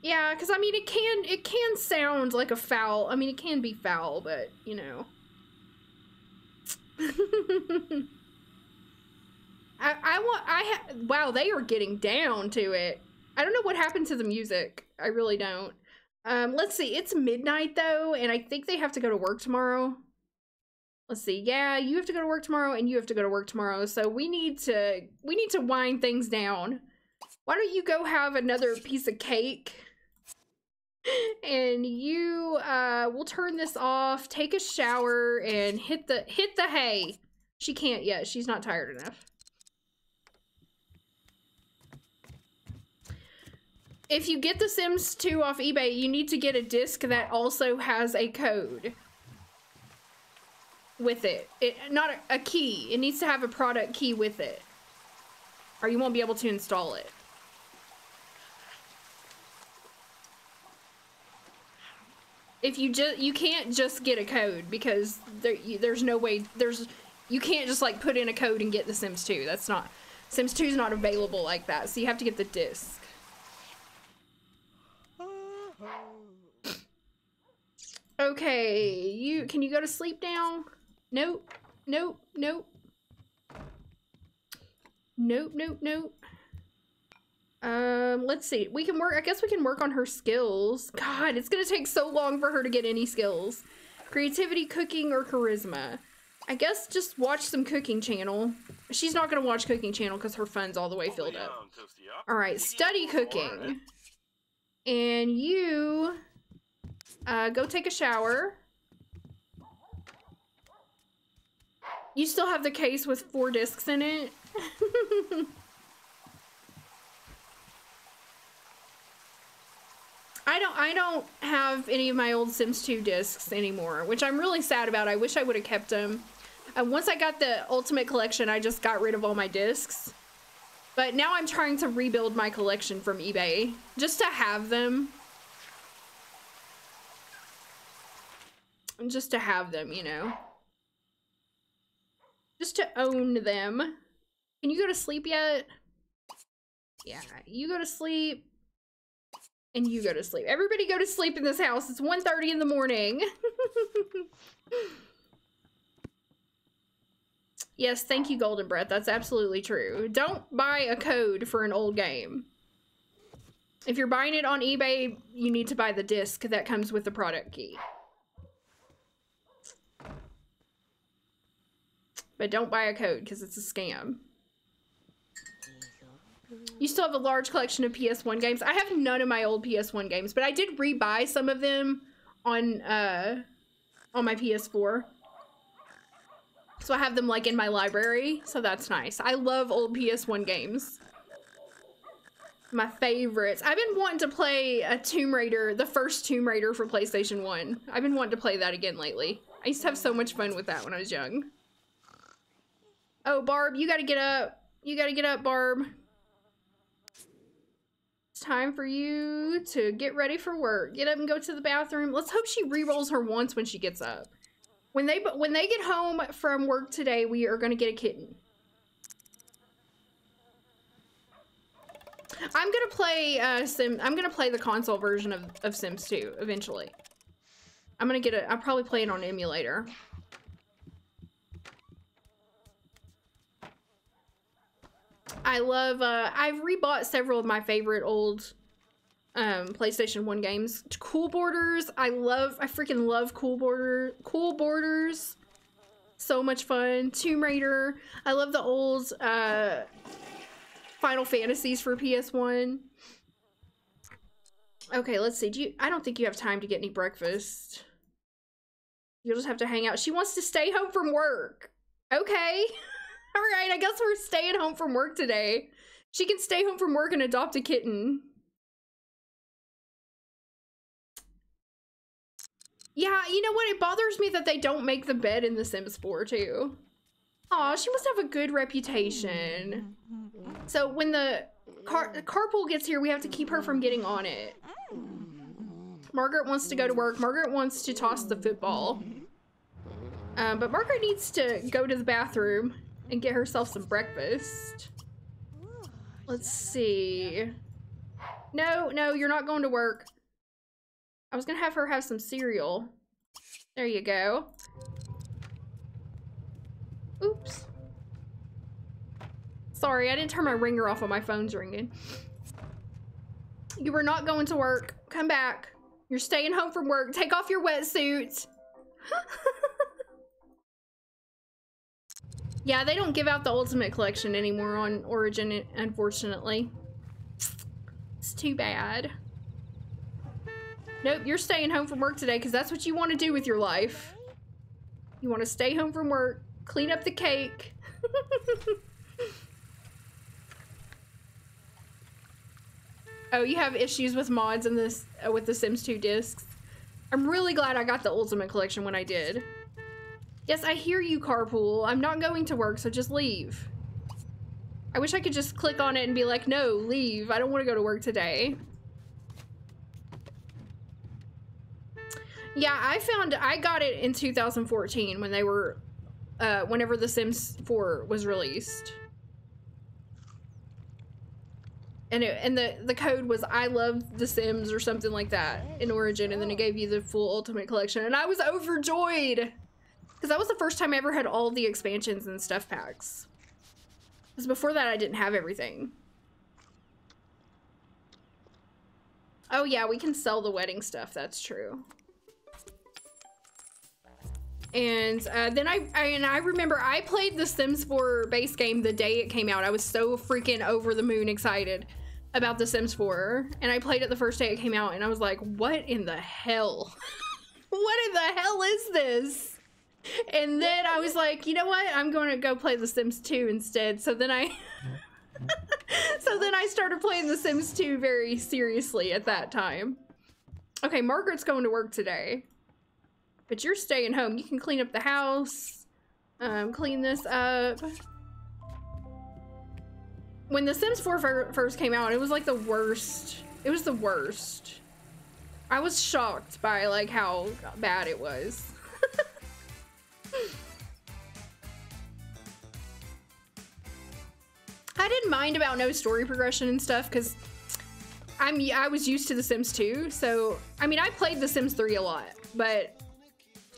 Yeah, because I mean, it can it can sound like a foul. I mean, it can be foul, but you know. [LAUGHS] I I want I ha wow they are getting down to it. I don't know what happened to the music. I really don't. Um, let's see. It's midnight though, and I think they have to go to work tomorrow. Let's see. Yeah, you have to go to work tomorrow, and you have to go to work tomorrow. So we need to we need to wind things down. Why don't you go have another piece of cake? And you uh will turn this off, take a shower, and hit the hit the hay. She can't yet. She's not tired enough. If you get The Sims 2 off eBay, you need to get a disc that also has a code with it. It not a, a key. It needs to have a product key with it. Or you won't be able to install it. If you just you can't just get a code because there you, there's no way there's you can't just like put in a code and get The Sims 2. That's not Sims 2 is not available like that. So you have to get the disc. [LAUGHS] Okay, you can you go to sleep now? Nope. Nope. Nope. Nope, nope, nope. Um, let's see. We can work I guess we can work on her skills. God, it's gonna take so long for her to get any skills. Creativity, cooking, or charisma. I guess just watch some cooking channel. She's not gonna watch cooking channel because her fun's all the way filled up. Alright, study cooking. And you uh, go take a shower. You still have the case with four discs in it. [LAUGHS] I don't I don't have any of my old Sims 2 discs anymore, which I'm really sad about. I wish I would have kept them. And once I got the Ultimate Collection, I just got rid of all my discs. But now I'm trying to rebuild my collection from eBay just to have them. Just to have them, you know. Just to own them. Can you go to sleep yet? Yeah, you go to sleep. And you go to sleep. Everybody go to sleep in this house. It's 1.30 in the morning. [LAUGHS] yes, thank you, Golden Breath. That's absolutely true. Don't buy a code for an old game. If you're buying it on eBay, you need to buy the disc that comes with the product key. But don't buy a code because it's a scam. You still have a large collection of PS1 games. I have none of my old PS1 games, but I did rebuy some of them on uh on my PS4. So I have them like in my library, so that's nice. I love old PS1 games. My favorites. I've been wanting to play a Tomb Raider, the first Tomb Raider for PlayStation 1. I've been wanting to play that again lately. I used to have so much fun with that when I was young. Oh, Barb, you gotta get up. You gotta get up, Barb. It's time for you to get ready for work. Get up and go to the bathroom. Let's hope she re-rolls her once when she gets up. When they when they get home from work today, we are gonna get a kitten. I'm gonna play uh, Sim. I'm gonna play the console version of, of Sims 2 eventually. I'm gonna get it. I'll probably play it on emulator. I love, uh, I've rebought several of my favorite old, um, PlayStation 1 games. Cool Borders, I love, I freaking love Cool Border, Cool Borders. So much fun. Tomb Raider, I love the old, uh, Final Fantasies for PS1. Okay, let's see. Do you, I don't think you have time to get any breakfast. You'll just have to hang out. She wants to stay home from work. Okay. [LAUGHS] All right, I guess we're staying home from work today. She can stay home from work and adopt a kitten. Yeah, you know what? It bothers me that they don't make the bed in The Sims 4 too. Aw, she must have a good reputation. So when the car carpool gets here, we have to keep her from getting on it. Margaret wants to go to work. Margaret wants to toss the football. Um, but Margaret needs to go to the bathroom and get herself some breakfast. Let's see. No, no, you're not going to work. I was gonna have her have some cereal. There you go. Oops. Sorry, I didn't turn my ringer off when my phone's ringing. You were not going to work. Come back. You're staying home from work. Take off your wetsuit. [LAUGHS] yeah, they don't give out the Ultimate Collection anymore on Origin, unfortunately. It's too bad. Nope, you're staying home from work today because that's what you want to do with your life. You want to stay home from work, clean up the cake. [LAUGHS] oh, you have issues with mods in this uh, with the Sims 2 discs. I'm really glad I got the Ultimate Collection when I did. Yes, I hear you, Carpool. I'm not going to work, so just leave. I wish I could just click on it and be like, no, leave. I don't want to go to work today. Yeah, I found I got it in 2014 when they were uh whenever The Sims 4 was released. And it, and the the code was I love The Sims or something like that in Origin and then it gave you the full Ultimate Collection and I was overjoyed. Cuz that was the first time I ever had all the expansions and stuff packs. Cuz before that I didn't have everything. Oh yeah, we can sell the wedding stuff. That's true and uh, then I, I, and I remember I played the Sims 4 base game the day it came out. I was so freaking over the moon excited about the Sims 4, and I played it the first day it came out, and I was like, "What in the hell? [LAUGHS] what in the hell is this?" And then I was like, "You know what? I'm going to go play the Sims 2 instead." So then I. [LAUGHS] so then I started playing The Sims 2 very seriously at that time. Okay, Margaret's going to work today. But you're staying home. You can clean up the house, um, clean this up. When The Sims 4 first came out, it was like the worst. It was the worst. I was shocked by like how bad it was. [LAUGHS] I didn't mind about no story progression and stuff because I'm I was used to The Sims 2, so I mean I played The Sims 3 a lot, but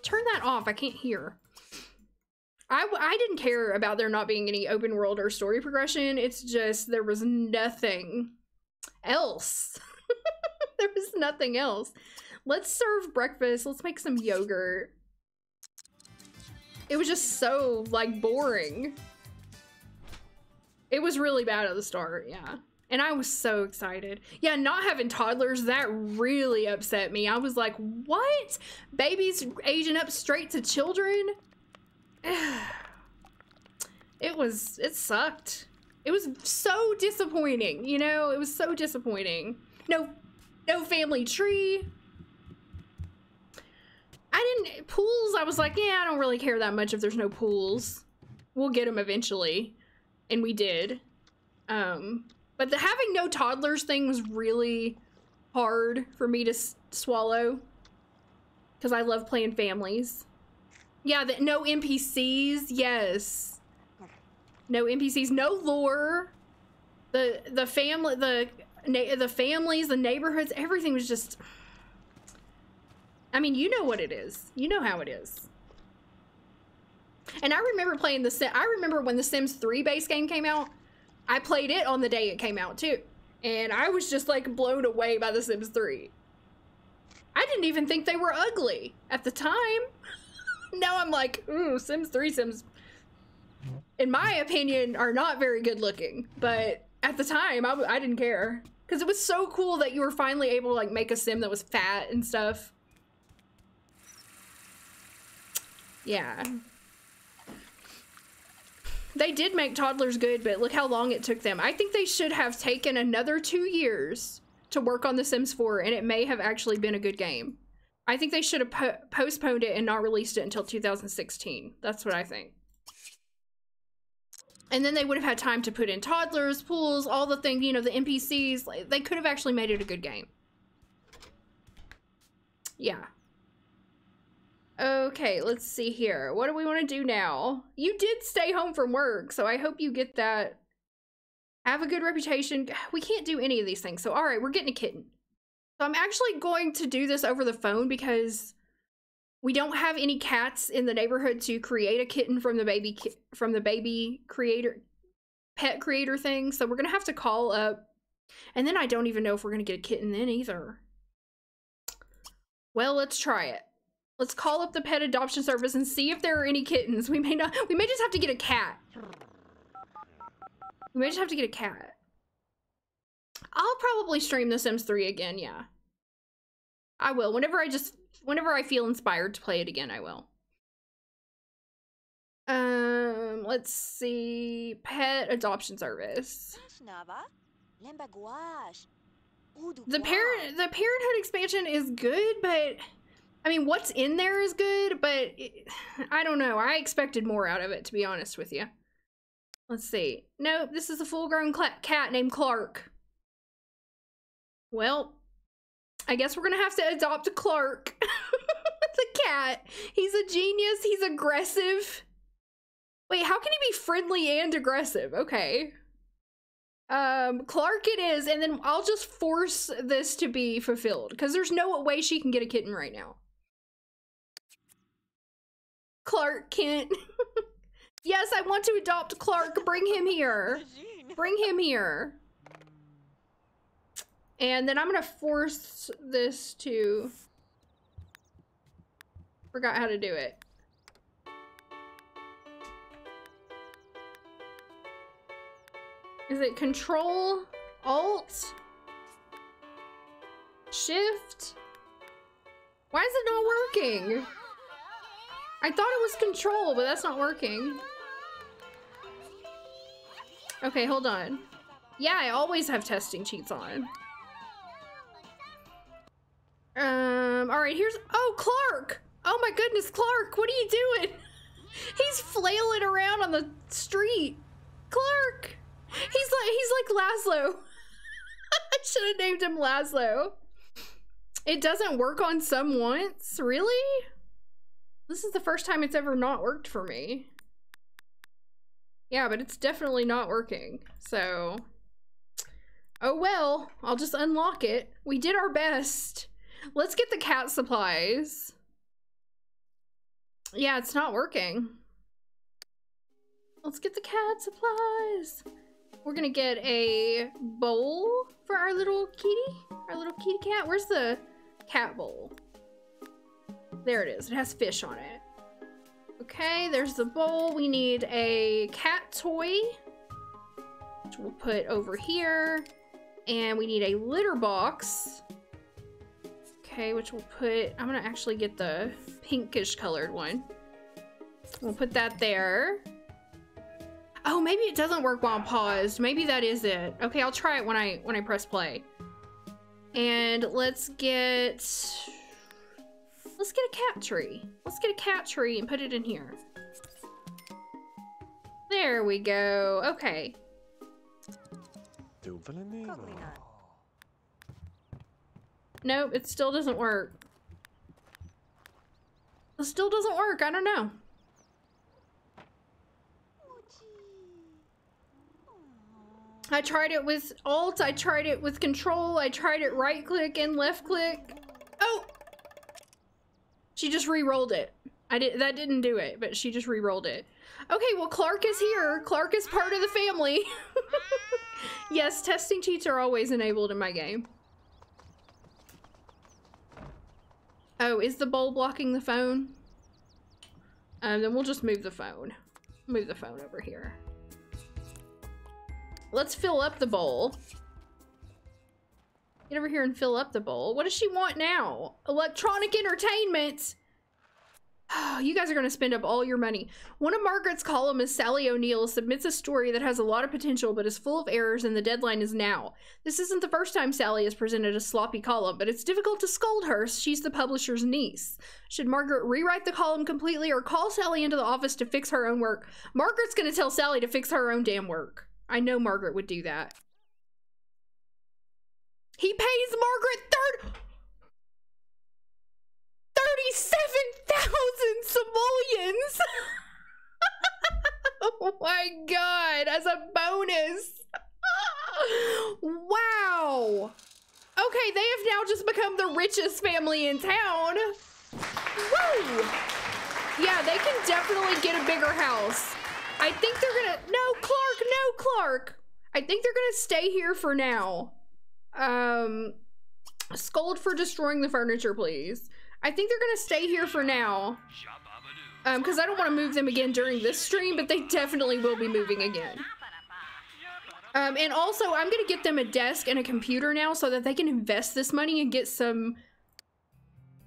turn that off. I can't hear. I, I didn't care about there not being any open world or story progression. It's just there was nothing else. [LAUGHS] there was nothing else. Let's serve breakfast. Let's make some yogurt. It was just so like boring. It was really bad at the start, yeah. And I was so excited. Yeah, not having toddlers, that really upset me. I was like, what? Babies aging up straight to children? [SIGHS] it was, it sucked. It was so disappointing, you know? It was so disappointing. No, no family tree. I didn't, pools, I was like, yeah, I don't really care that much if there's no pools. We'll get them eventually. And we did. Um, but the having no toddlers thing was really hard for me to swallow. Because I love playing families. Yeah, the, no NPCs. Yes. No NPCs. No lore. The the family the the families, the neighborhoods, everything was just. I mean, you know what it is. You know how it is. And I remember playing the Sim. I remember when the Sims 3 base game came out. I played it on the day it came out too. And I was just like blown away by The Sims 3. I didn't even think they were ugly at the time. [LAUGHS] now I'm like, ooh, Sims 3 Sims, in my opinion, are not very good looking. But at the time, I, I didn't care. Because it was so cool that you were finally able to like make a sim that was fat and stuff. Yeah. They did make toddlers good, but look how long it took them. I think they should have taken another two years to work on The Sims 4, and it may have actually been a good game. I think they should have po postponed it and not released it until 2016. That's what I think. And then they would have had time to put in toddlers, pools, all the things, you know, the NPCs. Like, they could have actually made it a good game. Yeah. Okay, let's see here. What do we want to do now? You did stay home from work, so I hope you get that. Have a good reputation. [SIGHS] We can't do any of these things. So, all right, we're getting a kitten. So I'm actually going to do this over the phone because we don't have any cats in the neighborhood to create a kitten from the baby from the baby creator pet creator thing. So we're going to have to call up And then I don't even know if we're gonna get a kitten then either. Well, let's try it. Let's call up the pet adoption service and see if there are any kittens. We may not, we may just have to get a cat. We may just have to get a cat. I'll probably stream The Sims 3 again, yeah. I will. Whenever I just, whenever I feel inspired to play it again, I will. Um, let's see. Pet adoption service. The parent the parenthood expansion is good, but I mean, what's in there is good, but it, I don't know. I expected more out of it, to be honest with you. Let's see. Nope, this is a full-grown cat named Clark. Well, I guess we're gonna have to adopt Clark. [LAUGHS] the cat. He's a genius. He's aggressive. Wait, how can he be friendly and aggressive? Okay. Um, Clark it is, and then I'll just force this to be fulfilled because there's no way she can get a kitten right now. Clark Kent. [LAUGHS] yes, I want to adopt Clark. Bring him here. [LAUGHS] Bring him here. And then I'm gonna force this to. Forgot how to do it. Is it control, alt, shift? Why is it not working? I thought it was control, but that's not working. Okay, hold on. Yeah, I always have testing cheats on. Um, alright, here's- Oh, Clark! Oh my goodness, Clark, what are you doing? [LAUGHS] He's flailing around on the street. Clark! He's like he's like Laszlo. [LAUGHS] I should have named him Laszlo. It doesn't work on some once, really? This is the first time it's ever not worked for me. Yeah, but it's definitely not working. So, oh well, I'll just unlock it. We did our best. Let's get the cat supplies. Yeah, it's not working. Let's get the cat supplies. We're gonna get a bowl for our little kitty, our little kitty cat. Where's the cat bowl? There it is. It has fish on it. Okay, there's the bowl. We need a cat toy, which we'll put over here. And we need a litter box. Okay, which we'll put, I'm gonna actually get the pinkish colored one. We'll put that there. Oh, maybe it doesn't work while I'm paused. Maybe that is it. Okay, I'll try it when I when I press play. And let's get let's get a cat tree. Let's get a cat tree and put it in here. There we go. Okay. Nope, it still doesn't work. It still doesn't work. I don't know. I tried it with alt, I tried it with control, I tried it right click and left click. She just re-rolled it. I did that didn't do it, but she just re-rolled it. Okay, well Clark is here. Clark is part of the family. [LAUGHS] yes, testing cheats are always enabled in my game. Oh, is the bowl blocking the phone? Um, then we'll just move the phone. Move the phone over here. Let's fill up the bowl. Get over here and fill up the bowl. What does she want now? Electronic entertainment. Oh, [SIGHS] you guys are going to spend up all your money. One of Margaret's columnists, Sally O'Neill, submits a story that has a lot of potential but is full of errors and the deadline is now. This isn't the first time Sally has presented a sloppy column, but it's difficult to scold her. She's the publisher's niece. Should Margaret rewrite the column completely or call Sally into the office to fix her own work? Margaret's going to tell Sally to fix her own damn work. I know Margaret would do that. He pays Margaret third 37,000 simoleons. [LAUGHS] oh my god, as a bonus. wow. Okay, they have now just become the richest family in town. Woo! Yeah, they can definitely get a bigger house. I think they're gonna, no, Clark, no, Clark. I think they're gonna stay here for now. Um, scold for destroying the furniture, please. I think they're gonna stay here for now. Um, because I don't want to move them again during this stream, but they definitely will be moving again. Um, and also, I'm gonna get them a desk and a computer now so that they can invest this money and get some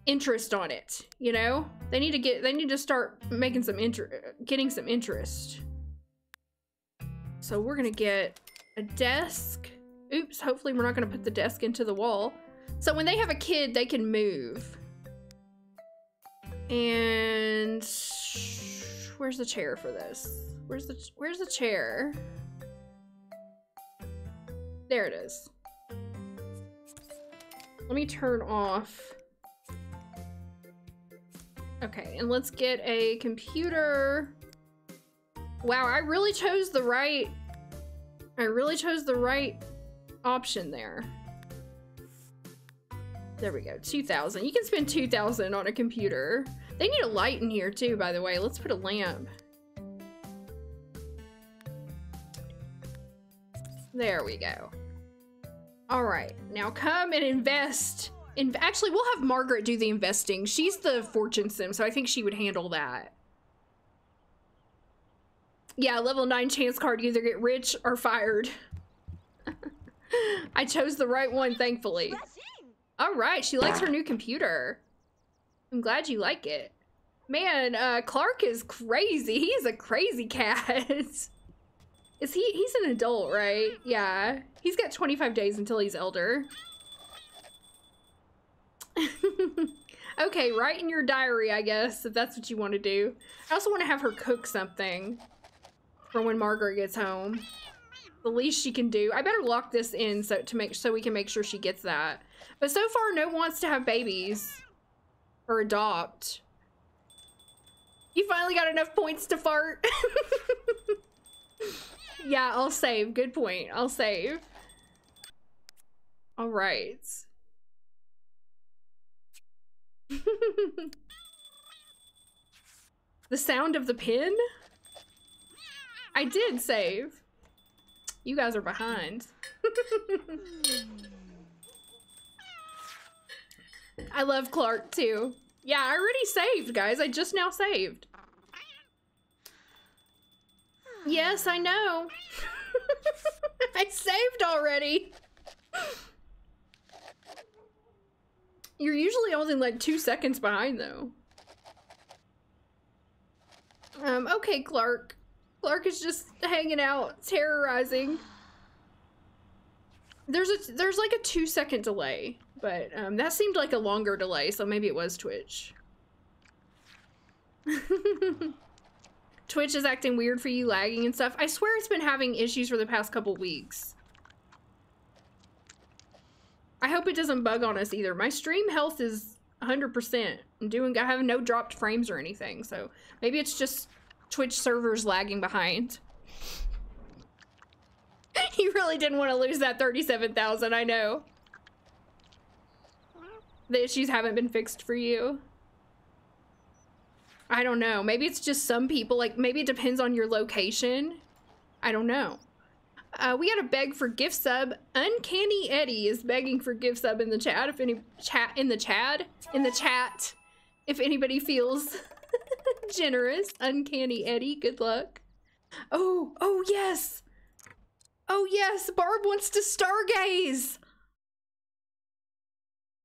interest on it. You know, they need to get, they need to start making some interest, getting some interest. So we're gonna get a desk. Oops, hopefully we're not gonna put the desk into the wall. So when they have a kid, they can move. And where's the chair for this? Where's the where's the chair? There it is. Let me turn off. Okay, and let's get a computer. Wow, I really chose the right I really chose the right option there. There we go, 2,000. You can spend 2,000 on a computer. They need a light in here too, by the way. Let's put a lamp. There we go. All right, now come and invest. In actually, we'll have Margaret do the investing. She's the fortune sim, so I think she would handle that. Yeah, level 9 chance card, either get rich or fired. I chose the right one, thankfully. All right, she likes her new computer. I'm glad you like it. Man, uh, Clark is crazy. He's a crazy cat. [LAUGHS] is he, he's an adult, right? Yeah, he's got 25 days until he's elder. [LAUGHS] okay, write in your diary, I guess, if that's what you want to do. I also want to have her cook something for when Margaret gets home. The least she can do. I better lock this in so to make so we can make sure she gets that. But so far, no wants to have babies or adopt. You finally got enough points to fart. [LAUGHS] yeah, I'll save. Good point. I'll save. All right. [LAUGHS] the sound of the pin? I did save. You guys are behind. I love Clark too. Yeah, I already saved, guys. I just now saved. Yes, I know. [LAUGHS] I saved already. You're usually only like two seconds behind though. Um, okay, Clark. Clark is just hanging out, terrorizing. There's a there's like a two second delay, but um, that seemed like a longer delay, so maybe it was Twitch. [LAUGHS] Twitch is acting weird for you, lagging and stuff. I swear it's been having issues for the past couple weeks. I hope it doesn't bug on us either. My stream health is 100%. I'm doing, I have no dropped frames or anything, so maybe it's just Twitch servers lagging behind. [LAUGHS] you really didn't want to lose that 37,000, I know. The issues haven't been fixed for you. I don't know. Maybe it's just some people, like, maybe it depends on your location. I don't know. Uh, we gotta beg for gift sub. Uncanny Eddie is begging for gift sub in the chat. If any chat in the chat in the chat, if anybody feels generous, Uncanny Eddie, good luck. Oh, oh yes, oh yes. Barb wants to stargaze.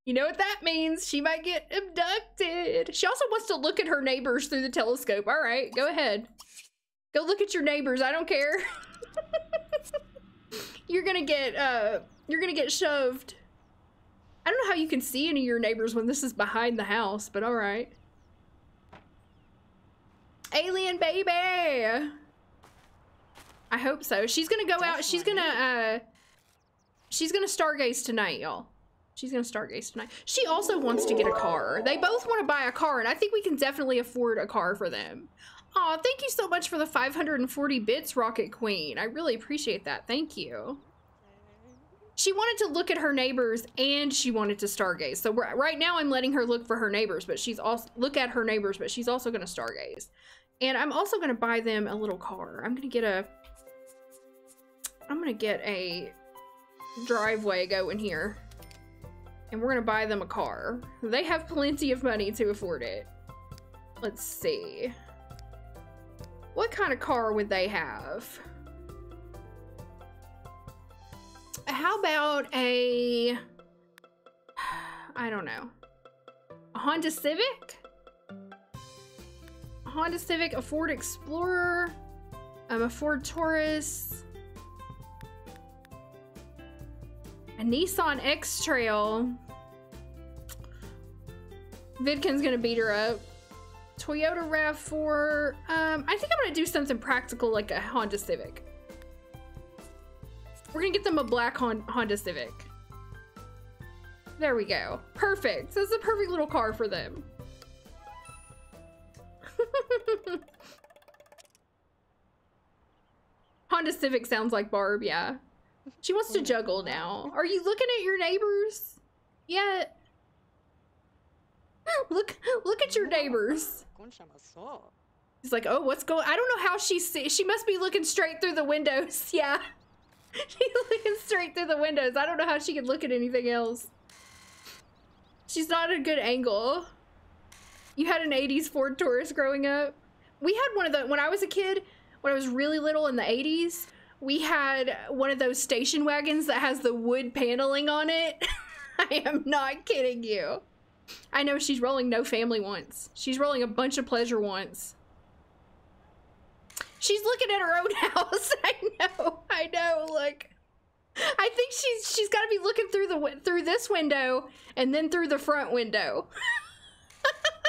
You know what that means? She might get abducted. She also wants to look at her neighbors through the telescope. All right, go ahead. Go look at your neighbors. I don't care. [LAUGHS] you're gonna get uh you're gonna get shoved. I don't know how you can see any of your neighbors when this is behind the house, but all right. Alien baby. I hope so. She's gonna go out. She's gonna uh she's gonna stargaze tonight, y'all. She's gonna stargaze tonight. She also wants to get a car. They both want to buy a car, and I think we can definitely afford a car for them. Aw, thank you so much for the 540 bits, Rocket Queen. I really appreciate that. Thank you. She wanted to look at her neighbors and she wanted to stargaze. So right now I'm letting her look for her neighbors, but she's also look at her neighbors, but she's also going to stargaze. And I'm also going to buy them a little car. I'm going to get a I'm going to get a driveway going here. And we're gonna buy them a car. They have plenty of money to afford it. Let's see. What kind of car would they have? How about a... [SIGHS] I don't know. A Honda Civic? Honda Civic, a Ford Explorer, um, a Ford Taurus, a Nissan X-Trail. Vidcund's gonna beat her up. Toyota RAV4. Um, I think I'm gonna do something practical like a Honda Civic. We're gonna get them a black Hon Honda Civic. There we go. Perfect. So That's a perfect little car for them. [LAUGHS] Honda Civic sounds like Barb, yeah. She wants to juggle now. Are you looking at your neighbors yet? [LAUGHS] Look, look at your neighbors. He's like, oh, what's going? I don't know how she see. She must be looking straight through the windows. [LAUGHS] Yeah, she's looking straight through the windows. I don't know how she could look at anything else. She's not at a good angle. You had an 80s Ford Taurus growing up. We had one of the when I was a kid, when I was really little in the 80s. We had one of those station wagons that has the wood paneling on it. [LAUGHS] I am not kidding you. I know she's rolling no family once. She's rolling a bunch of pleasure once. She's looking at her own [LAUGHS] house. I know. I know. Look. I think she's she's got to be looking through the through this window and then through the front window. [LAUGHS]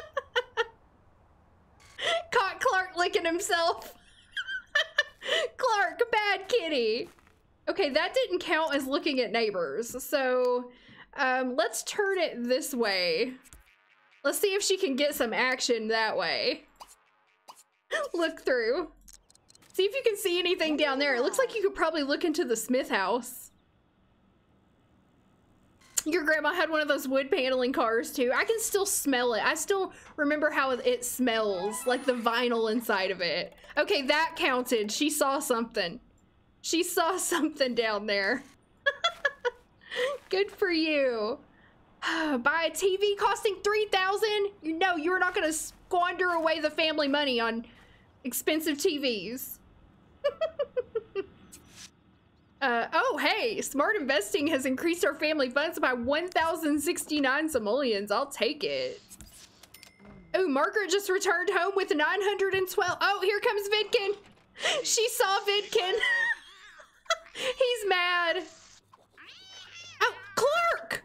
Caught Clark licking himself. [LAUGHS] Clark, bad kitty. Okay, that didn't count as looking at neighbors. So, um, let's turn it this way. Let's see if she can get some action that way. [LAUGHS] Look through. See if you can see anything down there. It looks like you could probably look into the Smith house. Your grandma had one of those wood paneling cars too. I can still smell it. I still remember how it smells, like the vinyl inside of it. Okay, that counted. She saw something. She saw [LAUGHS] something down there. [LAUGHS] Good for you. [SIGHS] Buy a TV costing 3000 You know you're not going to squander away the family money on expensive TVs. [LAUGHS] uh, oh, hey, smart investing has increased our family funds by 1,069 simoleons. I'll take it. Oh, Margaret just returned home with 912. Oh, here comes Vidcund. She saw Vidcund. [LAUGHS] He's mad. Oh, Clark!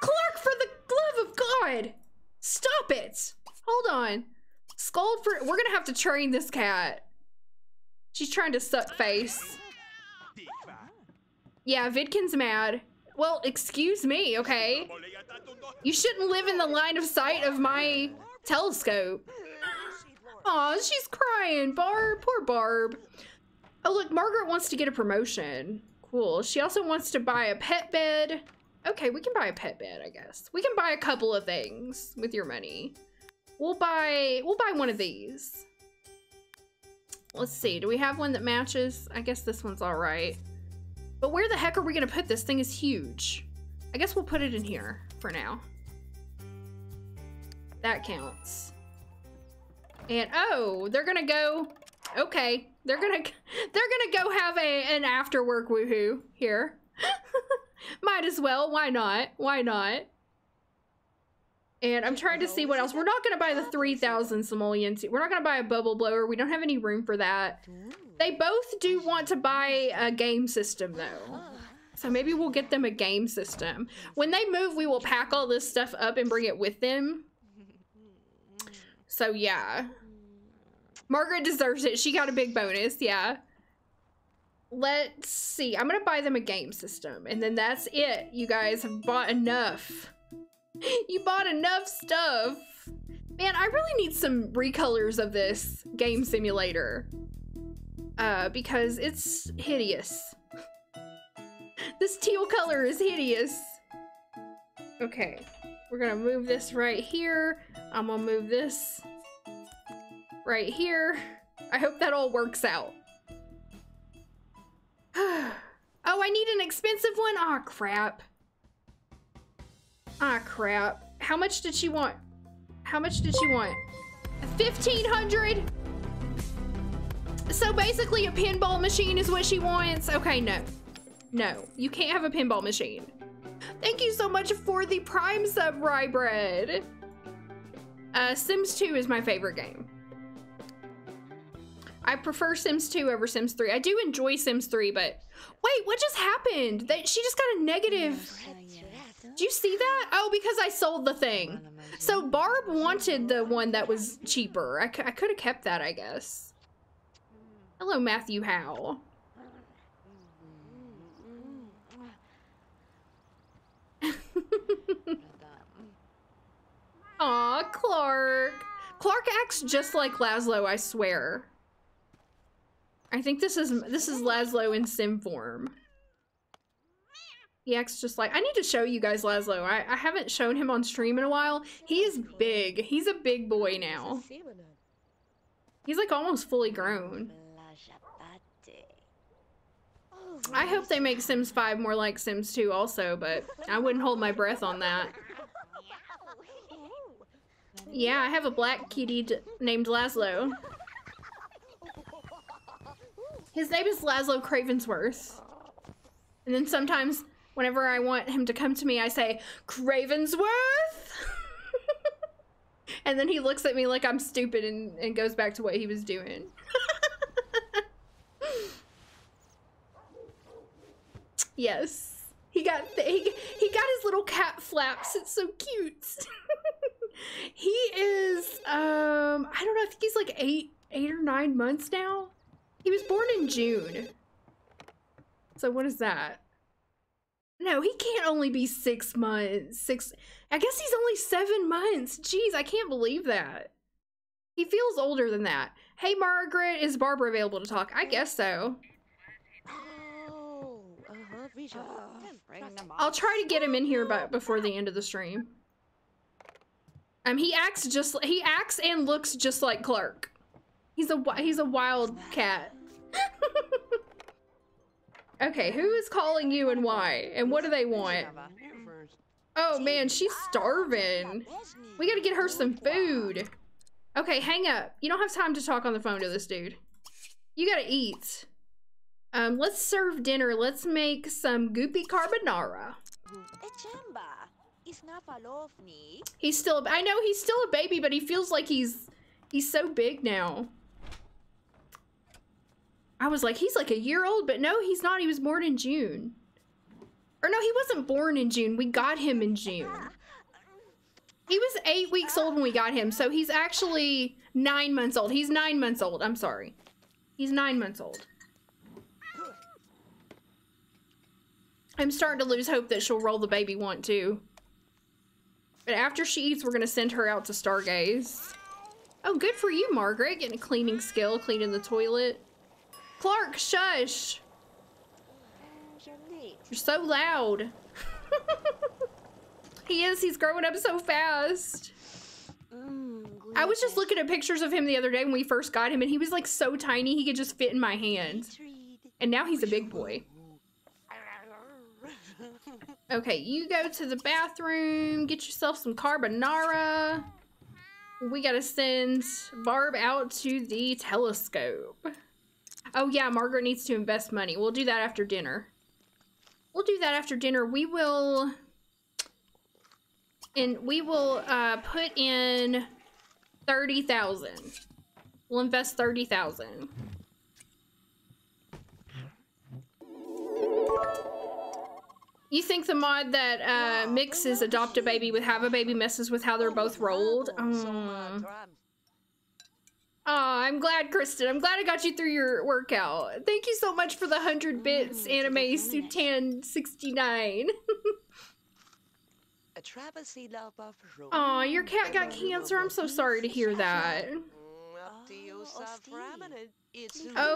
Clark, for the love of God! Stop it! Hold on. Scold for- we're gonna have to train this cat. She's trying to suck face. Yeah, Vidcund's mad. Well, excuse me, okay? You shouldn't live in the line of sight of my telescope. Aw, she's crying. Barb, poor Barb. Oh, look, Margaret wants to get a promotion. Cool. She also wants to buy a pet bed. Okay, we can buy a pet bed, I guess. We can buy a couple of things with your money. We'll buy, we'll buy one of these. Let's see, do we have one that matches? I guess this one's all right. But where the heck are we gonna put this? thing is huge. I guess we'll put it in here for now. That counts. And oh, they're gonna go, okay. They're gonna, [LAUGHS] they're gonna go have a, an after work woohoo here. [LAUGHS] Might as well, why not? Why not? And I'm trying to see what else. We're not to buy the 3,000 simoleons. We're not to buy a bubble blower. We don't have any room for that. They both do want to buy a game system, though. So maybe we'll get them a game system. When they move, we will pack all this stuff up and bring it with them. So, yeah. Margaret deserves it. She got a big bonus, yeah. Let's see. I'm going to buy them a game system. And then that's it. You guys have bought enough. [GASPS] You bought enough stuff. Man, I really need some recolors of this game simulator. Uh, because it's hideous. this teal color is hideous. Okay, we're gonna move this right here. I'm gonna move this right here. I hope that all works out. oh, [SIGHS] Oh, I need an expensive one? Aw, crap. Ah, crap. How much did she want? How much did she want? 1500 So basically a pinball machine is what she wants? Okay, no. No, you can't have a pinball machine. Thank you so much for the Prime sub, Rybread. Uh, Sims 2 is my favorite game. I prefer Sims 2 over Sims 3. I do enjoy Sims 3, but wait, what just happened? That she just got a negative. Did you see that? Oh, because I sold the thing. So Barb wanted the one that was cheaper. I, I could have kept that, I guess. Hello, Matthew Howe. [LAUGHS] Aw, Clark. Clark acts just like Laszlo, I swear. I think this is this is Laszlo in sim form. He acts just like I need to show you guys Laszlo. I, I haven't shown him on stream in a while. He is big. He's a big boy now. He's like almost fully grown. I hope they make Sims 5 more like Sims 2 also, but I wouldn't hold my breath on that. Yeah, I have a black kitty named Laszlo. His name is Laszlo Cravensworth. And then sometimes, whenever I want him to come to me, I say, Cravensworth? [LAUGHS] and then he looks at me like I'm stupid and, and goes back to what he was doing. [LAUGHS] yes. He got he, he got his little cat flaps. It's so cute. [LAUGHS] he is um I don't know, I think he's like 8 8 or 9 months now. He was born in June. So what is that? No, he can't only be 6 months. 6 I guess he's only 7 months. Jeez, I can't believe that. He feels older than that. Hey Margaret, is Barbara available to talk? I guess so. I'll try to get him in here but before the end of the stream. Um, he acts just he acts and looks just like Clark. He's a wi- he's a wild cat. [LAUGHS] okay, who is calling you and why? And what do they want? Oh man, she's starving. We gotta get her some food. Okay, hang up. You don't have time to talk on the phone to this dude. You gotta eat. Um, let's serve dinner. Let's make some goopy carbonara. He's still, I know he's still a baby, but he feels like he's, he's so big now. I was like, he's like a year old, but no, he's not. He was born in June. Or no, he wasn't born in June. We got him in June. [LAUGHS] He was eight weeks old when we got him, so he's actually nine months old. He's nine months old. I'm sorry. He's nine months old. I'm starting to lose hope that she'll roll the baby one too. But after she eats, we're gonna send her out to Stargaze. Oh, good for you, Margaret. Getting a cleaning skill, cleaning the toilet. Clark, shush. You're so loud. [LAUGHS] he is, he's growing up so fast. I was just looking at pictures of him the other day when we first got him, and he was like so tiny he could just fit in my hand. And now he's a big boy. Okay, you go to the bathroom, get yourself some carbonara. We gotta send Barb out to the telescope. Oh yeah, Margaret needs to invest money. We'll do that after dinner. We'll do that after dinner. We will... And we will uh, put in 30,000. We'll invest 30,000. You think the mod that uh, mixes adopt a baby with have a baby messes with how they're both rolled? Um, Aw, I'm glad, Kristen. I'm glad I got you through your workout. Thank you so much for the 100 bits, Anime Sutan69. [LAUGHS] Aw, your cat got cancer. I'm so sorry to hear that.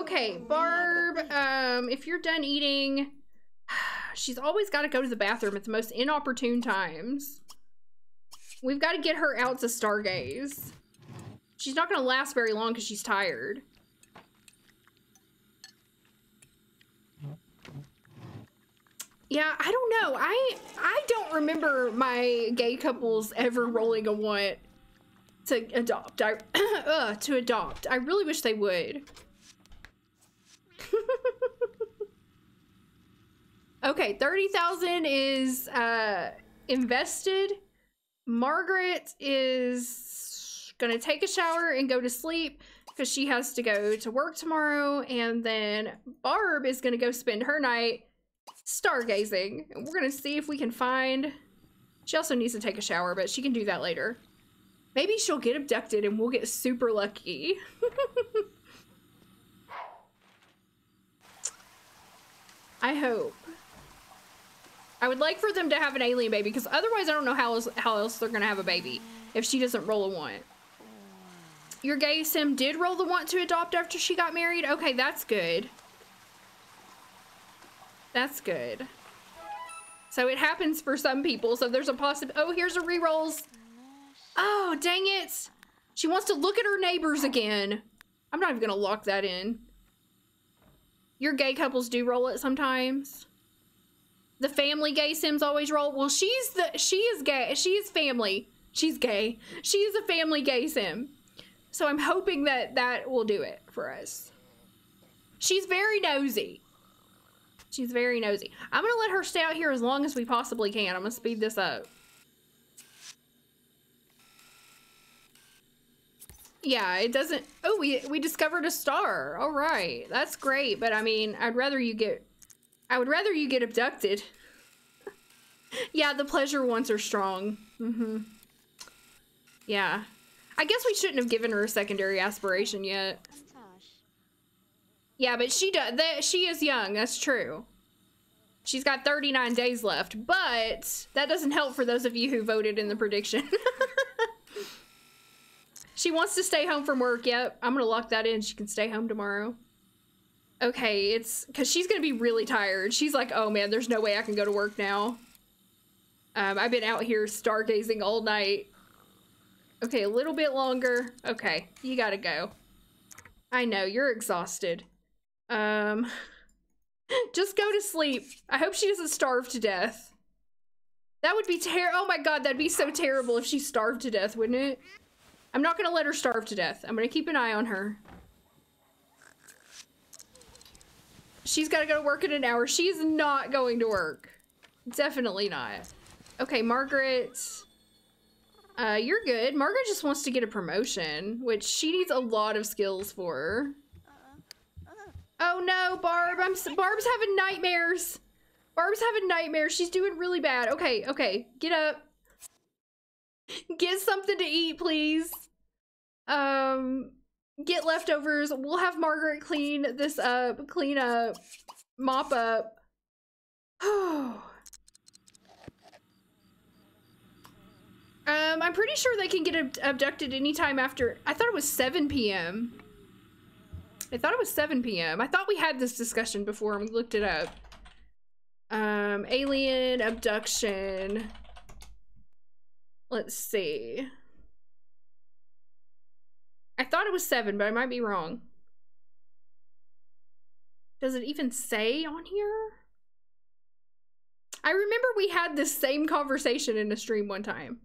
Okay, Barb, um, if you're done eating, she's always got to go to the bathroom at the most inopportune times. We've got to get her out to Stargaze. She's not going to last very long because she's tired. Yeah, I don't know. I I don't remember my gay couples ever rolling a want to adopt. I [CLEARS THROAT] uh, to adopt. I really wish they would. [LAUGHS] okay, 30,000 is uh invested. Margaret is gonna take a shower and go to sleep because she has to go to work tomorrow. And then Barb is gonna go spend her night stargazing. We're gonna see if we can find. She also needs to take a shower, but she can do that later. Maybe she'll get abducted and we'll get super lucky. [LAUGHS] I hope. I would like for them to have an alien baby because otherwise I don't know how else, how else they're gonna have a baby if she doesn't roll a want. Your gay sim did roll the want to adopt after she got married? Okay, that's good. That's good. So it happens for some people, so there's a possible- Oh, here's a rerolls. Oh, dang it. She wants to look at her neighbors again. I'm not even gonna lock that in. Your gay couples do roll it sometimes. The family gay sims always roll. Well, she's the she is gay. She is family. She's gay. She is a family gay sim. So I'm hoping that that will do it for us. She's very nosy. She's very nosy. I'm gonna let her stay out here as long as we possibly can. I'm gonna speed this up. Yeah, it doesn't. Oh, we we discovered a star. All right, that's great. But I mean, I'd rather you get. I would rather you get abducted. [LAUGHS] yeah, the pleasure ones are strong. Mm-hmm. Yeah, I guess we shouldn't have given her a secondary aspiration yet. Yeah, but she does. That she is young. That's true. She's got 39 days left, but that doesn't help for those of you who voted in the prediction. [LAUGHS] she wants to stay home from work. Yep, I'm gonna lock that in. She can stay home tomorrow. Okay, it's because she's gonna be really tired. She's like, oh man, there's no way I can go to work now. Um, I've been out here stargazing all night. Okay, a little bit longer. Okay, you gotta go. I know, you're exhausted. Um, [LAUGHS] just go to sleep. I hope she doesn't starve to death. That would be ter- oh my god, that'd be so terrible if she starved to death, wouldn't it? I'm not gonna let her starve to death. I'm gonna keep an eye on her. She's gotta go to work in an hour. She's not going to work. Definitely not. Okay, Margaret. Uh, you're good. Margaret just wants to get a promotion, which she needs a lot of skills for. Oh no, Barb! I'm Barb's having nightmares. Barb's having nightmares. She's doing really bad. Okay, okay, get up. Get something to eat, please. Um, get leftovers. We'll have Margaret clean this up, clean up, mop up. [SIGHS] Um, I'm pretty sure they can get ab abducted anytime after. I thought it was 7 p.m. I thought it was 7 p.m. I thought we had this discussion before and we looked it up. Um, alien abduction. Let's see. I thought it was 7, but I might be wrong. Does it even say on here? I remember we had this same conversation in a stream one time.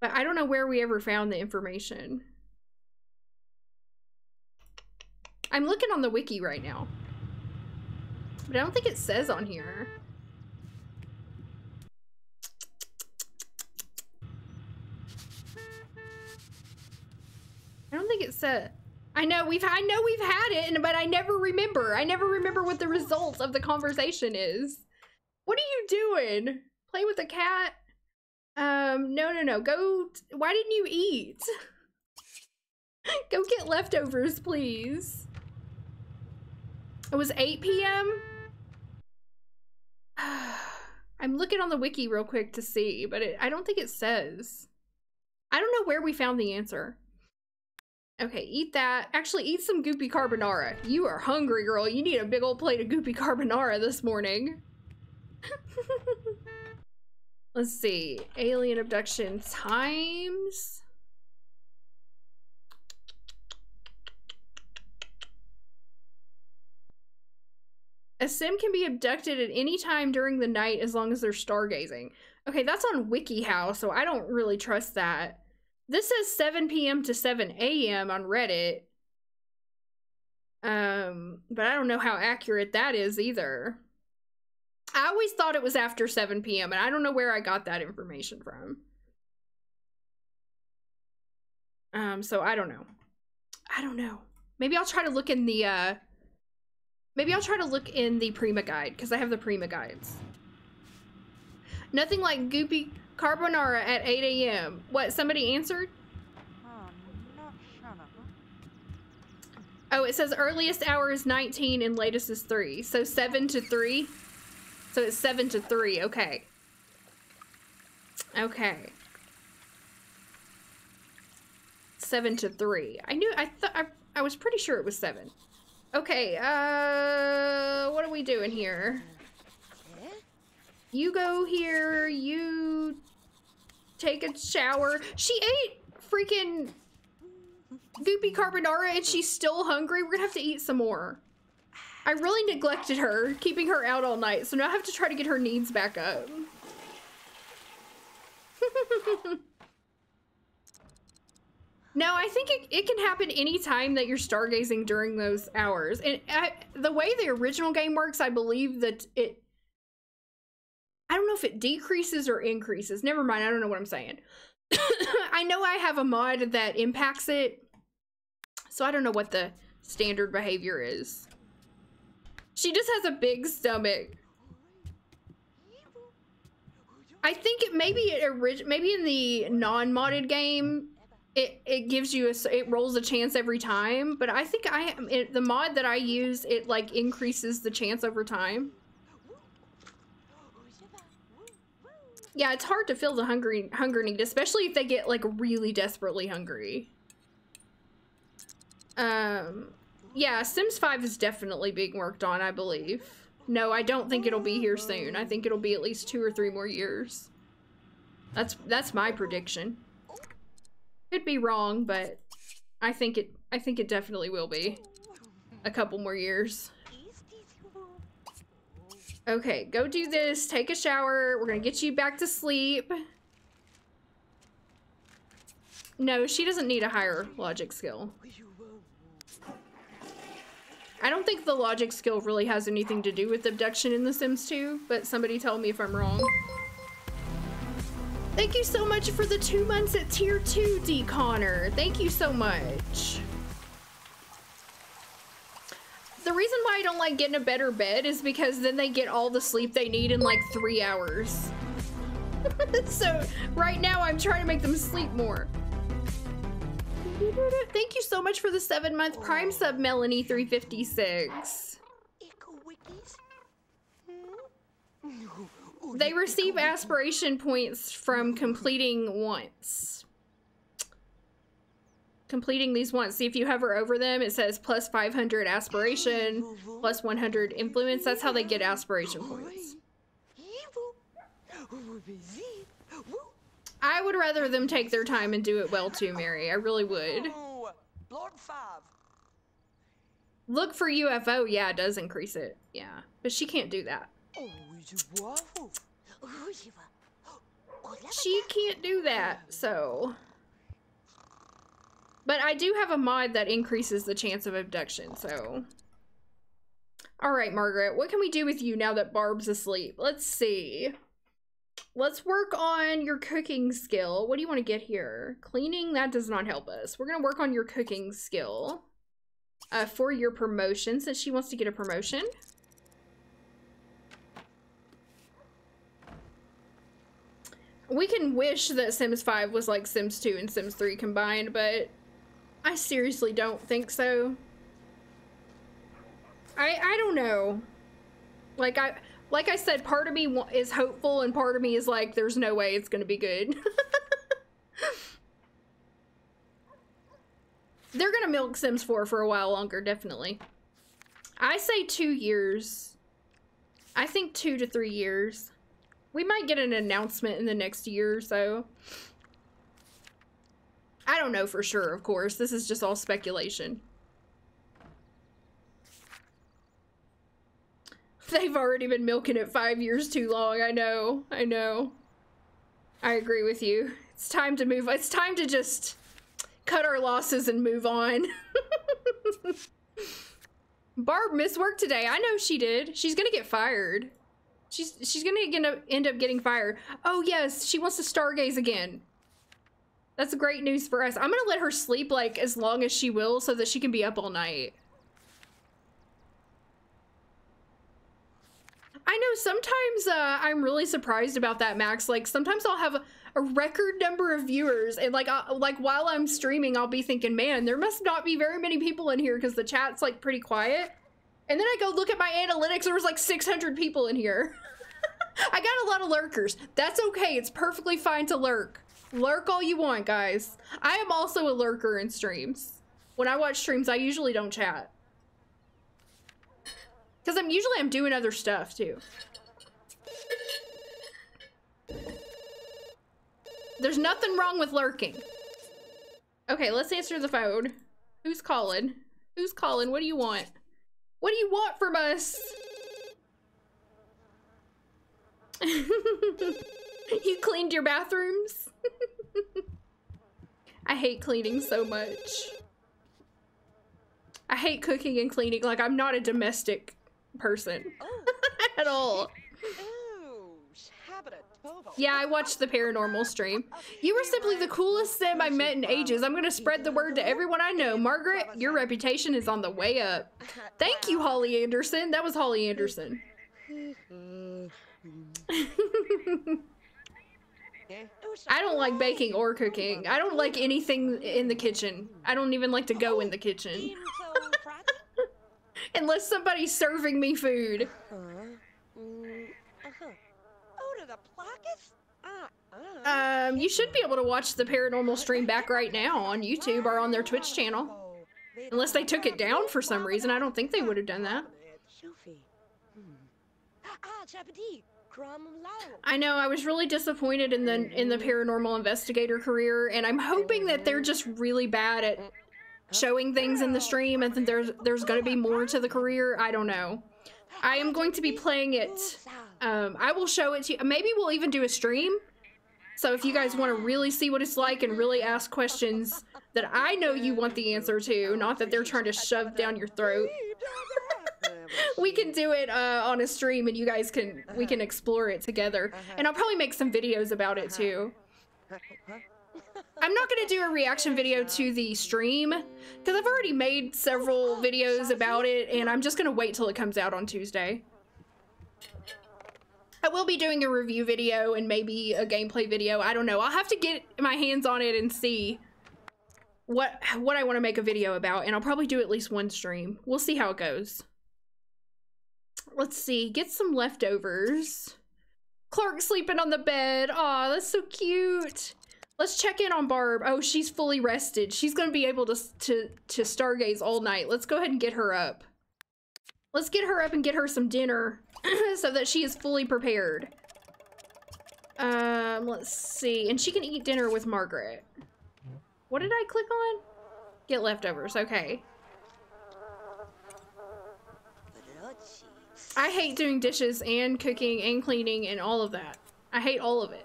But I don't know where we ever found the information. I'm looking on the wiki right now. But I don't think it says on here. I don't think it said. I know we've I know we've had it, but I never remember. I never remember what the results of the conversation is. What are you doing? Play with a cat? Um, no, no, no. Go. Why didn't you eat? [LAUGHS] Go get leftovers, please. It was 8 p.m. [SIGHS] I'm looking on the wiki real quick to see, but it, I don't think it says. I don't know where we found the answer. Okay, eat that. Actually, eat some goopy carbonara. You are hungry, girl. You need a big old plate of goopy carbonara this morning. [LAUGHS] Let's see. Alien abduction times. A sim can be abducted at any time during the night as long as they're stargazing. Okay, that's on WikiHow, so I don't really trust that. This says 7 p.m. to 7 a.m. on Reddit. Um, but I don't know how accurate that is either. I always thought it was after 7 p.m., and I don't know where I got that information from. Um, so I don't know. I don't know. Maybe I'll try to look in the uh maybe I'll try to look in the Prima guide because I have the Prima guides. Nothing like goopy carbonara at 8 a.m. What, somebody answered? Oh, it says earliest hour is 19 and latest is 3. So 7 to 3. So it's 7 to 3. Okay. Okay. 7 to 3. I knew I thought I, I was pretty sure it was 7. Okay, uh what are we doing here? You go here, you take a shower. She ate freaking goopy carbonara and she's still hungry. We're gonna have to eat some more. I really neglected her, keeping her out all night, so now I have to try to get her needs back up. [LAUGHS] no, I think it, it can happen anytime that you're stargazing during those hours. And I, the way the original game works, I believe that it I don't know if it decreases or increases. Never mind, I don't know what I'm saying. [COUGHS] I know I have a mod that impacts it, so I don't know what the standard behavior is. She just has a big stomach. I think it maybe it maybe in the non-modded game it it gives you a it rolls a chance every time, but I think I it, the mod that I use it like increases the chance over time. Yeah, it's hard to fill the hungry hunger need, especially if they get like really desperately hungry. Um, yeah, Sims 5 is definitely being worked on, I believe. No, I don't think it'll be here soon. I think it'll be at least two or three more years. That's that's my prediction. Could be wrong, but I think it I think it definitely will be. A couple more years. Okay, go do this, take a shower. We're gonna get you back to sleep. No, she doesn't need a higher logic skill. I don't think the logic skill really has anything to do with abduction in The Sims 2, but somebody tell me if I'm wrong. Thank you so much for the two months at tier 2, D. Connor. Thank you so much. The reason why I don't like getting a better bed is because then they get all the sleep they need in like three hours. [LAUGHS] so right now I'm trying to make them sleep more. [LAUGHS] Thank you so much for the seven month prime sub, Melanie356. They receive aspiration points from completing once. Completing these once. See if you hover over them, it says plus 500 aspiration, plus 100 influence. That's how they get aspiration points. I would rather them take their time and do it well too, Mary. I really would. Look for UFO. Yeah, it does increase it. Yeah. But she can't do that. She can't do that, so. But I do have a mod that increases the chance of abduction, so. Alright, Margaret, what can we do with you now that Barb's asleep? Let's see. Let's work on your cooking skill. What do you want to get here? Cleaning, that does not help us. We're going to work on your cooking skill uh, for your promotion, since she wants to get a promotion. We can wish that Sims 5 was like Sims 2 and Sims 3 combined, but I seriously don't think so. I I don't know. Like I like I said, part of me is hopeful and part of me is like there's no way it's going to be good. [LAUGHS] They're going to milk Sims 4 for a while longer, definitely. I say 2 years. I think 2 to 3 years. We might get an announcement in the next year or so. I don't know for sure, of course. This is just all speculation. They've already been milking it five years too long. I know. I know. I agree with you. It's time to move. It's time to just cut our losses and move on. [LAUGHS] Barb missed work today. I know she did. She's gonna get fired. She's she's gonna end up, end up getting fired. Oh yes, she wants to stargaze again. That's great news for us. I'm gonna let her sleep like as long as she will so that she can be up all night. I know sometimes uh, I'm really surprised about that, Max. Like sometimes I'll have a, record number of viewers, and like I, like while I'm streaming, I'll be thinking, man, there must not be very many people in here because the chat's like pretty quiet. And then I go look at my analytics, there was like 600 people in here. [LAUGHS] I got a lot of lurkers. That's okay. It's perfectly fine to lurk. Lurk all you want, guys. I am also a lurker in streams. When I watch streams, I usually don't chat. Because I'm usually I'm doing other stuff too. There's nothing wrong with lurking. Okay, let's answer the phone. Who's calling? Who's calling? What do you want? What do you want from us? [LAUGHS] you cleaned your bathrooms? I hate cleaning so much. I hate cooking and cleaning. Like, I'm not a domestic person [LAUGHS] at all. Yeah, I watched the paranormal stream. You were simply the coolest sim I met in ages. I'm gonna spread the word to everyone I know. Margaret, your reputation is on the way up. Thank you, Holly Anderson. That was Holly Anderson. [LAUGHS] [LAUGHS] I don't like baking or cooking. I don't like anything in the kitchen. I don't even like to go in the kitchen. [LAUGHS] Unless somebody's serving me food. Um, you should be able to watch the paranormal stream back right now on YouTube or on their Twitch channel. Unless they took it down for some reason. I don't think they would have done that. I know I was really disappointed in the in the paranormal investigator career and I'm hoping that they're just really bad at showing things in the stream and then there's there's going to be more to the career. I don't know. I am going to be playing it. Um, I will show it to you. Maybe we'll even do a stream. So if you guys want to really see what it's like and really ask questions that I know you want the answer to, not that they're trying to shove down your throat. [LAUGHS] we can do it uh, on a stream and you guys can we can uh-huh. explore it together. Uh-huh. And i'll probably make some videos about it uh-huh. too. [LAUGHS] I'm not going to do a reaction video to the stream because i've already made several oh, videos about it and i'm just going to wait till it comes out on tuesday. I will be doing a review video and maybe a gameplay video i don't know. I'll have to get my hands on it and see what what i want to make a video about and i'll probably do at least one stream. We'll see how it goes let's see, get some leftovers. Clark sleeping on the bed. Aw, that's so cute. Let's check in on Barb. Oh, she's fully rested. She's gonna be able to, to, to stargaze all night. Let's go ahead and get her up. Let's get her up and get her some dinner [CLEARS THROAT] so that she is fully prepared. Um, let's see. And she can eat dinner with Margaret. What did I click on? Get leftovers, okay. I hate doing dishes and cooking and cleaning and all of that. I hate all of it.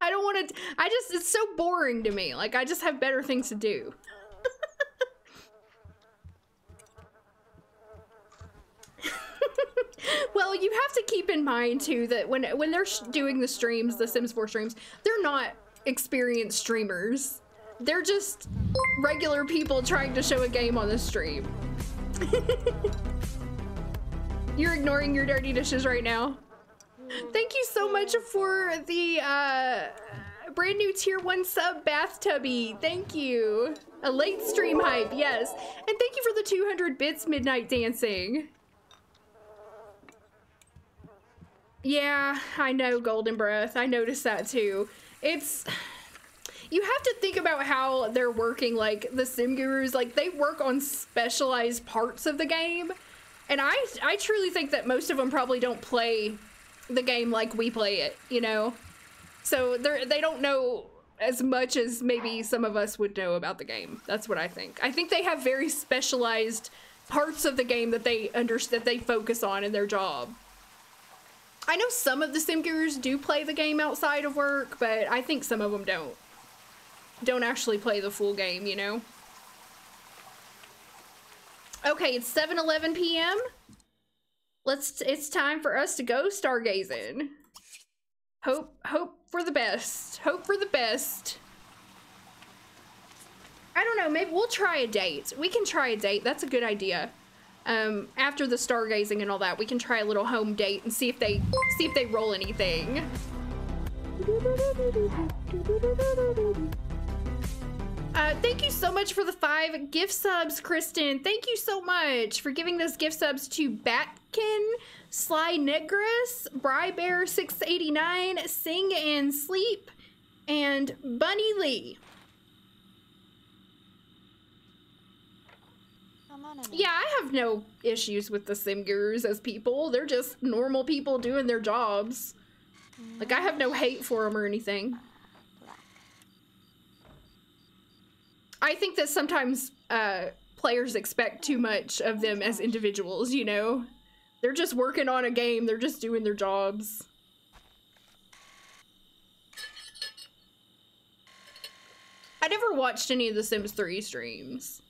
I don't want to, I just, it's so boring to me. Like, I just have better things to do. [LAUGHS] well, you have to keep in mind too that when when they're doing the streams, the Sims 4 streams, they're not experienced streamers. They're just regular people trying to show a game on the stream. [LAUGHS] You're ignoring your dirty dishes right now. Thank you so much for the uh, brand new tier one sub bathtubby. Thank you. A late stream hype, yes. And thank you for the 200 bits midnight dancing. Yeah, I know Golden Breath. I noticed that too. It's you have to think about how they're working like the sim gurus like they work on specialized parts of the game and I I truly think that most of them probably don't play the game like we play it, you know. So they they don't know as much as maybe some of us would know about the game. That's what I think. I think they have very specialized parts of the game that they under that they focus on in their job. I know some of the sim gurus do play the game outside of work, but I think some of them don't. Don't actually play the full game, you know? Okay, it's 7:11 p.m. Let's it's time for us to go stargazing. Hope hope for the best. Hope for the best. I don't know, maybe we'll try a date. We can try a date. That's a good idea. Um, after the stargazing and all that, we can try a little home date and see if they see if they roll anything. Uh, thank you so much for the five gift subs, Kristen. Thank you so much for giving those gift subs to Batkin, Sly Negris, Brybear 689, Sing and Sleep, and Bunny Lee. Yeah, I have no issues with the sim gurus as people. They're just normal people doing their jobs. Like, I have no hate for them or anything. I think that sometimes uh, players expect too much of them as individuals, you know? They're just working on a game, they're just doing their jobs. I never watched any of the Sims 3 streams.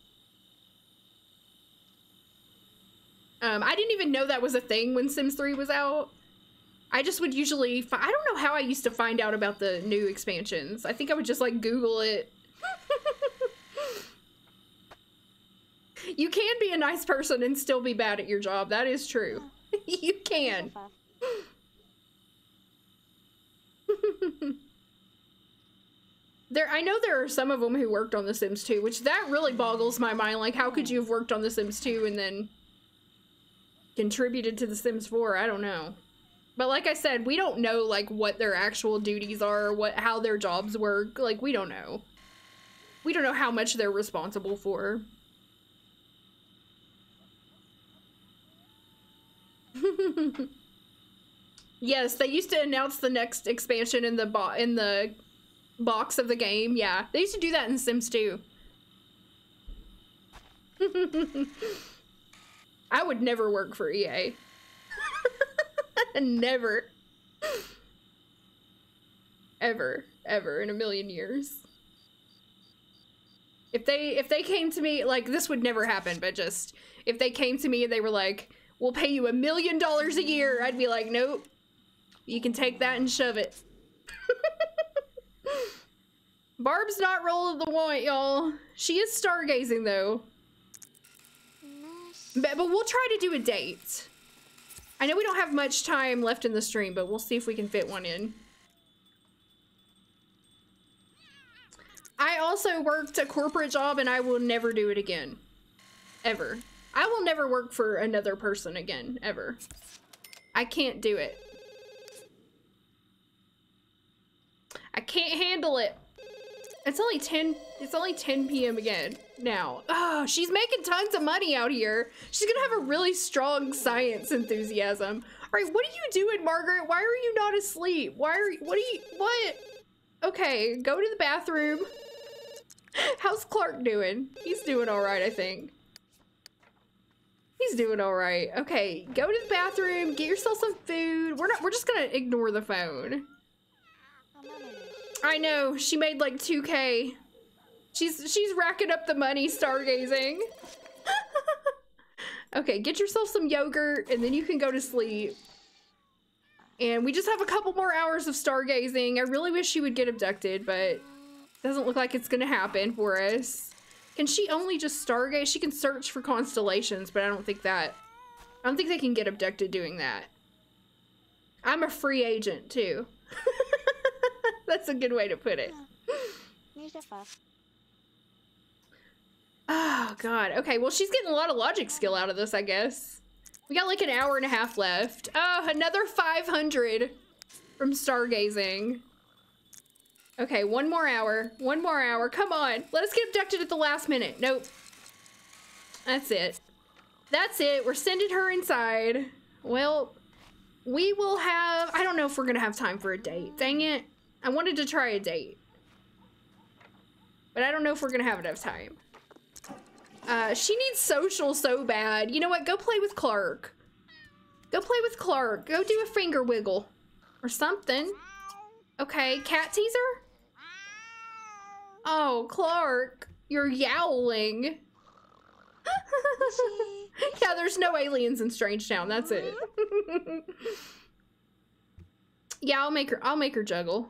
Um, I didn't even know that was a thing when Sims 3 was out. I just would usually, fi- I don't know how I used to find out about the new expansions. I think I would just like Google it. [LAUGHS] you can be a nice person and still be bad at your job. That is true. [LAUGHS] you can. [LAUGHS] there, I know there are some of them who worked on The Sims 2, which that really boggles my mind. Like, how could you have worked on The Sims 2 and then contributed to The Sims 4? I don't know. But like I said, we don't know like what their actual duties are, what how their jobs work. Like we don't know. We don't know how much they're responsible for. [LAUGHS] yes, they used to announce the next expansion in the bo- in the box of the game. Yeah, they used to do that in Sims 2. [LAUGHS] I would never work for EA. [LAUGHS] never. Ever, ever in a million years. If they if they came to me like this would never happen, but just if they came to me and they were like, "We'll pay you a million dollars a year," I'd be like, "Nope. You can take that and shove it." [LAUGHS] Barb's not rolling the want, y'all. She is stargazing though. But, but we'll try to do a date. I know we don't have much time left in the stream, but we'll see if we can fit one in. I also worked a corporate job and I will never do it again. Ever. I will never work for another person again, ever. I can't do it. I can't handle it. It's only 10 it's only 10 p.m. again now. Oh, she's making tons of money out here. She's gonna have a really strong science enthusiasm. All right, what are you doing, Margaret? Why are you not asleep? Why are you, what are you, what? Okay, go to the bathroom. [LAUGHS] How's Clark doing? He's doing all right, I think. He's doing all right. Okay, go to the bathroom, get yourself some food. We're not, we're just gonna ignore the phone. I know, she made like 2k. She's she's racking up the money stargazing. [LAUGHS] okay, get yourself some yogurt and then you can go to sleep. And we just have a couple more hours of stargazing. I really wish she would get abducted, but doesn't look like it's gonna happen for us. Can she only just stargaze? She can search for constellations, but I don't think that I don't think they can get abducted doing that. I'm a free agent too. [LAUGHS] That's a good way to put it. Oh, God. Okay, well, she's getting a lot of logic skill out of this, I guess. We got like an hour and a half left. Oh, another 500 from stargazing. Okay, one more hour. One more hour. Come on. Let us get abducted at the last minute. Nope. That's it. That's it. We're sending her inside. Well, we will have... I don't know if we're going to have time for a date. Dang it. I wanted to try a date. But I don't know if we're going to have enough time. Uh, she needs social so bad. You know what? Go play with Clark. Go play with Clark. Go do a finger wiggle. Or something. Okay, cat teaser? Oh, Clark. You're yowling. [LAUGHS] yeah, there's no aliens in Strangetown. That's it. [LAUGHS] yeah, I'll make her. I'll make her juggle.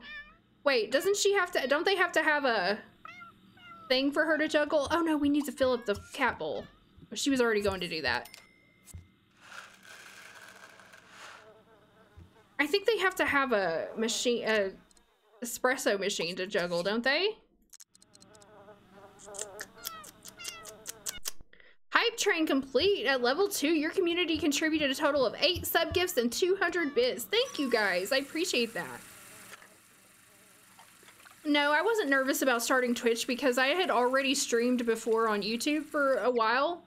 Wait, doesn't she have to? Don't they have to have a thing for her to juggle? Oh no, we need to fill up the cat bowl. She was already going to do that. I think they have to have a machine, a espresso machine to juggle, don't they? Hype train complete at level two. Your community contributed a total of eight sub gifts and 200 bits. Thank you guys. I appreciate that. No, I wasn't nervous about starting Twitch because I had already streamed before on YouTube for a while,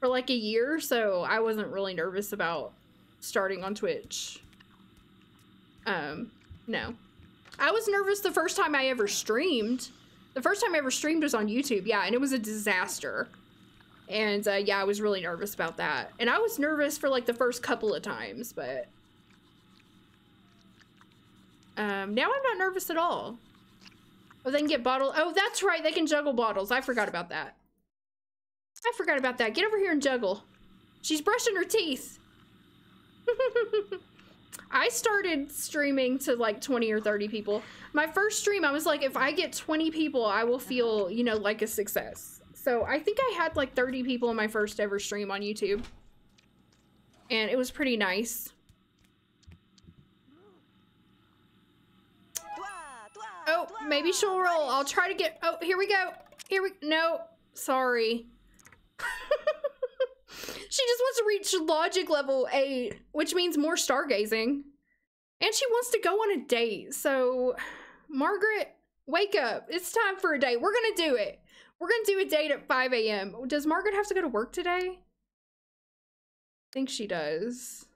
for like a year, so I wasn't really nervous about starting on Twitch. Um, no. I was nervous the first time I ever streamed. The first time I ever streamed was on YouTube, yeah, and it was a disaster. And uh, yeah, I was really nervous about that. And I was nervous for like the first couple of times, but um, now I'm not nervous at all. Oh, they can get bottle. Oh, that's right. They can juggle bottles. I forgot about that. I forgot about that. Get over here and juggle. She's brushing her teeth. [LAUGHS] I started streaming to like 20 or 30 people. My first stream, I was like, if I get 20 people, I will feel, you know, like a success. So I think I had like 30 people in my first ever stream on YouTube. And it was pretty nice. Oh, maybe she'll roll. I'll try to get, oh, here we go. Here we, no, sorry. [LAUGHS] she just wants to reach logic level 8, which means more stargazing. And she wants to go on a date. So, Margaret, wake up. It's time for a date. We're going to do it. We're going to do a date at 5 a.m. Does Margaret have to go to work today? I think she does.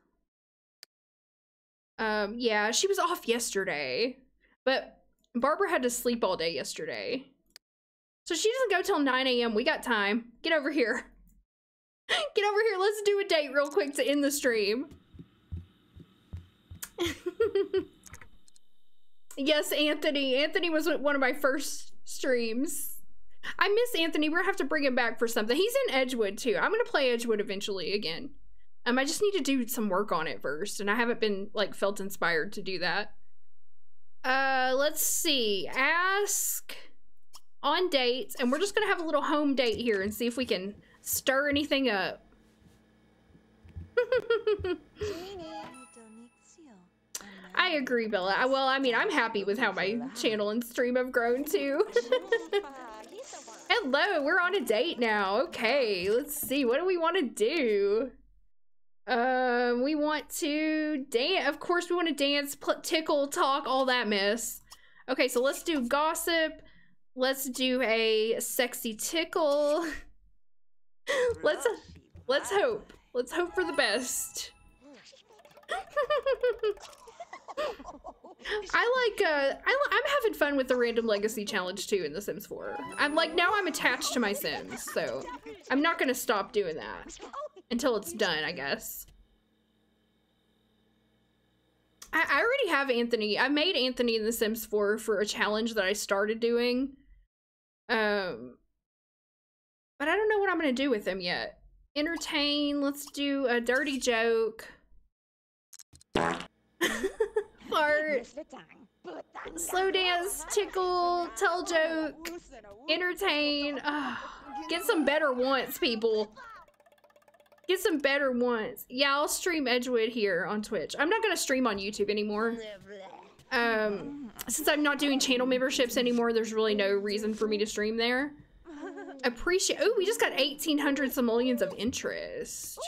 Um, yeah, she was off yesterday. But Barbara had to sleep all day yesterday. So she doesn't go till 9 a.m. We got time. Get over here. [LAUGHS] Get over here. Let's do a date real quick to end the stream. [LAUGHS] yes, Anthony. Anthony was one of my first streams. I miss Anthony. We're gonna have to bring him back for something. He's in Edgewood too. I'm gonna play Edgewood eventually again. Um, I just need to do some work on it first, and I haven't been like felt inspired to do that. Uh, let's see. Ask on dates, and we're just gonna have a little home date here and see if we can stir anything up. [LAUGHS] I agree, Bella. Well, I mean, I'm happy with how my channel and stream have grown too. [LAUGHS] Hello, we're on a date now. Okay, let's see. What do we want to do? Um, we want to dance. Of course, we want to dance, tickle, talk, all that mess. Okay, so let's do gossip. Let's do a sexy tickle. [LAUGHS] let's let's hope. Let's hope for the best. [LAUGHS] [LAUGHS] I like uh I, I'm having fun with the random legacy challenge too in The Sims 4. I'm like now I'm attached to my Sims, so I'm not gonna stop doing that until it's done, I guess. I, I already have Anthony. I made Anthony in The Sims 4 for a challenge that I started doing. Um but I don't know what I'm gonna do with him yet. Entertain, let's do a dirty joke. [LAUGHS] Fart. Slow dance, tickle, tell joke, entertain. Ugh. get some better once, people. Get some better once. Yeah, I'll stream Edgewood here on Twitch. I'm not gonna stream on YouTube anymore. Um, since I'm not doing channel memberships anymore, there's really no reason for me to stream there. Appreciate. Oh, we just got 1,800 simoleons of interest.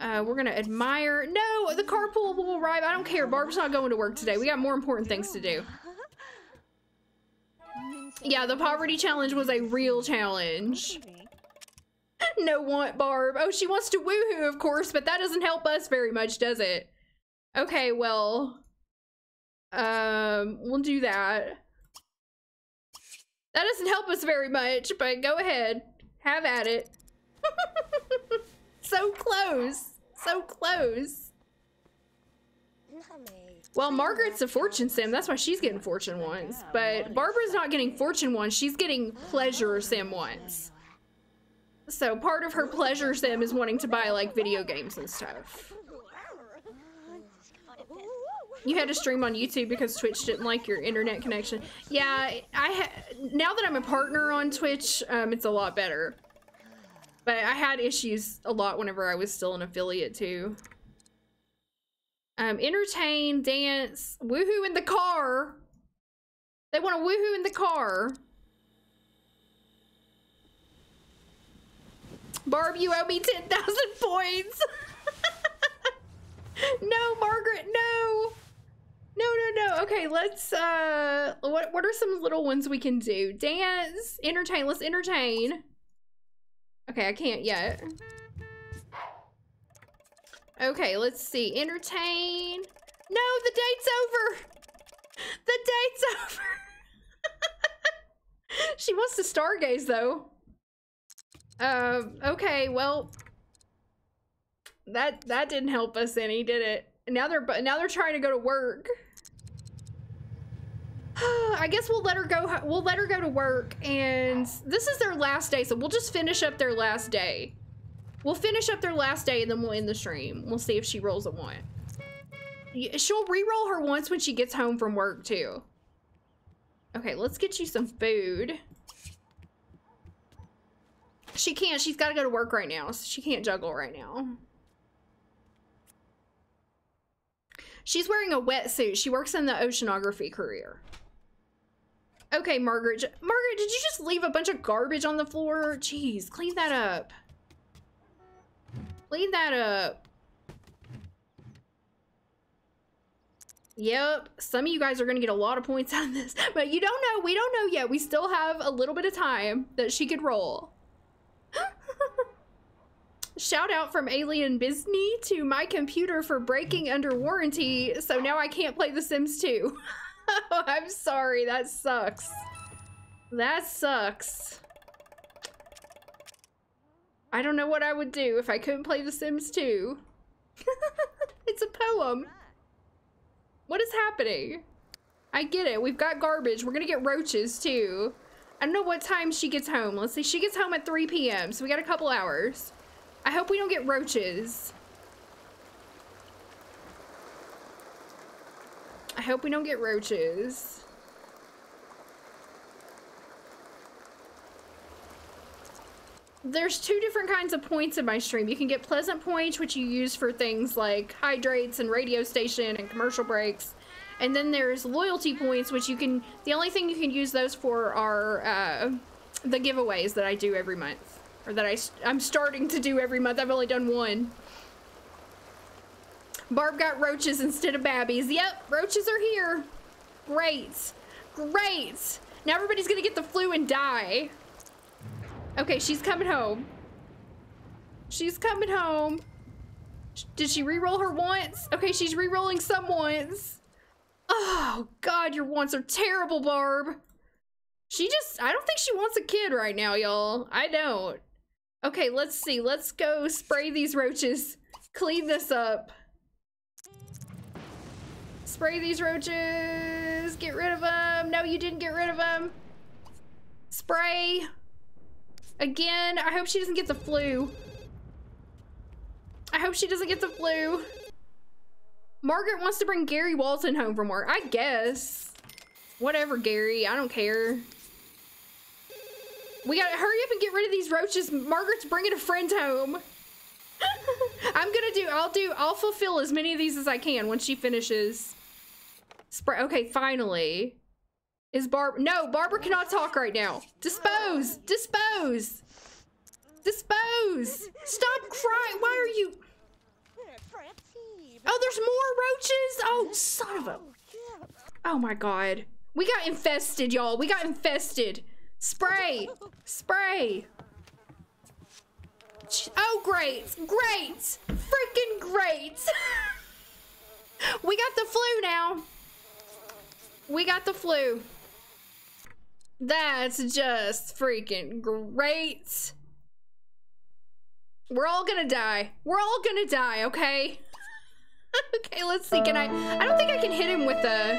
Uh, we're gonna admire. No, the carpool will arrive. I don't care. Barb's not going to work today. We got more important things to do. Yeah, the poverty challenge was a real challenge. no want Barb. Oh, she wants to woohoo, of course, but that doesn't help us very much, does it? Okay, well, um, we'll do that. That doesn't help us very much, but go ahead. Have at it. [LAUGHS] so close. so close. Well, Margaret's a fortune sim. That's why she's getting fortune ones. But Barbara's not getting fortune ones. She's getting pleasure sim ones. So part of her pleasure sim is wanting to buy like video games and stuff. You had to stream on YouTube because Twitch didn't like your internet connection. Yeah, I now that I'm a partner on Twitch, um, it's a lot better. But I had issues a lot whenever I was still an affiliate too. Um, entertain, dance, woohoo in the car. They want a woohoo in the car. Barb, you owe me 10,000 [LAUGHS] points. [LAUGHS] no, Margaret, no. No, no, no. Okay, let's, uh, what, what are some little ones we can do? Dance, entertain, let's entertain. Okay, I can't yet. Okay, let's see. Entertain. No, the date's over. The date's [LAUGHS] over. she wants to stargaze though. Um, okay, well that that didn't help us any, did it? Now they're but now they're trying to go to work. [SIGHS] I guess we'll let her go we'll let her go to work and this is their last day, so we'll just finish up their last day. We'll finish up their last day and then we'll end the stream. We'll see if she rolls a one. She'll re-roll her once when she gets home from work too. Okay, let's get you some food. She can't. She's got to go to work right now. So she can't juggle right now. She's wearing a wetsuit. She works in the oceanography career. Okay, Margaret. Margaret, did you just leave a bunch of garbage on the floor? Jeez, clean that up. Clean that up. Yep, some of you guys are gonna get a lot of points [LAUGHS] on this, but you don't know, we don't know yet. We still have a little bit of time that she could roll. [LAUGHS] Shout out from Alien Disney to my computer for breaking under warranty, so now I can't play The Sims 2. [LAUGHS] [LAUGHS] I'm sorry, that sucks. That sucks. I don't know what I would do if I couldn't play The Sims 2. [LAUGHS] it's a poem. What is happening? I get it. We've got garbage. We're gonna get roaches too. I don't know what time she gets home. Let's see. She gets home at 3 p.m. So we got a couple hours. I hope we don't get roaches. I hope we don't get roaches. There's two different kinds of points in my stream. You can get pleasant points, which you use for things like hydrates and radio station and commercial breaks. And then there's loyalty points, which you can, the only thing you can use those for are uh, the giveaways that I do every month. Or that I, I'm starting to do every month. I've only done one. Barb got roaches instead of babbies. Yep, roaches are here. Great. Great. Now everybody's gonna get the flu and die. Okay, she's coming home. She's coming home. Did she re-roll her once? Okay, she's re-rolling some once. Oh, God, your wants are terrible, Barb. She just, I don't think she wants a kid right now, y'all. I don't. Okay, let's see. Let's go spray these roaches. Clean this up. Spray these roaches. Get rid of them. No, you didn't get rid of them. Spray. Again, I hope she doesn't get the flu. I hope she doesn't get the flu. Margaret wants to bring Gary Walton home from work. I guess. Whatever, Gary. I don't care. We gotta hurry up and get rid of these roaches. Margaret's bringing a friend home. [LAUGHS] I'm gonna do, I'll do, I'll fulfill as many of these as I can once she finishes. Spray, okay, finally. Is Barb, no, Barbara cannot talk right now. Dispose, dispose, dispose. Stop crying, why are you? Oh, there's more roaches? Oh, son of a. Oh my God. We got infested, y'all. We got infested. Spray, spray. Oh, great, great, freaking great. [LAUGHS] we got the flu now. We got the flu. That's just freaking great. We're all gonna die. We're all gonna die, okay? [LAUGHS] okay, let's see. Can I? I don't think I can hit him with a.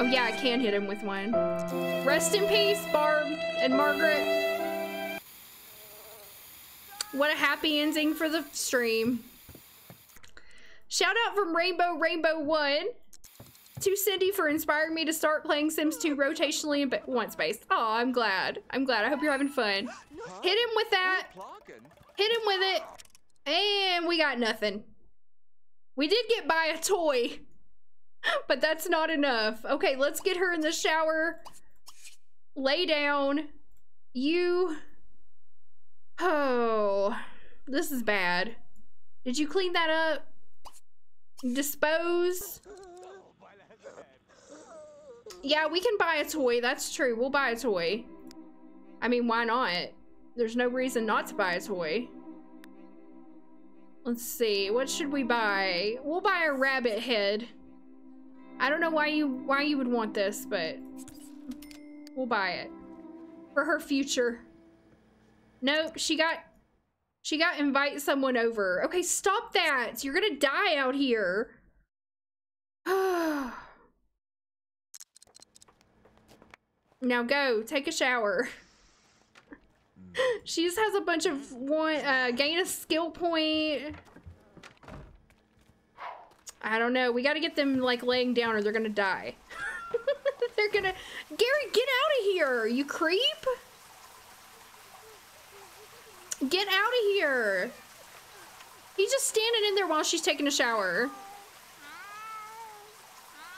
Oh yeah, I can hit him with one. Rest in peace, Barb and Margaret. What a happy ending for the stream. Shout out from Rainbow Rainbow One to Cindy for inspiring me to start playing Sims 2 rotationally in one space. Oh, I'm glad. I'm glad. I hope you're having fun. Hit him with that. Hit him with it. And we got nothing. We did get by a toy, [LAUGHS] but that's not enough. Okay, let's get her in the shower. Lay down. You. Oh, this is bad. Did you clean that up? Dispose? Yeah, we can buy a toy. That's true. We'll buy a toy. I mean, why not? There's no reason not to buy a toy. Let's see. What should we buy? We'll buy a rabbit head. I don't know why you why you would want this, but we'll buy it. For her future. Nope, she got she got invite someone over. Okay, stop that. You're gonna die out here. [SIGHS] [SIGHS] now go, take a shower. [LAUGHS] she just has a bunch of one uh gain a skill point. I don't know. We gotta get them like laying down or they're gonna die. [LAUGHS] they're gonna Gary, get out of here, you creep! Get out of here! He's just standing in there while she's taking a shower.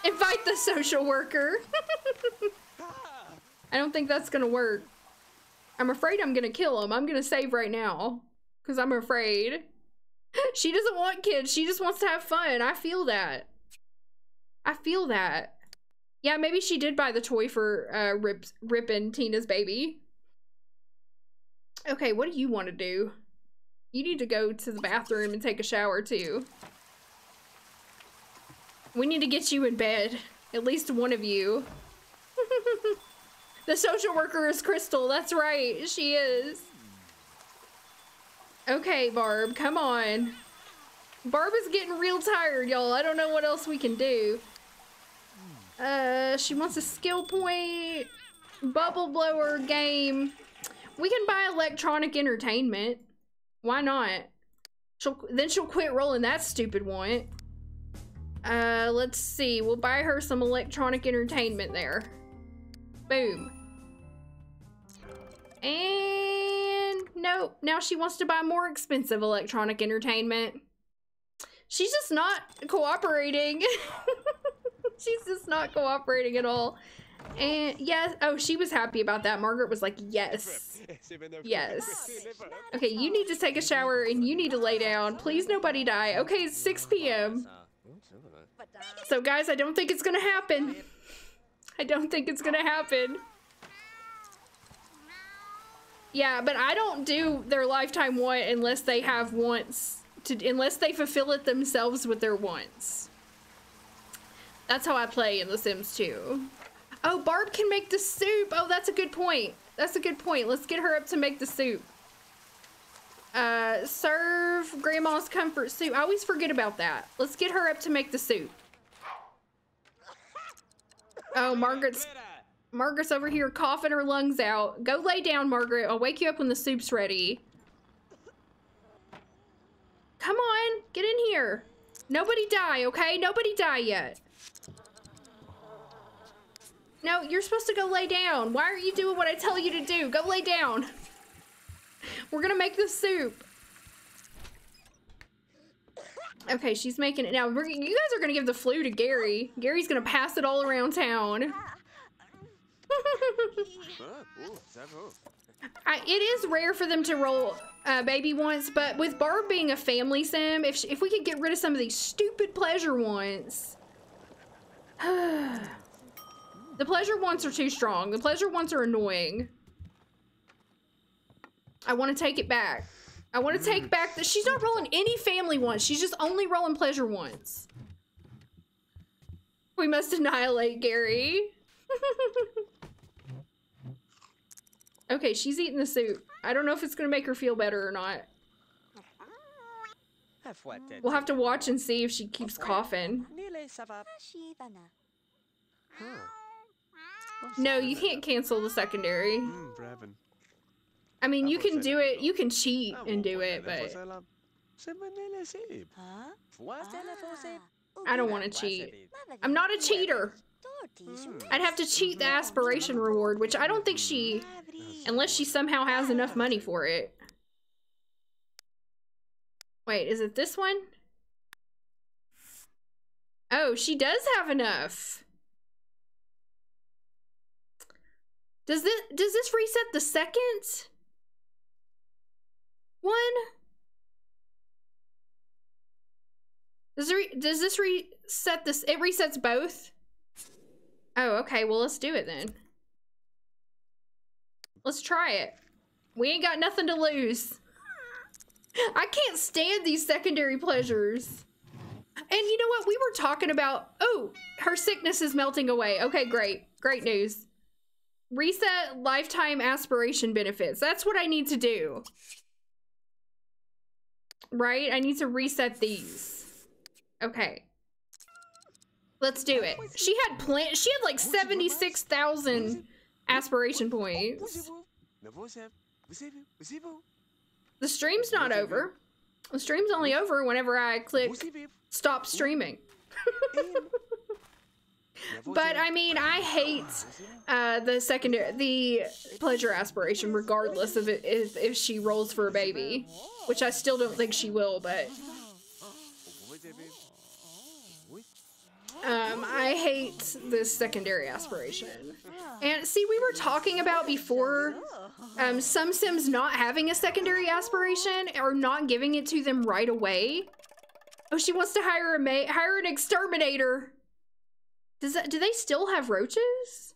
Invite the social worker. [LAUGHS] I don't think that's gonna work. I'm afraid I'm gonna kill him. I'm gonna save right now. Because I'm afraid. [LAUGHS] She doesn't want kids. She just wants to have fun. I feel that. I feel that. Yeah, maybe she did buy the toy for uh, Ripp, ripping Tina's baby. Okay, what do you want to do? You need to go to the bathroom and take a shower too. We need to get you in bed. At least one of you. [LAUGHS] the social worker is Crystal. That's right. She is. Okay, Barb, come on. Barb is getting real tired, y'all. I don't know what else we can do. Uh, she wants a skill point, bubble blower game. We can buy electronic entertainment. Why not? She'll then she'll quit rolling that stupid one. Uh, let's see. We'll buy her some electronic entertainment there. Boom. And nope. Now she wants to buy more expensive electronic entertainment. She's just not cooperating. [LAUGHS] She's just not cooperating at all. And yes, oh, she was happy about that. Margaret was like, yes. Yes. Okay, you need to take a shower and you need to lay down. Please nobody die. Okay, it's 6 p.m. So guys, I don't think it's gonna happen. I don't think it's gonna happen. Yeah, but I don't do their lifetime want unless they have wants to unless they fulfill it themselves with their wants. That's how I play in The Sims 2. Oh, Barb can make the soup. Oh, that's a good point. That's a good point. Let's get her up to make the soup. Uh, serve Grandma's comfort soup. I always forget about that. Let's get her up to make the soup. Oh, Margaret's Margaret's over here coughing her lungs out. Go lay down, Margaret. I'll wake you up when the soup's ready. Come on, get in here. Nobody die, okay? Nobody die yet. No, you're supposed to go lay down. Why aren't you doing what I tell you to do? Go lay down. We're gonna make the soup. Okay, she's making it now. you guys are gonna give the flu to Gary. Gary's gonna pass it all around town. [LAUGHS] I, it is rare for them to roll uh, baby once, but with Barb being a family sim, if, she, if we could get rid of some of these stupid pleasure wants. [SIGHS] the pleasure wants are too strong. The pleasure wants are annoying. I want to take it back. I want to take mm-hmm. back that she's not rolling any family ones. She's just only rolling pleasure ones. We must annihilate Gary. [LAUGHS] okay, she's eating the soup. I don't know if it's gonna make her feel better or not. We'll have to watch and see if she keeps coughing. No, you can't cancel the secondary. Mm, I mean, you can do it. You can cheat and do it, but ah. I don't want to cheat. I'm not a cheater. I'd have to cheat the aspiration reward, which I don't think she, unless she somehow has enough money for it. Wait, is it this one? Oh, she does have enough. Does this does this reset the second one? Does re does this reset this? It resets both. Oh, okay. Well, let's do it then. Let's try it. We ain't got nothing to lose. I can't stand these secondary pleasures. And you know what? We were talking about, oh, her sickness is melting away. Okay, great. Great news. Reset lifetime aspiration benefits. That's what I need to do. Right? I need to reset these. Okay. Let's do it. She had plan she had like 76,000 aspiration points. The stream's not over. The stream's only over whenever I click stop streaming. [LAUGHS] but I mean, I hate uh, the secondary, the pleasure aspiration, regardless of it, if, if she rolls for a baby, which I still don't think she will, but um, I hate this secondary aspiration. And see, we were talking about before um, some Sims not having a secondary aspiration or not giving it to them right away. Oh, she wants to hire a ma hire an exterminator. Does that, do they still have roaches?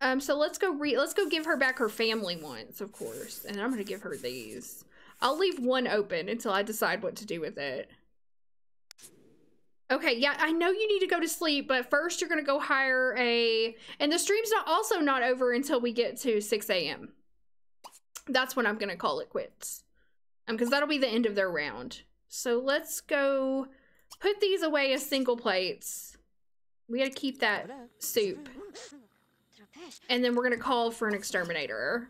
Um, so let's go re let's go give her back her family once, of course. And I'm gonna give her these. I'll leave one open until I decide what to do with it. Okay, yeah, I know you need to go to sleep, but first you're gonna go hire a and the stream's not also not over until we get to 6 a.m. That's when I'm gonna call it quits. Um, because that'll be the end of their round. So let's go put these away as single plates. We gotta keep that soup. And then we're gonna call for an exterminator.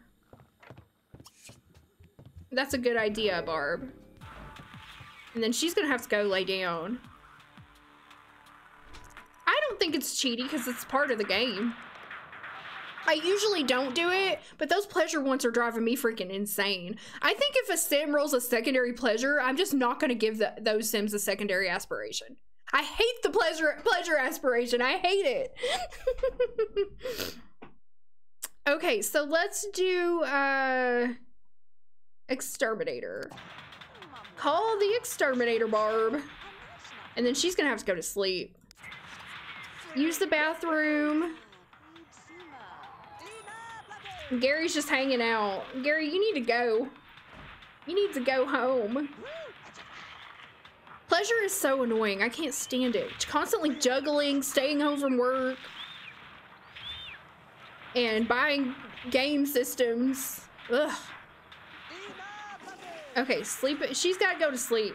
That's a good idea, Barb. And then she's gonna have to go lay down. I don't think it's cheaty because it's part of the game. I usually don't do it, but those pleasure ones are driving me freaking insane. I think if a sim rolls a secondary pleasure, I'm just not going to give the, those sims a secondary aspiration. I hate the pleasure pleasure aspiration. I hate it. [LAUGHS] okay, so let's do uh exterminator. Call the exterminator, Barb. And then she's going to have to go to sleep. Use the bathroom. Gary's just hanging out. Gary, you need to go. You need to go home. Pleasure is so annoying. I can't stand it. Constantly juggling, staying home from work, and buying game systems. Ugh. Okay, sleep. She's got to go to sleep.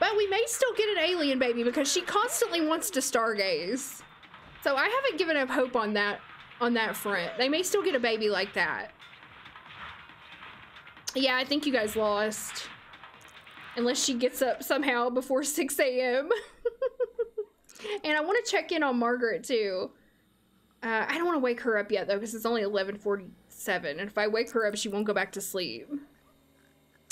But we may still get an alien baby because she constantly wants to stargaze. So I haven't given up hope on that on that front. They may still get a baby like that. Yeah, I think you guys lost. Unless she gets up somehow before [LAUGHS] 6 a.m. [LAUGHS] and I want to check in on Margaret too. Uh, I don't want to wake her up yet though because it's only 11.47 and if I wake her up she won't go back to sleep.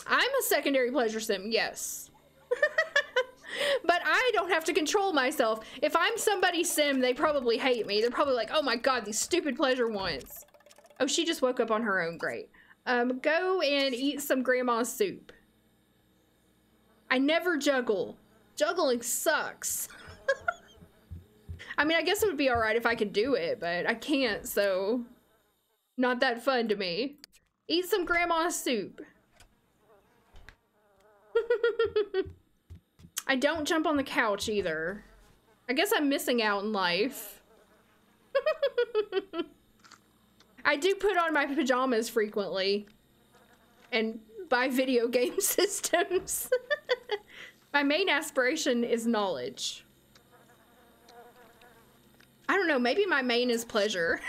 I'm a secondary pleasure sim, yes. [LAUGHS] but I don't have to control myself. If I'm somebody's sim, they probably hate me. They're probably like, oh my god, these stupid pleasure ones. Oh, she just woke up on her own. Great. Um, go and eat some grandma's soup. I never juggle. Juggling sucks. [LAUGHS] I mean, I guess it would be alright if I could do it, but I can't, so... Not that fun to me. Eat some grandma's soup. [LAUGHS] I don't jump on the couch either. I guess I'm missing out in life. [LAUGHS] I do put on my pajamas frequently and buy video game [LAUGHS] systems. [LAUGHS] my main aspiration is knowledge. I don't know, maybe my main is pleasure.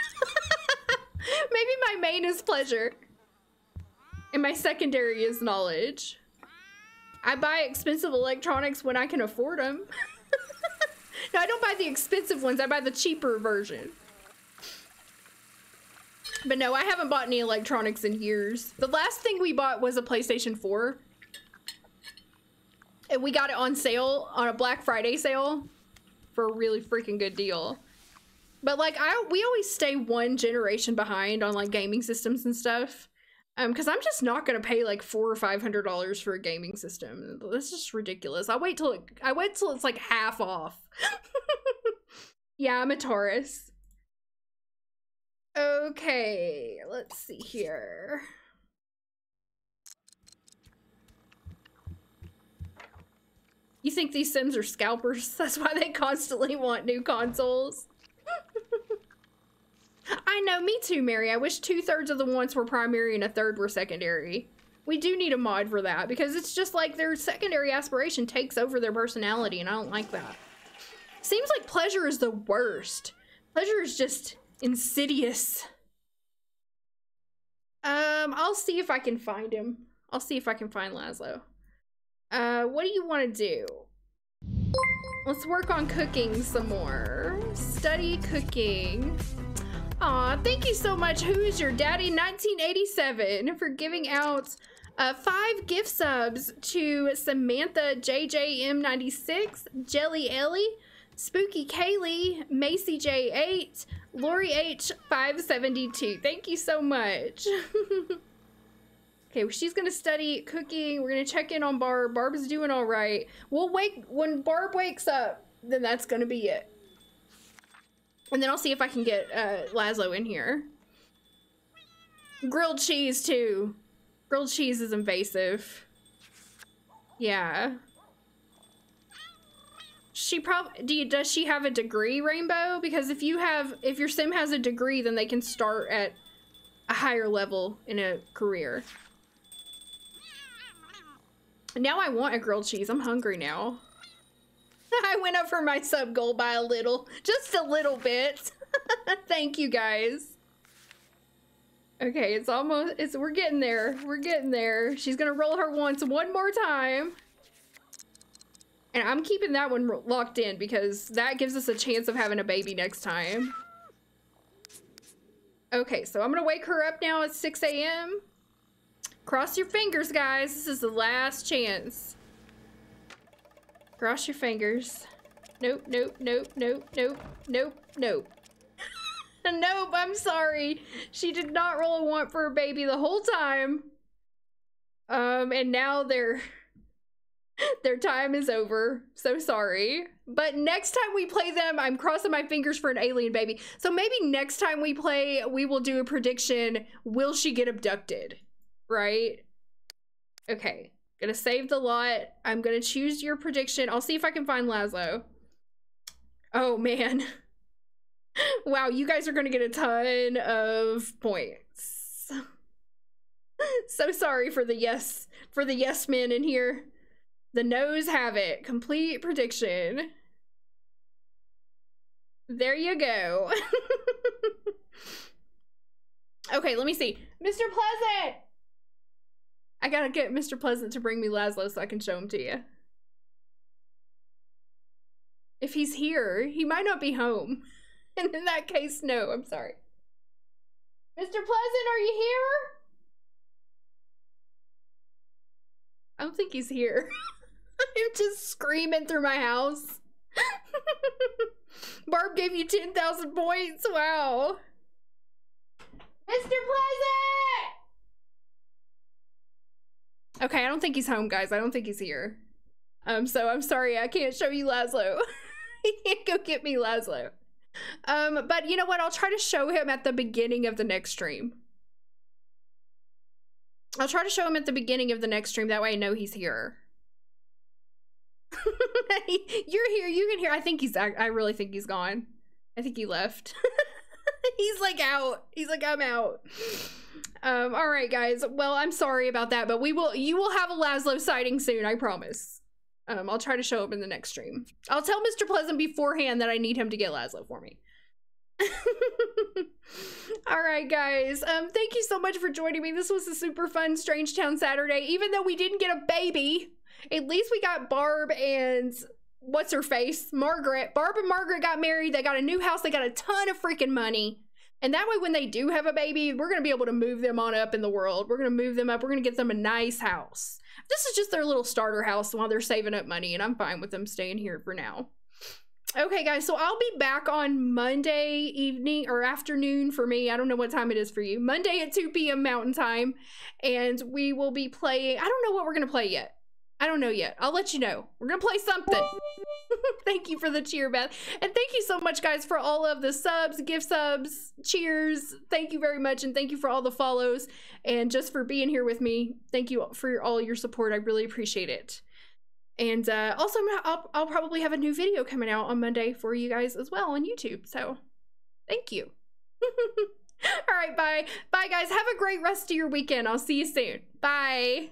[LAUGHS] maybe my main is pleasure. And my secondary is knowledge. I buy expensive electronics when I can afford them. no, I don't buy the expensive ones. I buy the cheaper version. But no, I haven't bought any electronics in years. The last thing we bought was a PlayStation 4. And we got it on sale, on a Black Friday sale, for a really freaking good deal. But like, I we always stay one generation behind on like gaming systems and stuff. Um, because I'm just not gonna pay like four or five hundred dollars for a gaming system. That's just ridiculous. I'll wait till it, I wait till it's like half off. [LAUGHS] yeah, I'm a Taurus. Okay, let's see here. You think these Sims are scalpers? [LAUGHS] That's why they constantly want new consoles. [LAUGHS] I know, me too, Mary. I wish two thirds of the ones were primary and a third were secondary. We do need a mod for that because it's just like their secondary aspiration takes over their personality, and I don't like that. Seems like pleasure is the worst. Pleasure is just insidious. Um, I'll see if I can find him. I'll see if I can find Laszlo. Uh, what do you want to do? Let's work on cooking some more. Study cooking. Aw, thank you so much, Who's Your Daddy 1987, for giving out uh, five gift subs to Samantha JJM96, Jelly Ellie, Spooky Kaylee, Macy J8, Lori H572. Thank you so much. [LAUGHS] okay, well, she's gonna study cooking. We're gonna check in on Barb. Barb's doing all right. We'll wake when Barb wakes up. Then that's gonna be it. And then I'll see if I can get uh, Laszlo in here. Grilled cheese too. Grilled cheese is invasive. Yeah. She probably do does she have a degree, Rainbow? Because if you have if your sim has a degree, then they can start at a higher level in a career. Now I want a grilled cheese. I'm hungry now. [LAUGHS] I went up for my sub goal by a little, just a little bit. [LAUGHS] Thank you guys. Okay, it's almost, it's, we're getting there. We're getting there. She's gonna roll her once one more time. And I'm keeping that one locked in because that gives us a chance of having a baby next time. Okay, so I'm gonna wake her up now at 6 a.m. Cross your fingers, guys. This is the last chance. Cross your fingers. Nope, nope, nope, nope, nope, nope, nope. [LAUGHS] nope, I'm sorry. She did not roll a want for a baby the whole time. Um, and now their [LAUGHS] their time is over. So sorry. But next time we play them, I'm crossing my fingers for an alien baby. So maybe next time we play, we will do a prediction. Will she get abducted? Right? Okay. Gonna save the lot. I'm gonna choose your prediction. I'll see if I can find Laszlo. Oh man. [LAUGHS] wow, you guys are gonna get a ton of points. [LAUGHS] so sorry for the yes for the yes men in here. The no's have it. Complete prediction. There you go. [LAUGHS] okay, let me see. Mr. Pleasant! I gotta get Mr. Pleasant to bring me Laszlo so I can show him to you. If he's here, he might not be home. [LAUGHS] And in that case, no, I'm sorry. Mr. Pleasant, are you here? I don't think he's here. [LAUGHS] [LAUGHS] I'm just screaming through my house. [LAUGHS] Barb gave you 10,000 points. Wow. Mr. Pleasant! Okay, I don't think he's home, guys. I don't think he's here. Um, so I'm sorry, I can't show you Laszlo. [LAUGHS] he can't go get me Laszlo. Um, but you know what? I'll try to show him at the beginning of the next stream. I'll try to show him at the beginning of the next stream. That way I know he's here. [LAUGHS] You're here. You can hear. I think he's. I, I really think he's gone. I think he left. [LAUGHS] He's like out. He's like, I'm out. Um, all right, guys. Well, I'm sorry about that, but we will you will have a Laszlo sighting soon, I promise. Um, I'll try to show up in the next stream. I'll tell Mr. Pleasant beforehand that I need him to get Laszlo for me. [LAUGHS] All right, guys. Um, thank you so much for joining me. This was a super fun Strangetown Saturday. Even though we didn't get a baby, at least we got Barb and what's her face, Margaret. Barb and Margaret got married. They got a new house. They got a ton of freaking money. And that way, when they do have a baby, we're gonna be able to move them on up in the world. We're gonna move them up. We're gonna get them a nice house. This is just their little starter house while they're saving up money, and I'm fine with them staying here for now. Okay, guys, so I'll be back on Monday evening or afternoon for me. I don't know what time it is for you. Monday at 2 p.m. Mountain Time. And we will be playing. I don't know what we're going to play yet. I don't know yet. I'll let you know. We're to play something. [LAUGHS] thank you for the cheer, Beth. And thank you so much, guys, for all of the subs, gift subs, cheers. Thank you very much. And thank you for all the follows and just for being here with me. Thank you for all your support. I really appreciate it. And uh, also, gonna, I'll, I'll probably have a new video coming out on Monday for you guys as well on YouTube. So, thank you. [LAUGHS] All right, bye. Bye, guys. Have a great rest of your weekend. I'll see you soon. Bye.